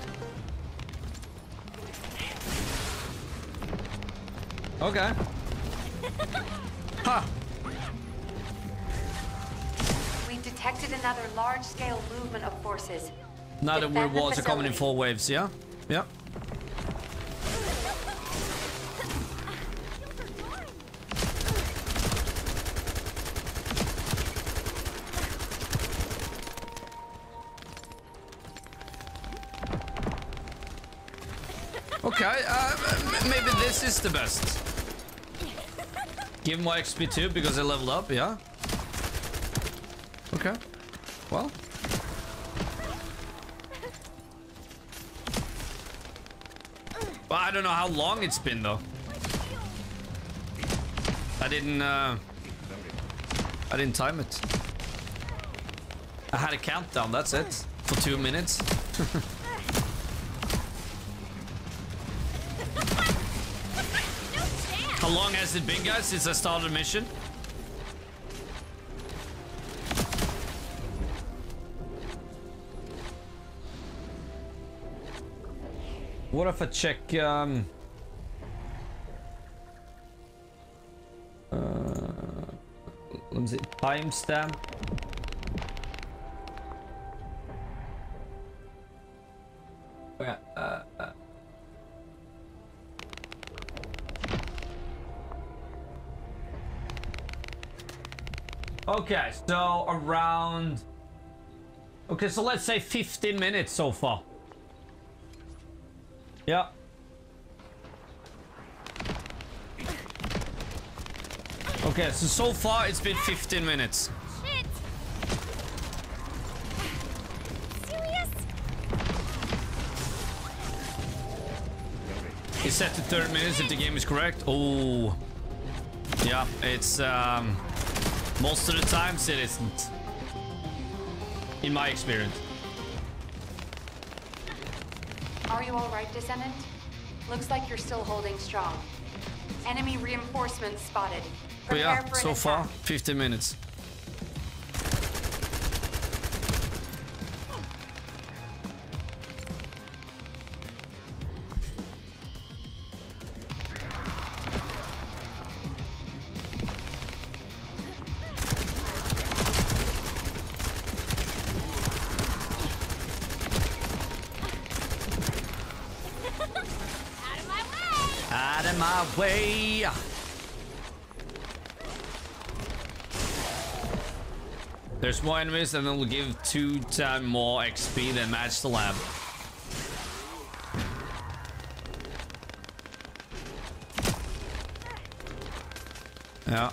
Okay. Huh. We've detected another large-scale movement of forces. Now the Defend weird the walls are coming in four waves, yeah? Yeah. Okay, uh, maybe this is the best. Give more XP too because they leveled up, yeah? Okay. Well. Well, I don't know how long it's been though. I didn't, uh... I didn't time it. I had a countdown, that's it. For two minutes. How long has it been, guys, since I started a mission? What if I check, um... Uh, let me see, timestamp. Okay, so around... Okay, so let's say 15 minutes so far. Yeah. Okay, so so far it's been 15 minutes. It's set to 30 minutes if the game is correct. Oh. Yeah, it's um most of the times it isn't. In my experience. Are you all right, Descendant? Looks like you're still holding strong. Enemy reinforcements spotted. Prepare yeah, so far 15 minutes. Way. There's more enemies and it'll give two times more XP than match the lab. Yeah.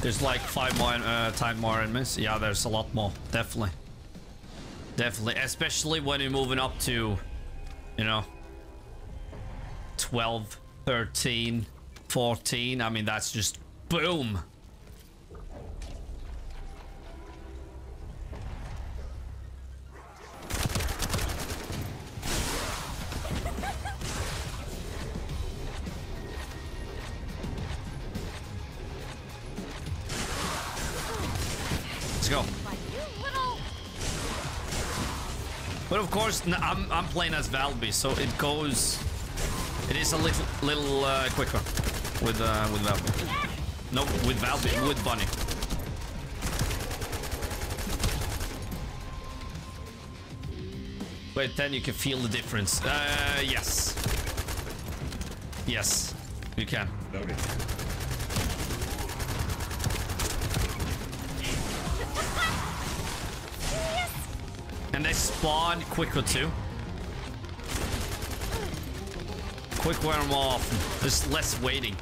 There's like five more, uh, time more enemies. Yeah, there's a lot more. Definitely. Definitely. Especially when you're moving up to, you know, 12, 13, 14. I mean, that's just boom. I'm, I'm playing as Valby, so it goes... It is a little little uh, quicker with uh, with Valby. No, with Valby, with Bunny. Wait, then you can feel the difference. Uh, yes. Yes, you can. Okay. Spawn quicker too. Quicker and more off. There's less waiting.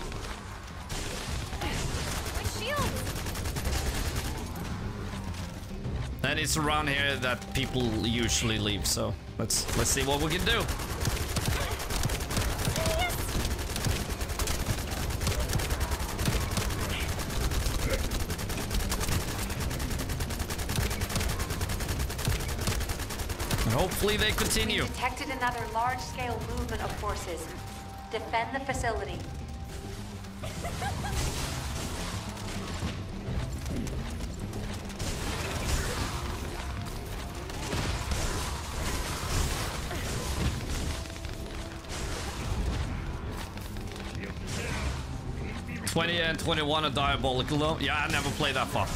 And it's around here that people usually leave, so let's let's see what we can do. And hopefully they continue. We detected another large-scale movement of forces. Defend the facility. Twenty and twenty-one are diabolical though. Yeah, I never played that far.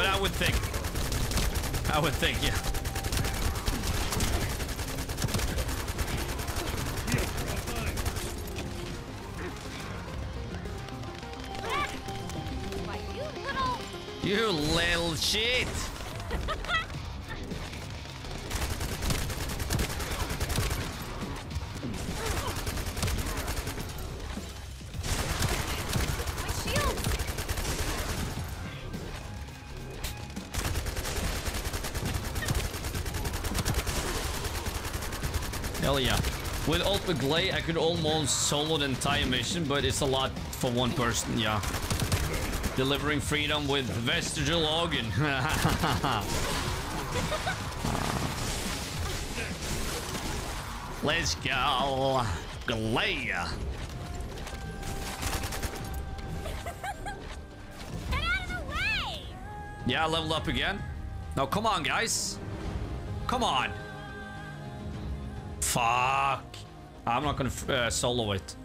But I would think. I would think, yeah. You little shit. Ultimate Gley, I could almost solo the entire mission, but it's a lot for one person, yeah. Delivering freedom with vestigial organ. Let's go. Gley. Yeah, level up again. Now, come on, guys. Come on. Fuck. I'm not gonna uh, solo it.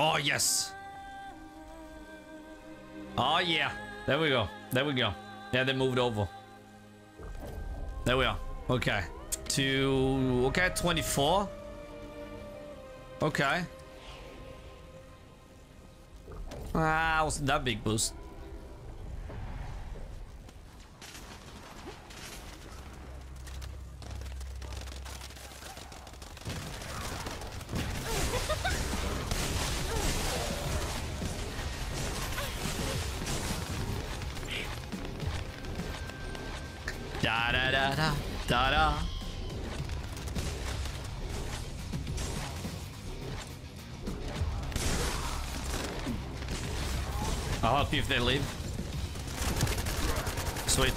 Oh, yes. Oh, yeah. There we go. There we go. Yeah, they moved over. There we are. Okay. To... Okay, 24. Okay. Ah, wasn't that big boost. If they leave. Sweet.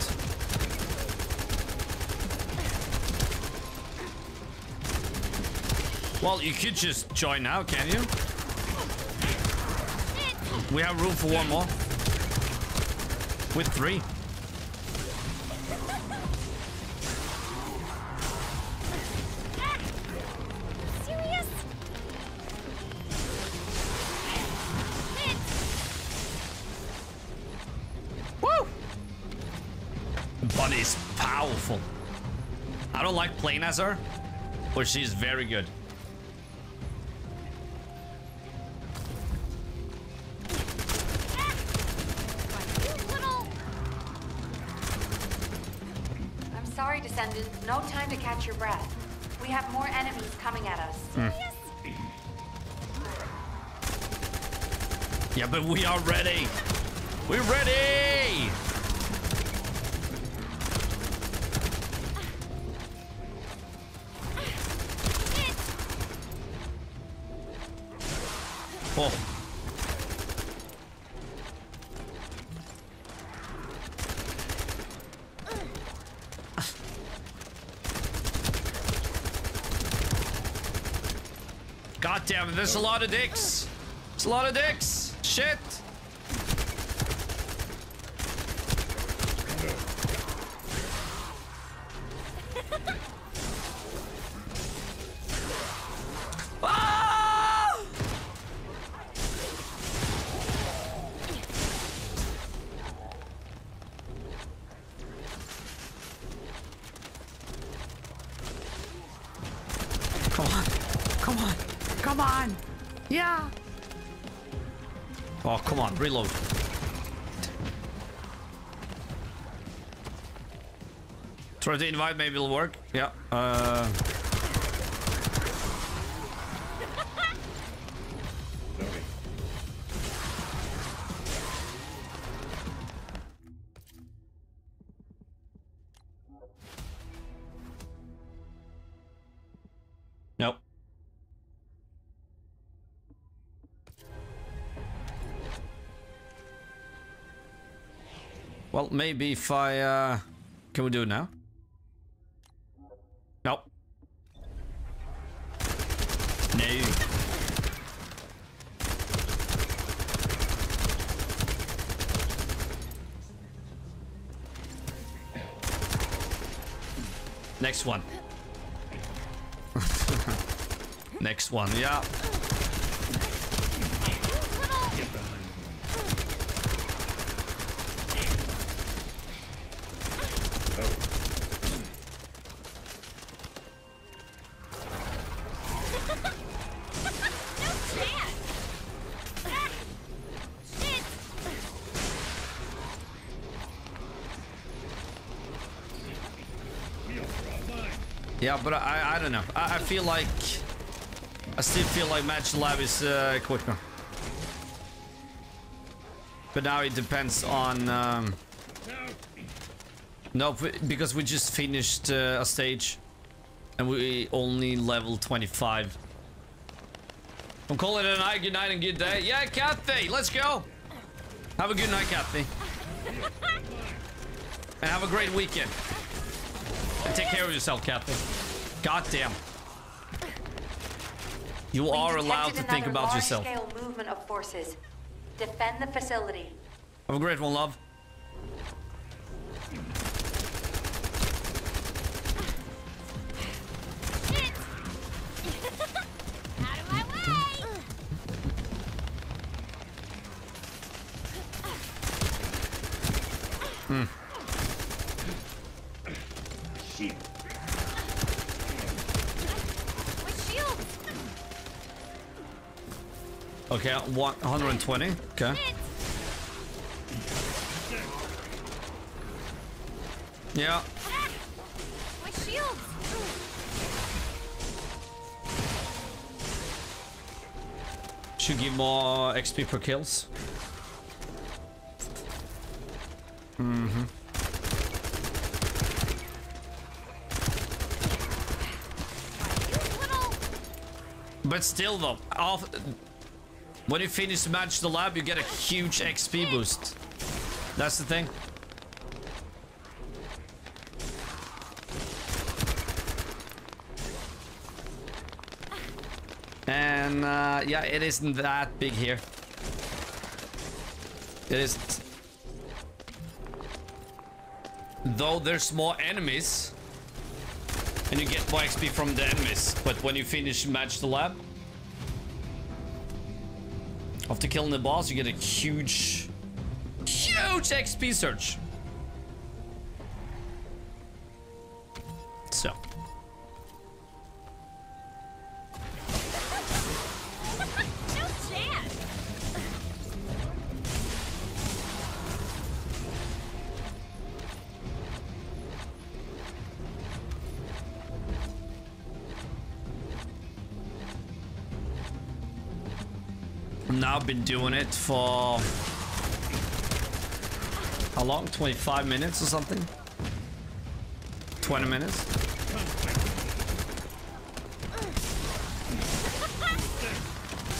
Well, you could just join now, can you? We have room for one more. With three. has her, which she's very good. I'm sorry, Descendant. No time to catch your breath. We have more enemies coming at us. Mm. Yeah, but we are ready. We're ready! There's a lot of dicks. There's a lot of dicks. Shit. Come on. Come on. Come on. Yeah. Oh, come on, reload. Try to invite, maybe it'll work. Yeah. Uh, Well, maybe if I, uh... Can we do it now? Nope. No. Next one. Next one, yeah. Yeah, but I, I don't know. I, I feel like... I still feel like Match Lab is uh, quicker. But now it depends on... Um, no, because we just finished uh, a stage. And we only level 25. I'm calling it a night. Good night and good day. Yeah, Kathy, let's go. Have a good night, Kathy. And have a great weekend. And take care of yourself, Kathy. God damn. You We are allowed to think about yourself. movement of forces. Defend the facility. Have a great one, love. Okay, one- 120. Okay. Yeah. My shields! Should give more XP per kills. Mm-hmm. But still though, off, when you finish match the lab, you get a huge XP boost. That's the thing. And uh, yeah, it isn't that big here. It isn't. Though there's more enemies. And you get more XP from the enemies. But when you finish match the lab. After killing the boss, you get a huge, huge XP surge. Been doing it for how long? 25 minutes or something? 20 minutes?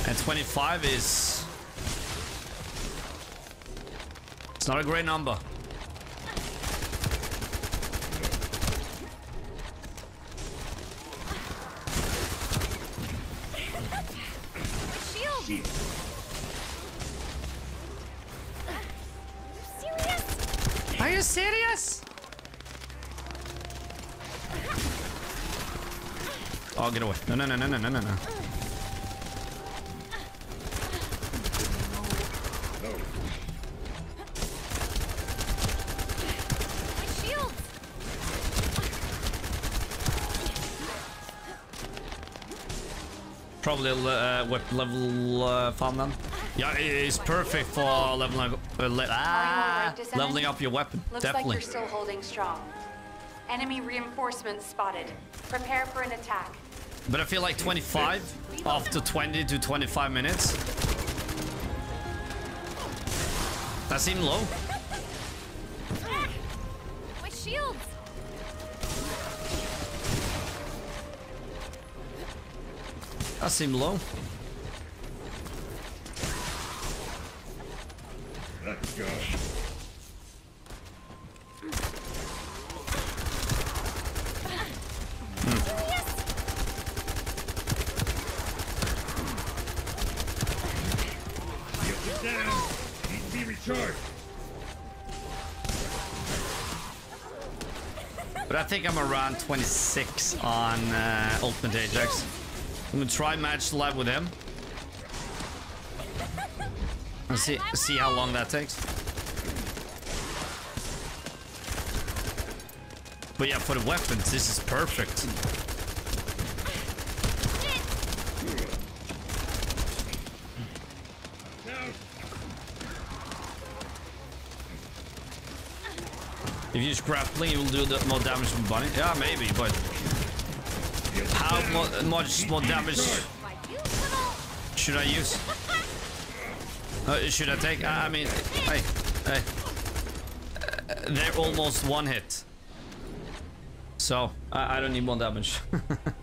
And 25 is... It's not a great number. Shield. Serious? Are you serious? Oh, get away. No, no, no, no, no, no, no, no. My shields. Probably uh, weapon level uh, farm then. Yeah, it is perfect for leveling, uh, le ah, break, leveling up your weapon. Looks Definitely. like you're still holding strong. Enemy reinforcements spotted. Prepare for an attack. But I feel like 25 after 20 to 25 minutes. That seemed low. My shields. That seemed low. Think I'm around 26 on uh, Ultimate Ajax. I'm gonna try match the live with him. And see, see how long that takes. But yeah, for the weapons, this is perfect. If you use grappling, you will do the more damage from bunny. Yeah, maybe, but how mo much more damage should I use? Uh, should I take? I mean, hey, hey, Uh, they're almost one hit, so I, I don't need more damage.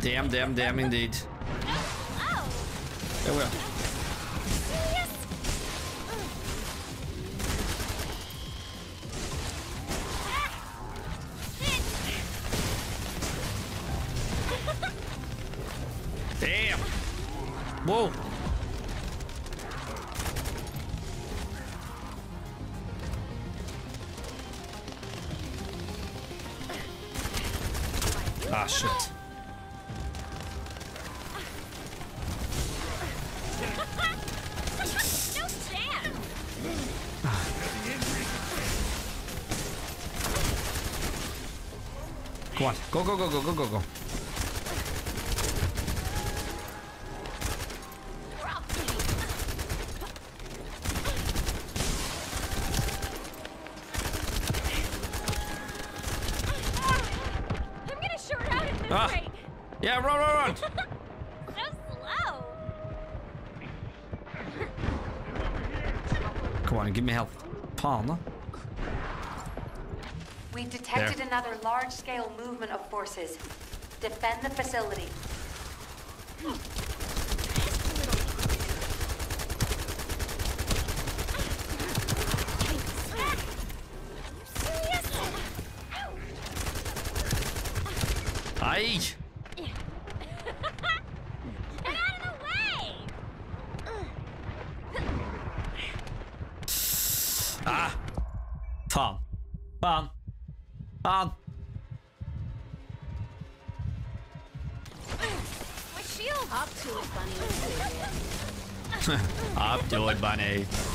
damn, damn, damn, indeed. There we are. Come on. Go, go, go, go, go, go, go. I'm gonna short out at this Ah. rate. Yeah, run, run, run. So slow. Come on, give me help. Fan. We detected another large-scale movement of forces. Defend the facility. Serious? To it, bunny.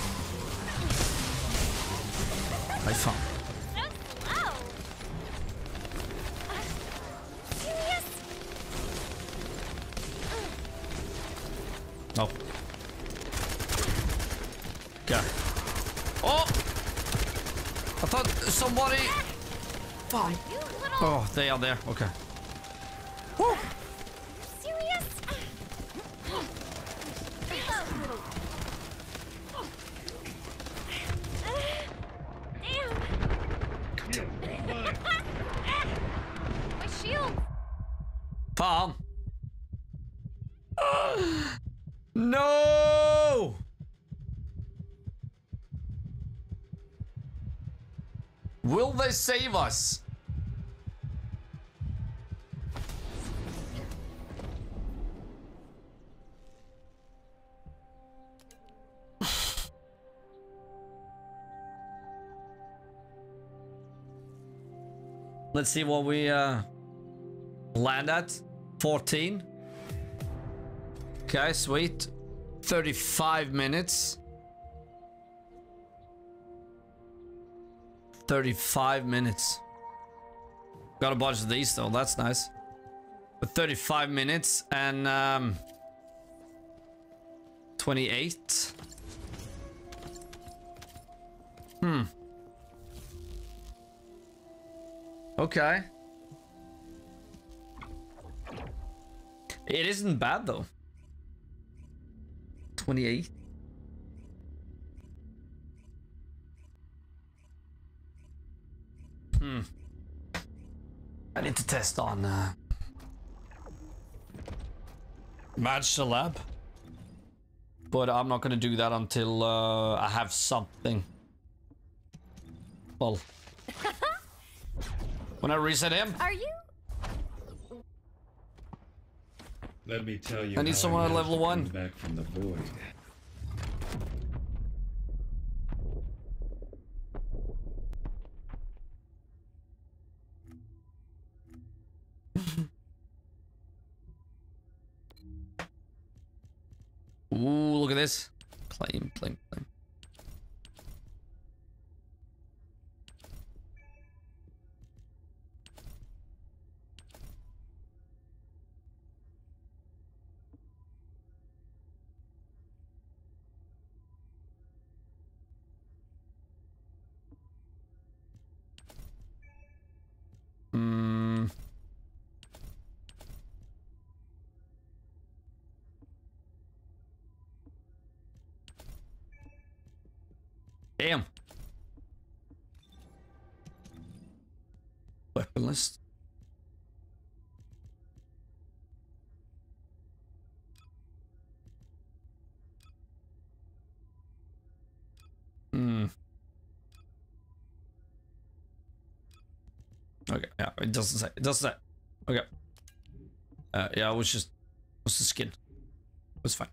Aj fan. So slow. Serious? No. Okay. Oh! I thought somebody... Fine. Oh, they are there. Okay. Let's see what we uh, land at. 14. Okay, sweet. 35 minutes. 35 minutes. Got a bunch of these though, that's nice. But 35 minutes and um 28. Hmm. Okay. It isn't bad though. 28. Hmm. I need to test on uh Match the lab. But I'm not gonna do that until uh, I have something. Well. when I reset him. Are you? Let me tell you. I need how someone at level one. Back from the void. Claim, claim, claim. It doesn't say. It doesn't say. Okay. Uh, yeah, it was just, was the skin. It was fine.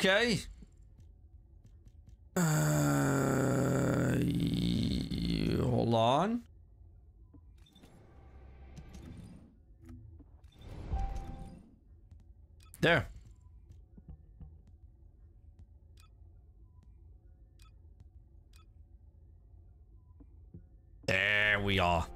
Okay. Uh, hold on. There. There we are.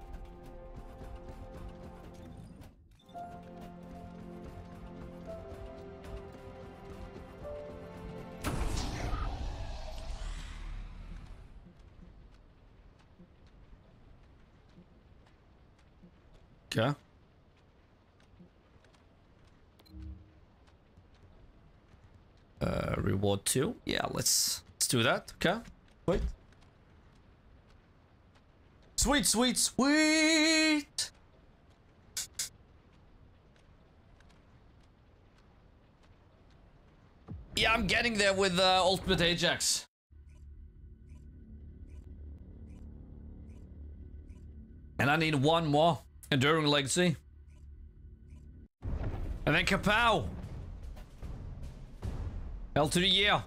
Reward two. Yeah, let's let's do that. Okay. Wait. Sweet, sweet, sweet. Yeah, I'm getting there with uh, Ultimate Ajax. And I need one more Enduring Legacy. And then kapow! Hell to the year.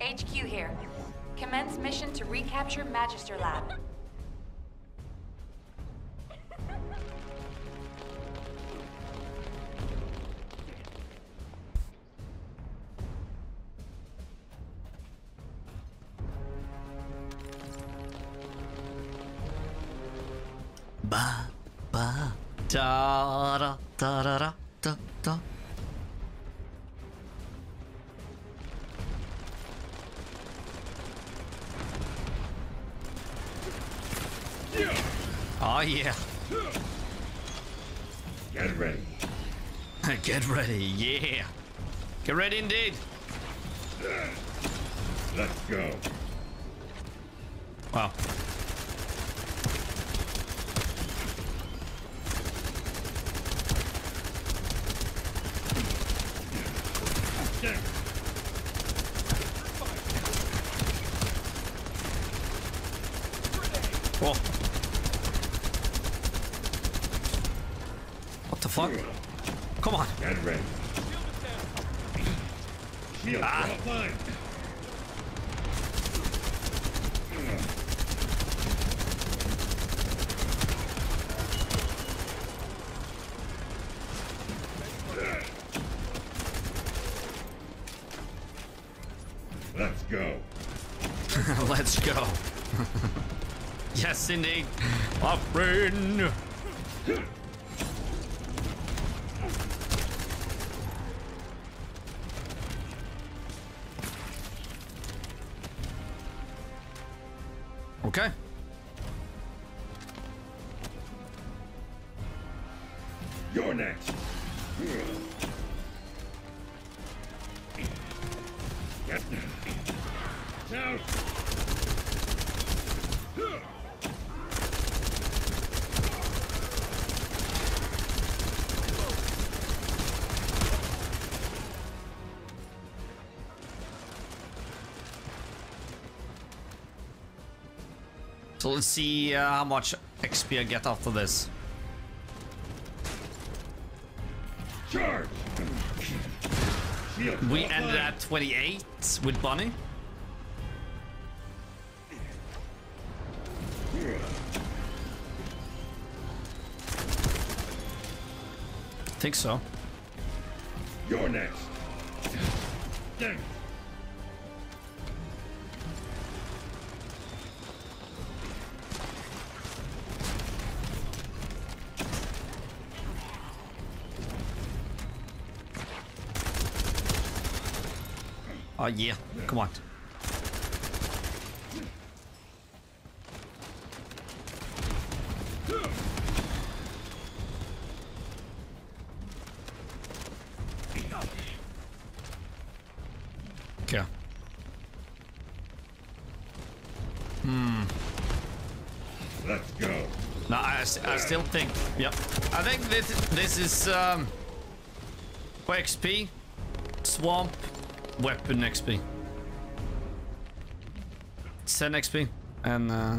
HQ here. Commence mission to recapture Magister Lab. Ba ba da da da da da da da. Oh yeah. Get ready. Get ready, yeah. Get ready indeed. Let's go. Wow. Oh. What the fuck? Come on. Get ready. Shield Ah. Indeed. A friend. Let's see uh, how much XP I get after this. Charge. We ended at 28 with Bunny. Think so. Yeah, come on. Okay. Hmm. Let's go. No, I, I still think. Yep. I think this this is um. For XP, swamp, weapon XP. 10 XP, and uh,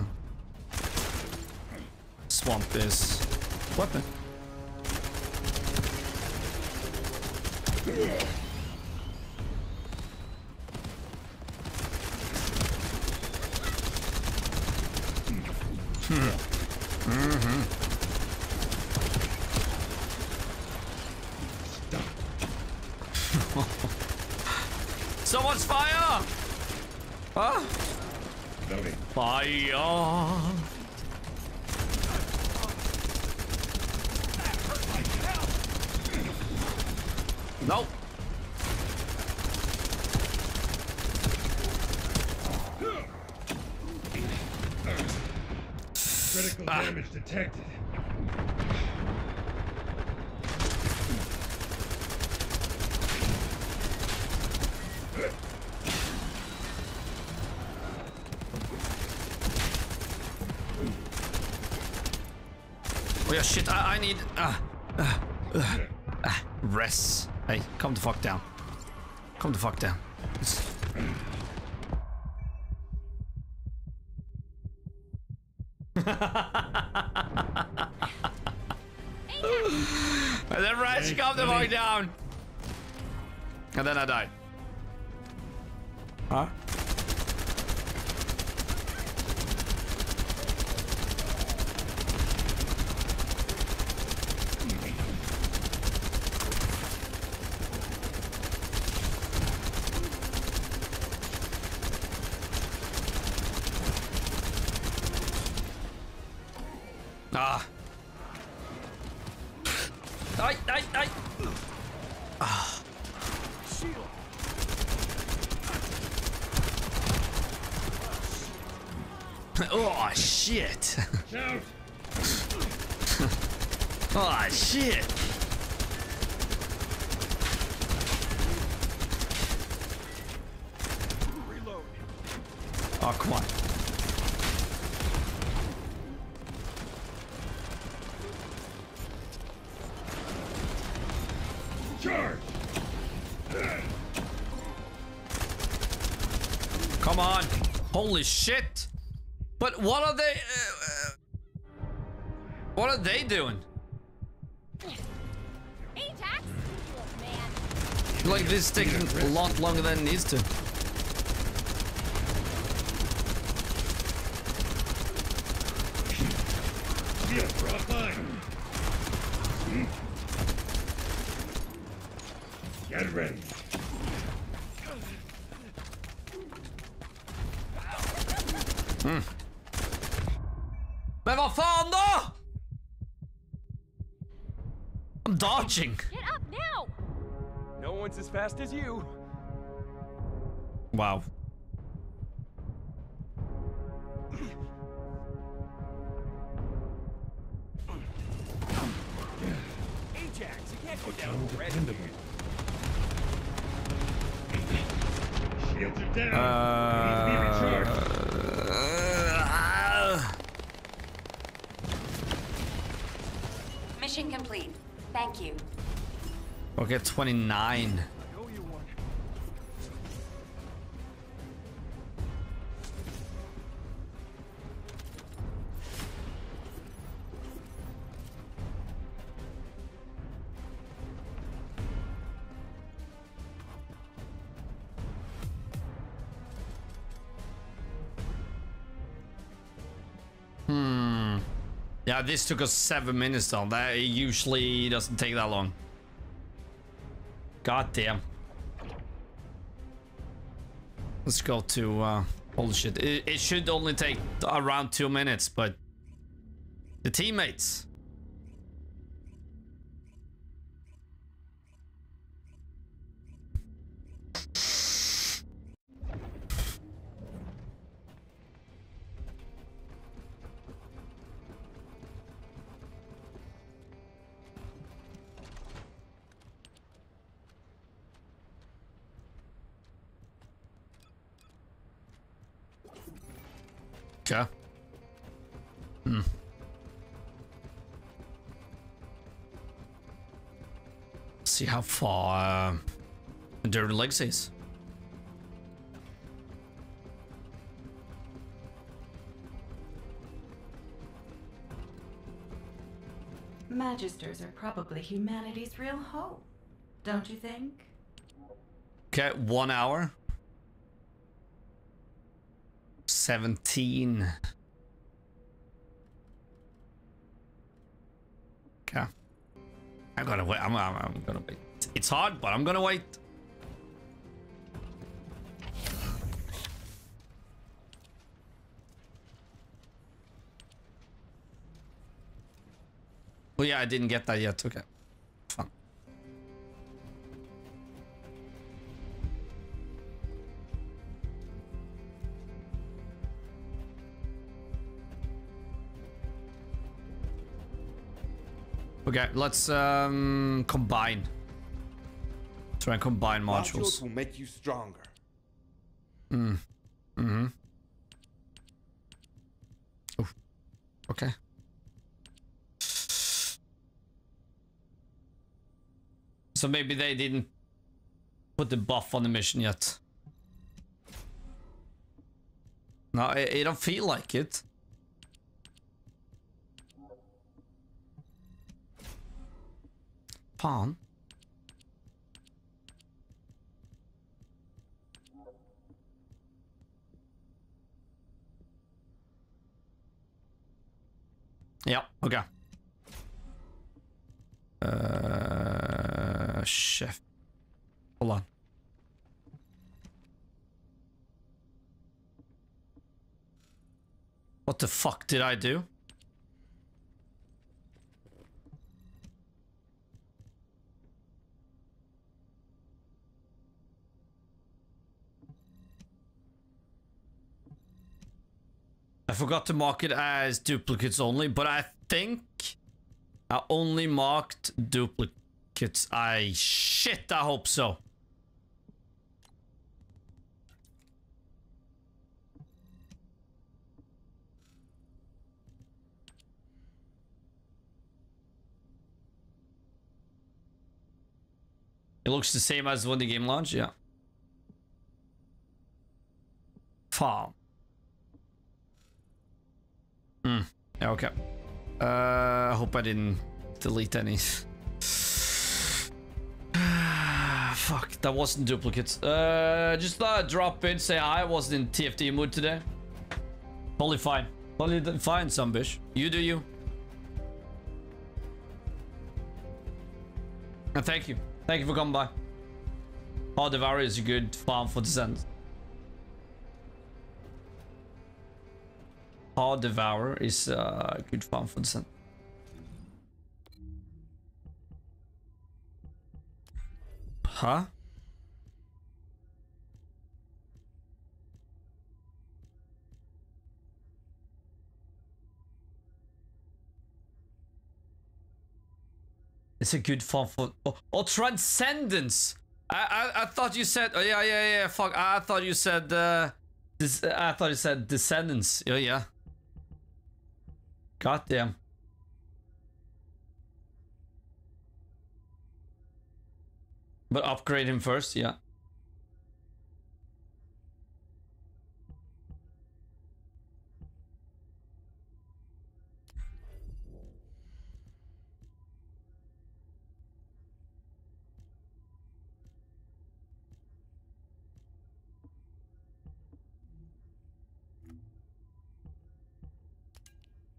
swamp is weapon. Hmm. Mm-hmm. Someone's fire! Huh? Loading. Fire! Nope. Critical Detected. Oh yeah, shit, I, I need... Uh, uh, uh, uh, rest. Hey, calm the fuck down. Calm the fuck down. And then I died. On. Holy shit. But what are they... Uh, uh, what are they doing? Ajax! Man. Like this is taking a lot longer than it needs to. Shield, drop mine! Get ready. Mm. Men vad fan då? I'm. Get up now! No one's as fast as you. Wow. Ajax, you can't go down already. Shields are down. Need Thank you. okay, 29. This took us seven minutes though. That it usually doesn't take that long. God damn. Let's go to, uh, holy shit. It, it should only take around two minutes, but the teammates. Okay. Hmm. See how far uh, Dirty Legs is. Magisters are probably humanity's real hope, don't you think? Okay, one hour. 17. Okay. I'm gonna wait. I'm, I'm, I'm gonna wait. It's hard, but I'm gonna wait. Oh yeah, I didn't get that yet. Okay. Okay, let's um combine. Try and combine modules. modules will make you stronger. Mm. Mm-hmm. Oh. Okay. So maybe they didn't put the buff on the mission yet. No, I, I don't feel like it. Fan. Ja, OK. Uh, chef. Hold on. What the fuck did I do? I forgot to mark it as duplicates only, but I think I only marked duplicates. I shit, I hope so. It looks the same as when the game launched, yeah. Farm. Yeah, okay. Uh, I hope I didn't delete any. Fuck, that wasn't duplicates. Uh, just uh, drop in, say. I wasn't in TFT mood today. Totally fine. Totally fine, some bitch. You do you. Thank you. Thank you for coming by. Oh, Devour is a good farm for descent. Hard Devour is a uh, good farm for descent. Huh? It's a good farm for oh, oh transcendence. I, I I thought you said oh yeah yeah yeah fuck I thought you said uh this I thought you said descendants. Oh yeah. God damn. But upgrade him first, yeah.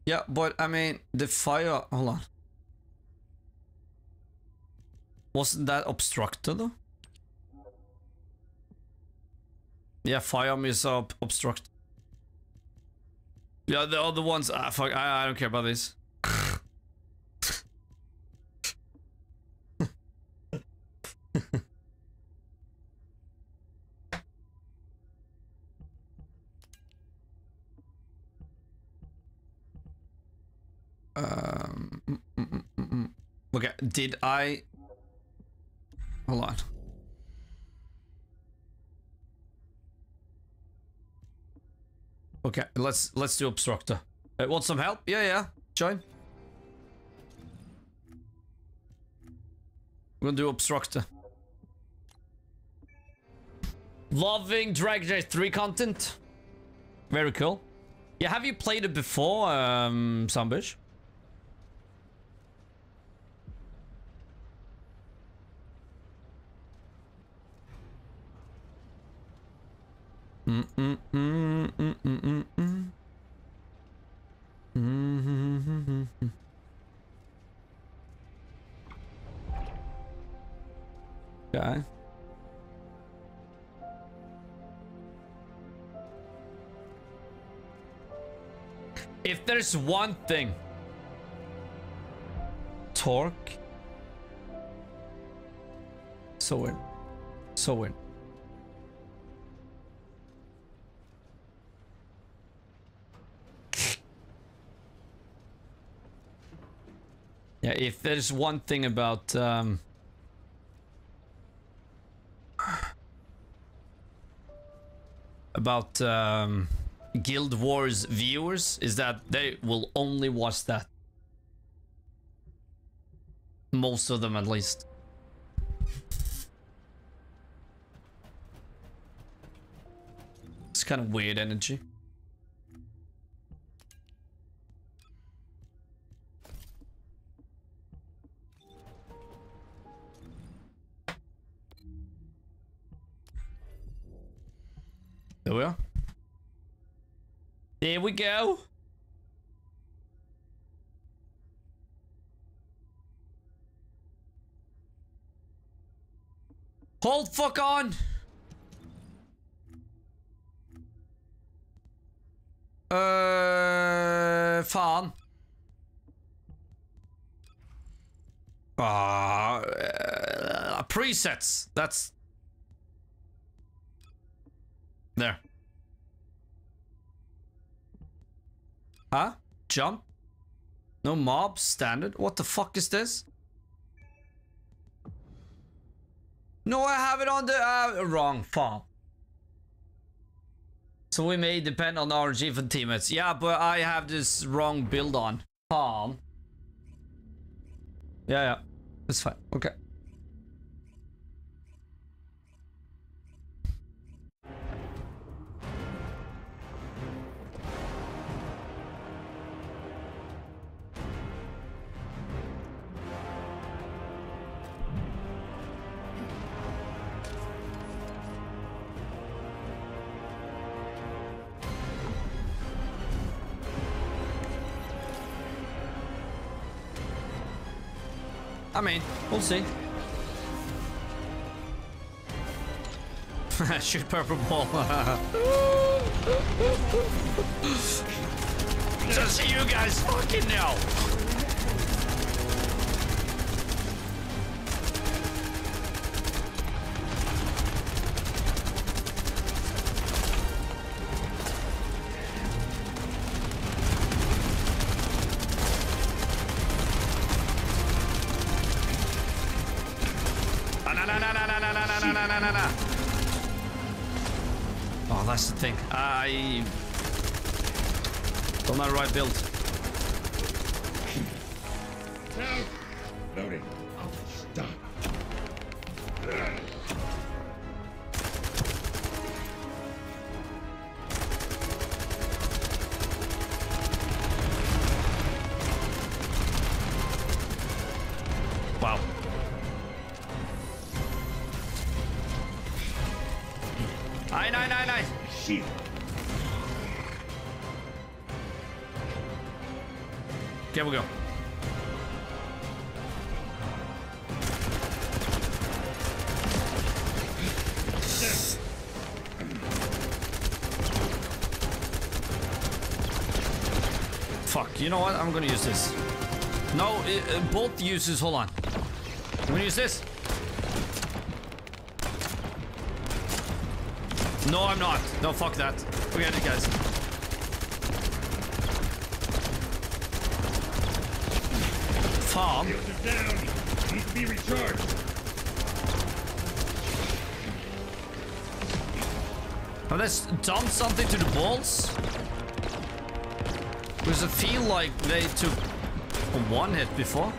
Yeah, but I mean, the fire... Hold on. Wasn't that obstructed? Yeah, fire is up obstruct. Yeah, the other ones. Ah, fuck. I, I don't care about this. um. mm, mm, mm. Okay, did I? Hold on. Okay, let's let's do Obstructer. Uh, want some help? Yeah, yeah. Join. We're gonna do Obstructer. Loving Dragon Age 3 content. Very cool. Yeah, have you played it before, um, Sambish? Okay. If there's one thing torque so weird so weird Yeah, if there's one thing about um, about um, Guild Wars viewers is that they will only watch that. Most of them, at least. It's kind of weird energy. There we are. There we go. Hold fuck on. Uh, fan. Ah, uh, presets. That's there. Huh? Jump? No mob standard? What the fuck is this? No, I have it on the uh, wrong farm. So we may depend on RG for teammates. Yeah, but I have this wrong build on. Farm. Yeah, yeah. It's fine. Okay. I mean, we'll see. Shoot purple ball. So you guys fucking know. Know what? I'm gonna use this. No, uh, uh, both uses, hold on. I'm gonna use this. No, I'm not. No, fuck that. Forget it, guys. Farm. Shields are down. Needs to be recharged. Have they done something to the balls? Does it feel like they took one hit before?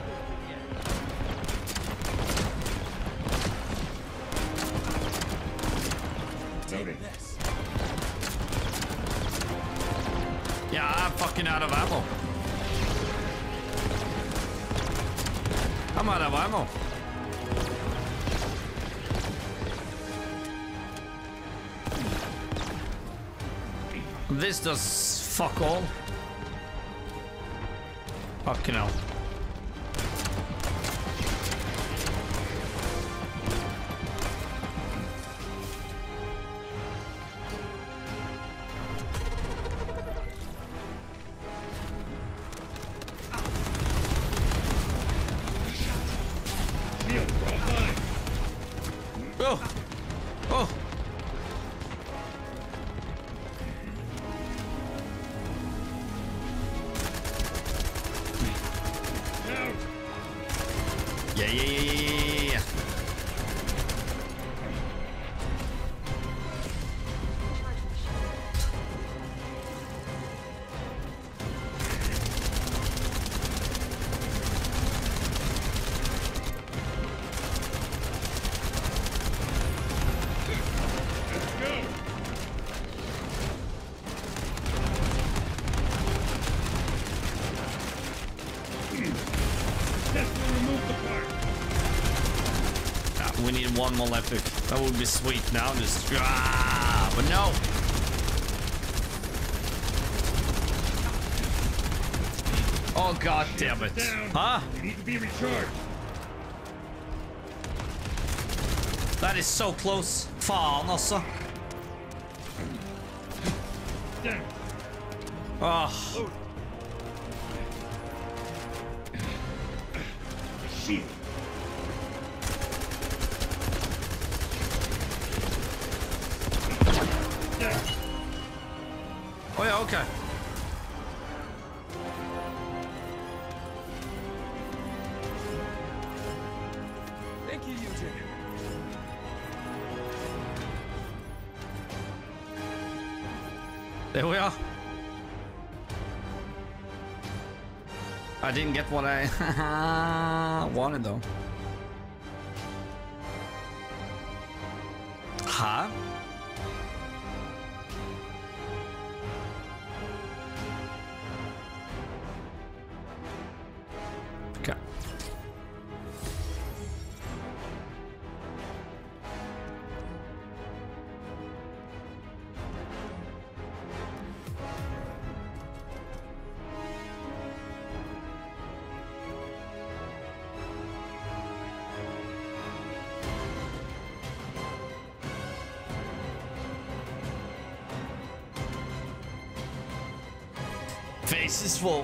That would be sweet. Now just... Ah, but no! Oh, god damn it. Huh? You need to be recharged. That is so close. Fan, also. What I wanted though.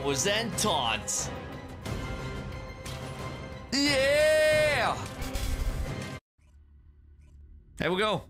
And taunts. Yeah! Here we go.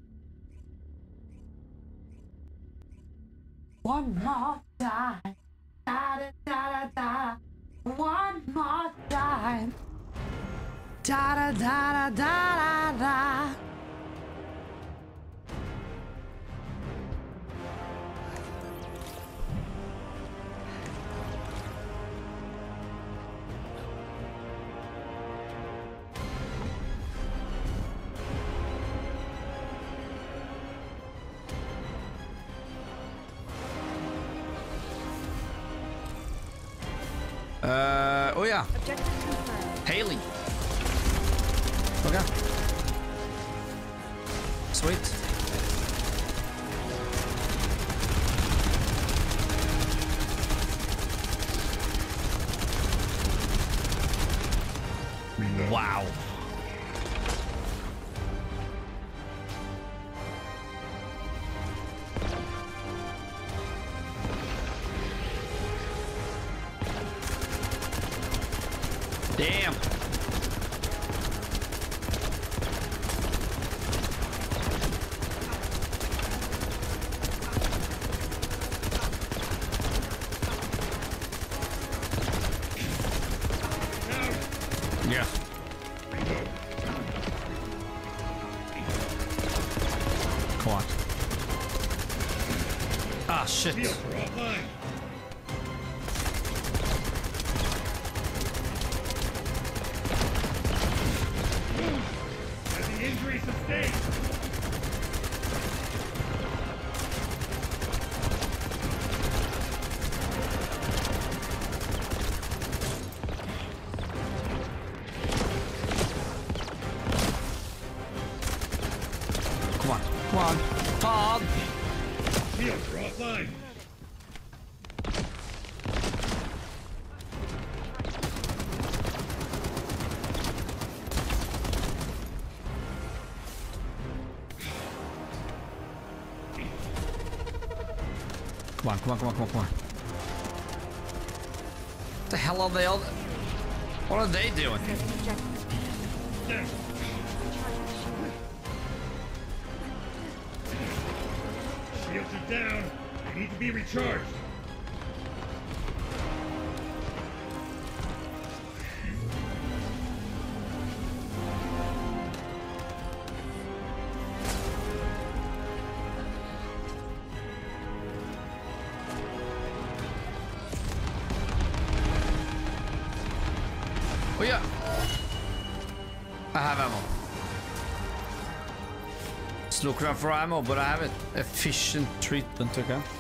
Come on, come on, come on, come on, come on. What the hell are they all... What are they doing? Shields are down. They need to be recharged. For ammo, but I have it. Efficient er treatment? Okay.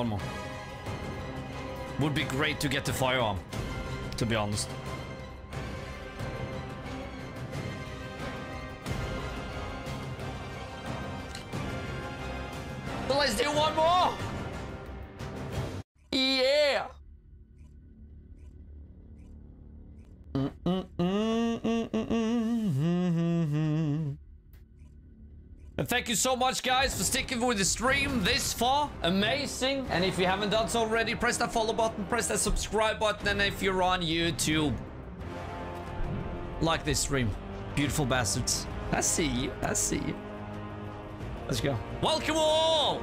One more. Would be great to get the firearm, to be honest. Thank you so much, guys, for sticking with the stream this far. Amazing. And if you haven't done so already, press that follow button, press that subscribe button. And if you're on YouTube, like this stream. Beautiful bastards. I see you. I see you. Let's go. Welcome all!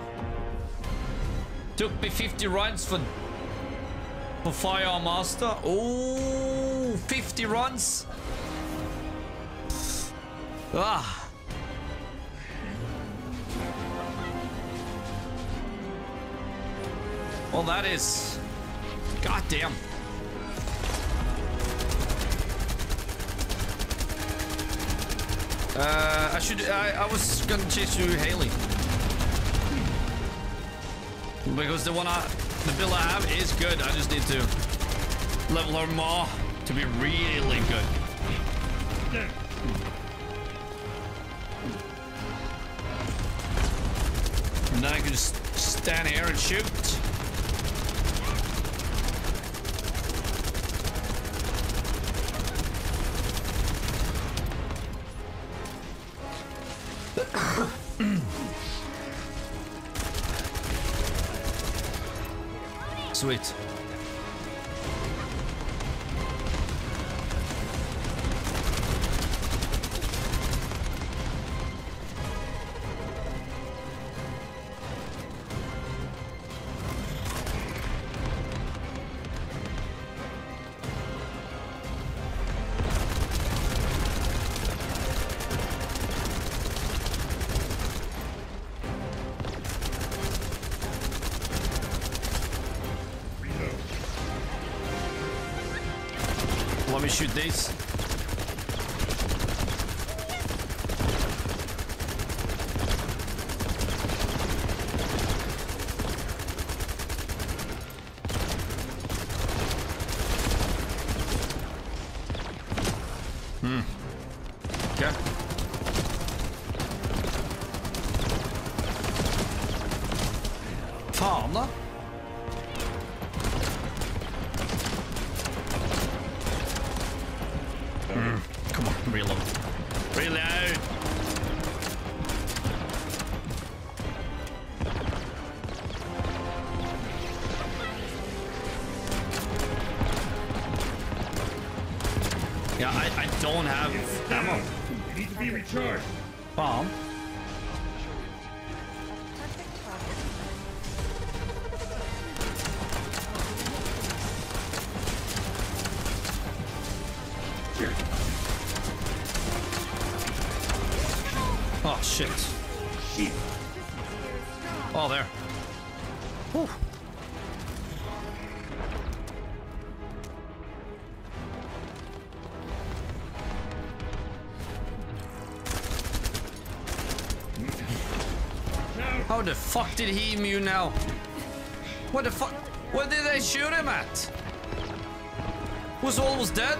Took me 50 runs for for Fire Master. Oh, 50 runs. Ah. Well, that is... Goddamn. Uh, I should... I, I was gonna chase you Hailey. Because the one I... The build I have is good. I just need to level her more to be really good. Then I can just stand here and shoot. Shoot these. Fuck did he immune now? What the fuck? Where did they shoot him at? Was almost dead?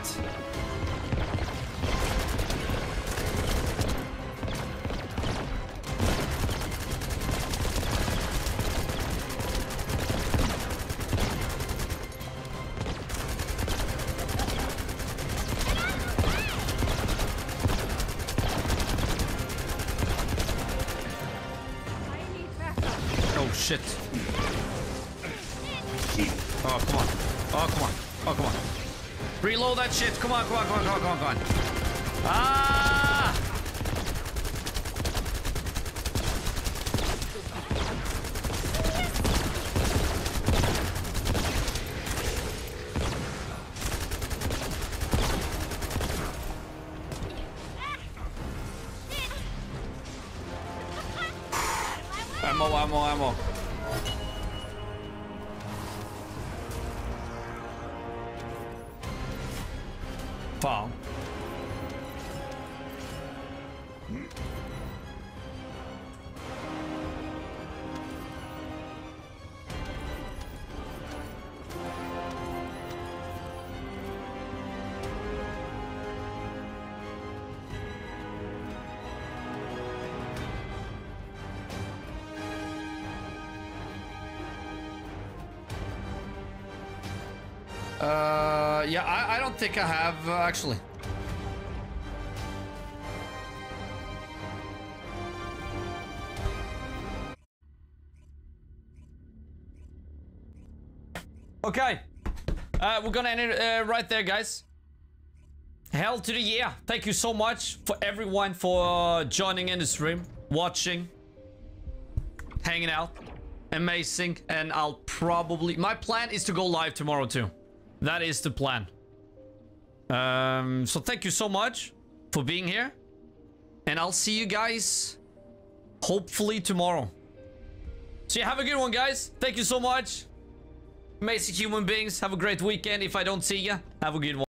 Think I have, uh, actually. Okay. Uh, we're gonna end it uh, right there, guys. Hell to the year. Thank you so much for everyone for joining in the stream, watching, hanging out. Amazing. And I'll probably... My plan is to go live tomorrow too. That is the plan. Um, so thank you so much for being here. And I'll see you guys hopefully tomorrow. So yeah, have a good one, guys. Thank you so much. Amazing human beings. Have a great weekend. If I don't see you, have a good one.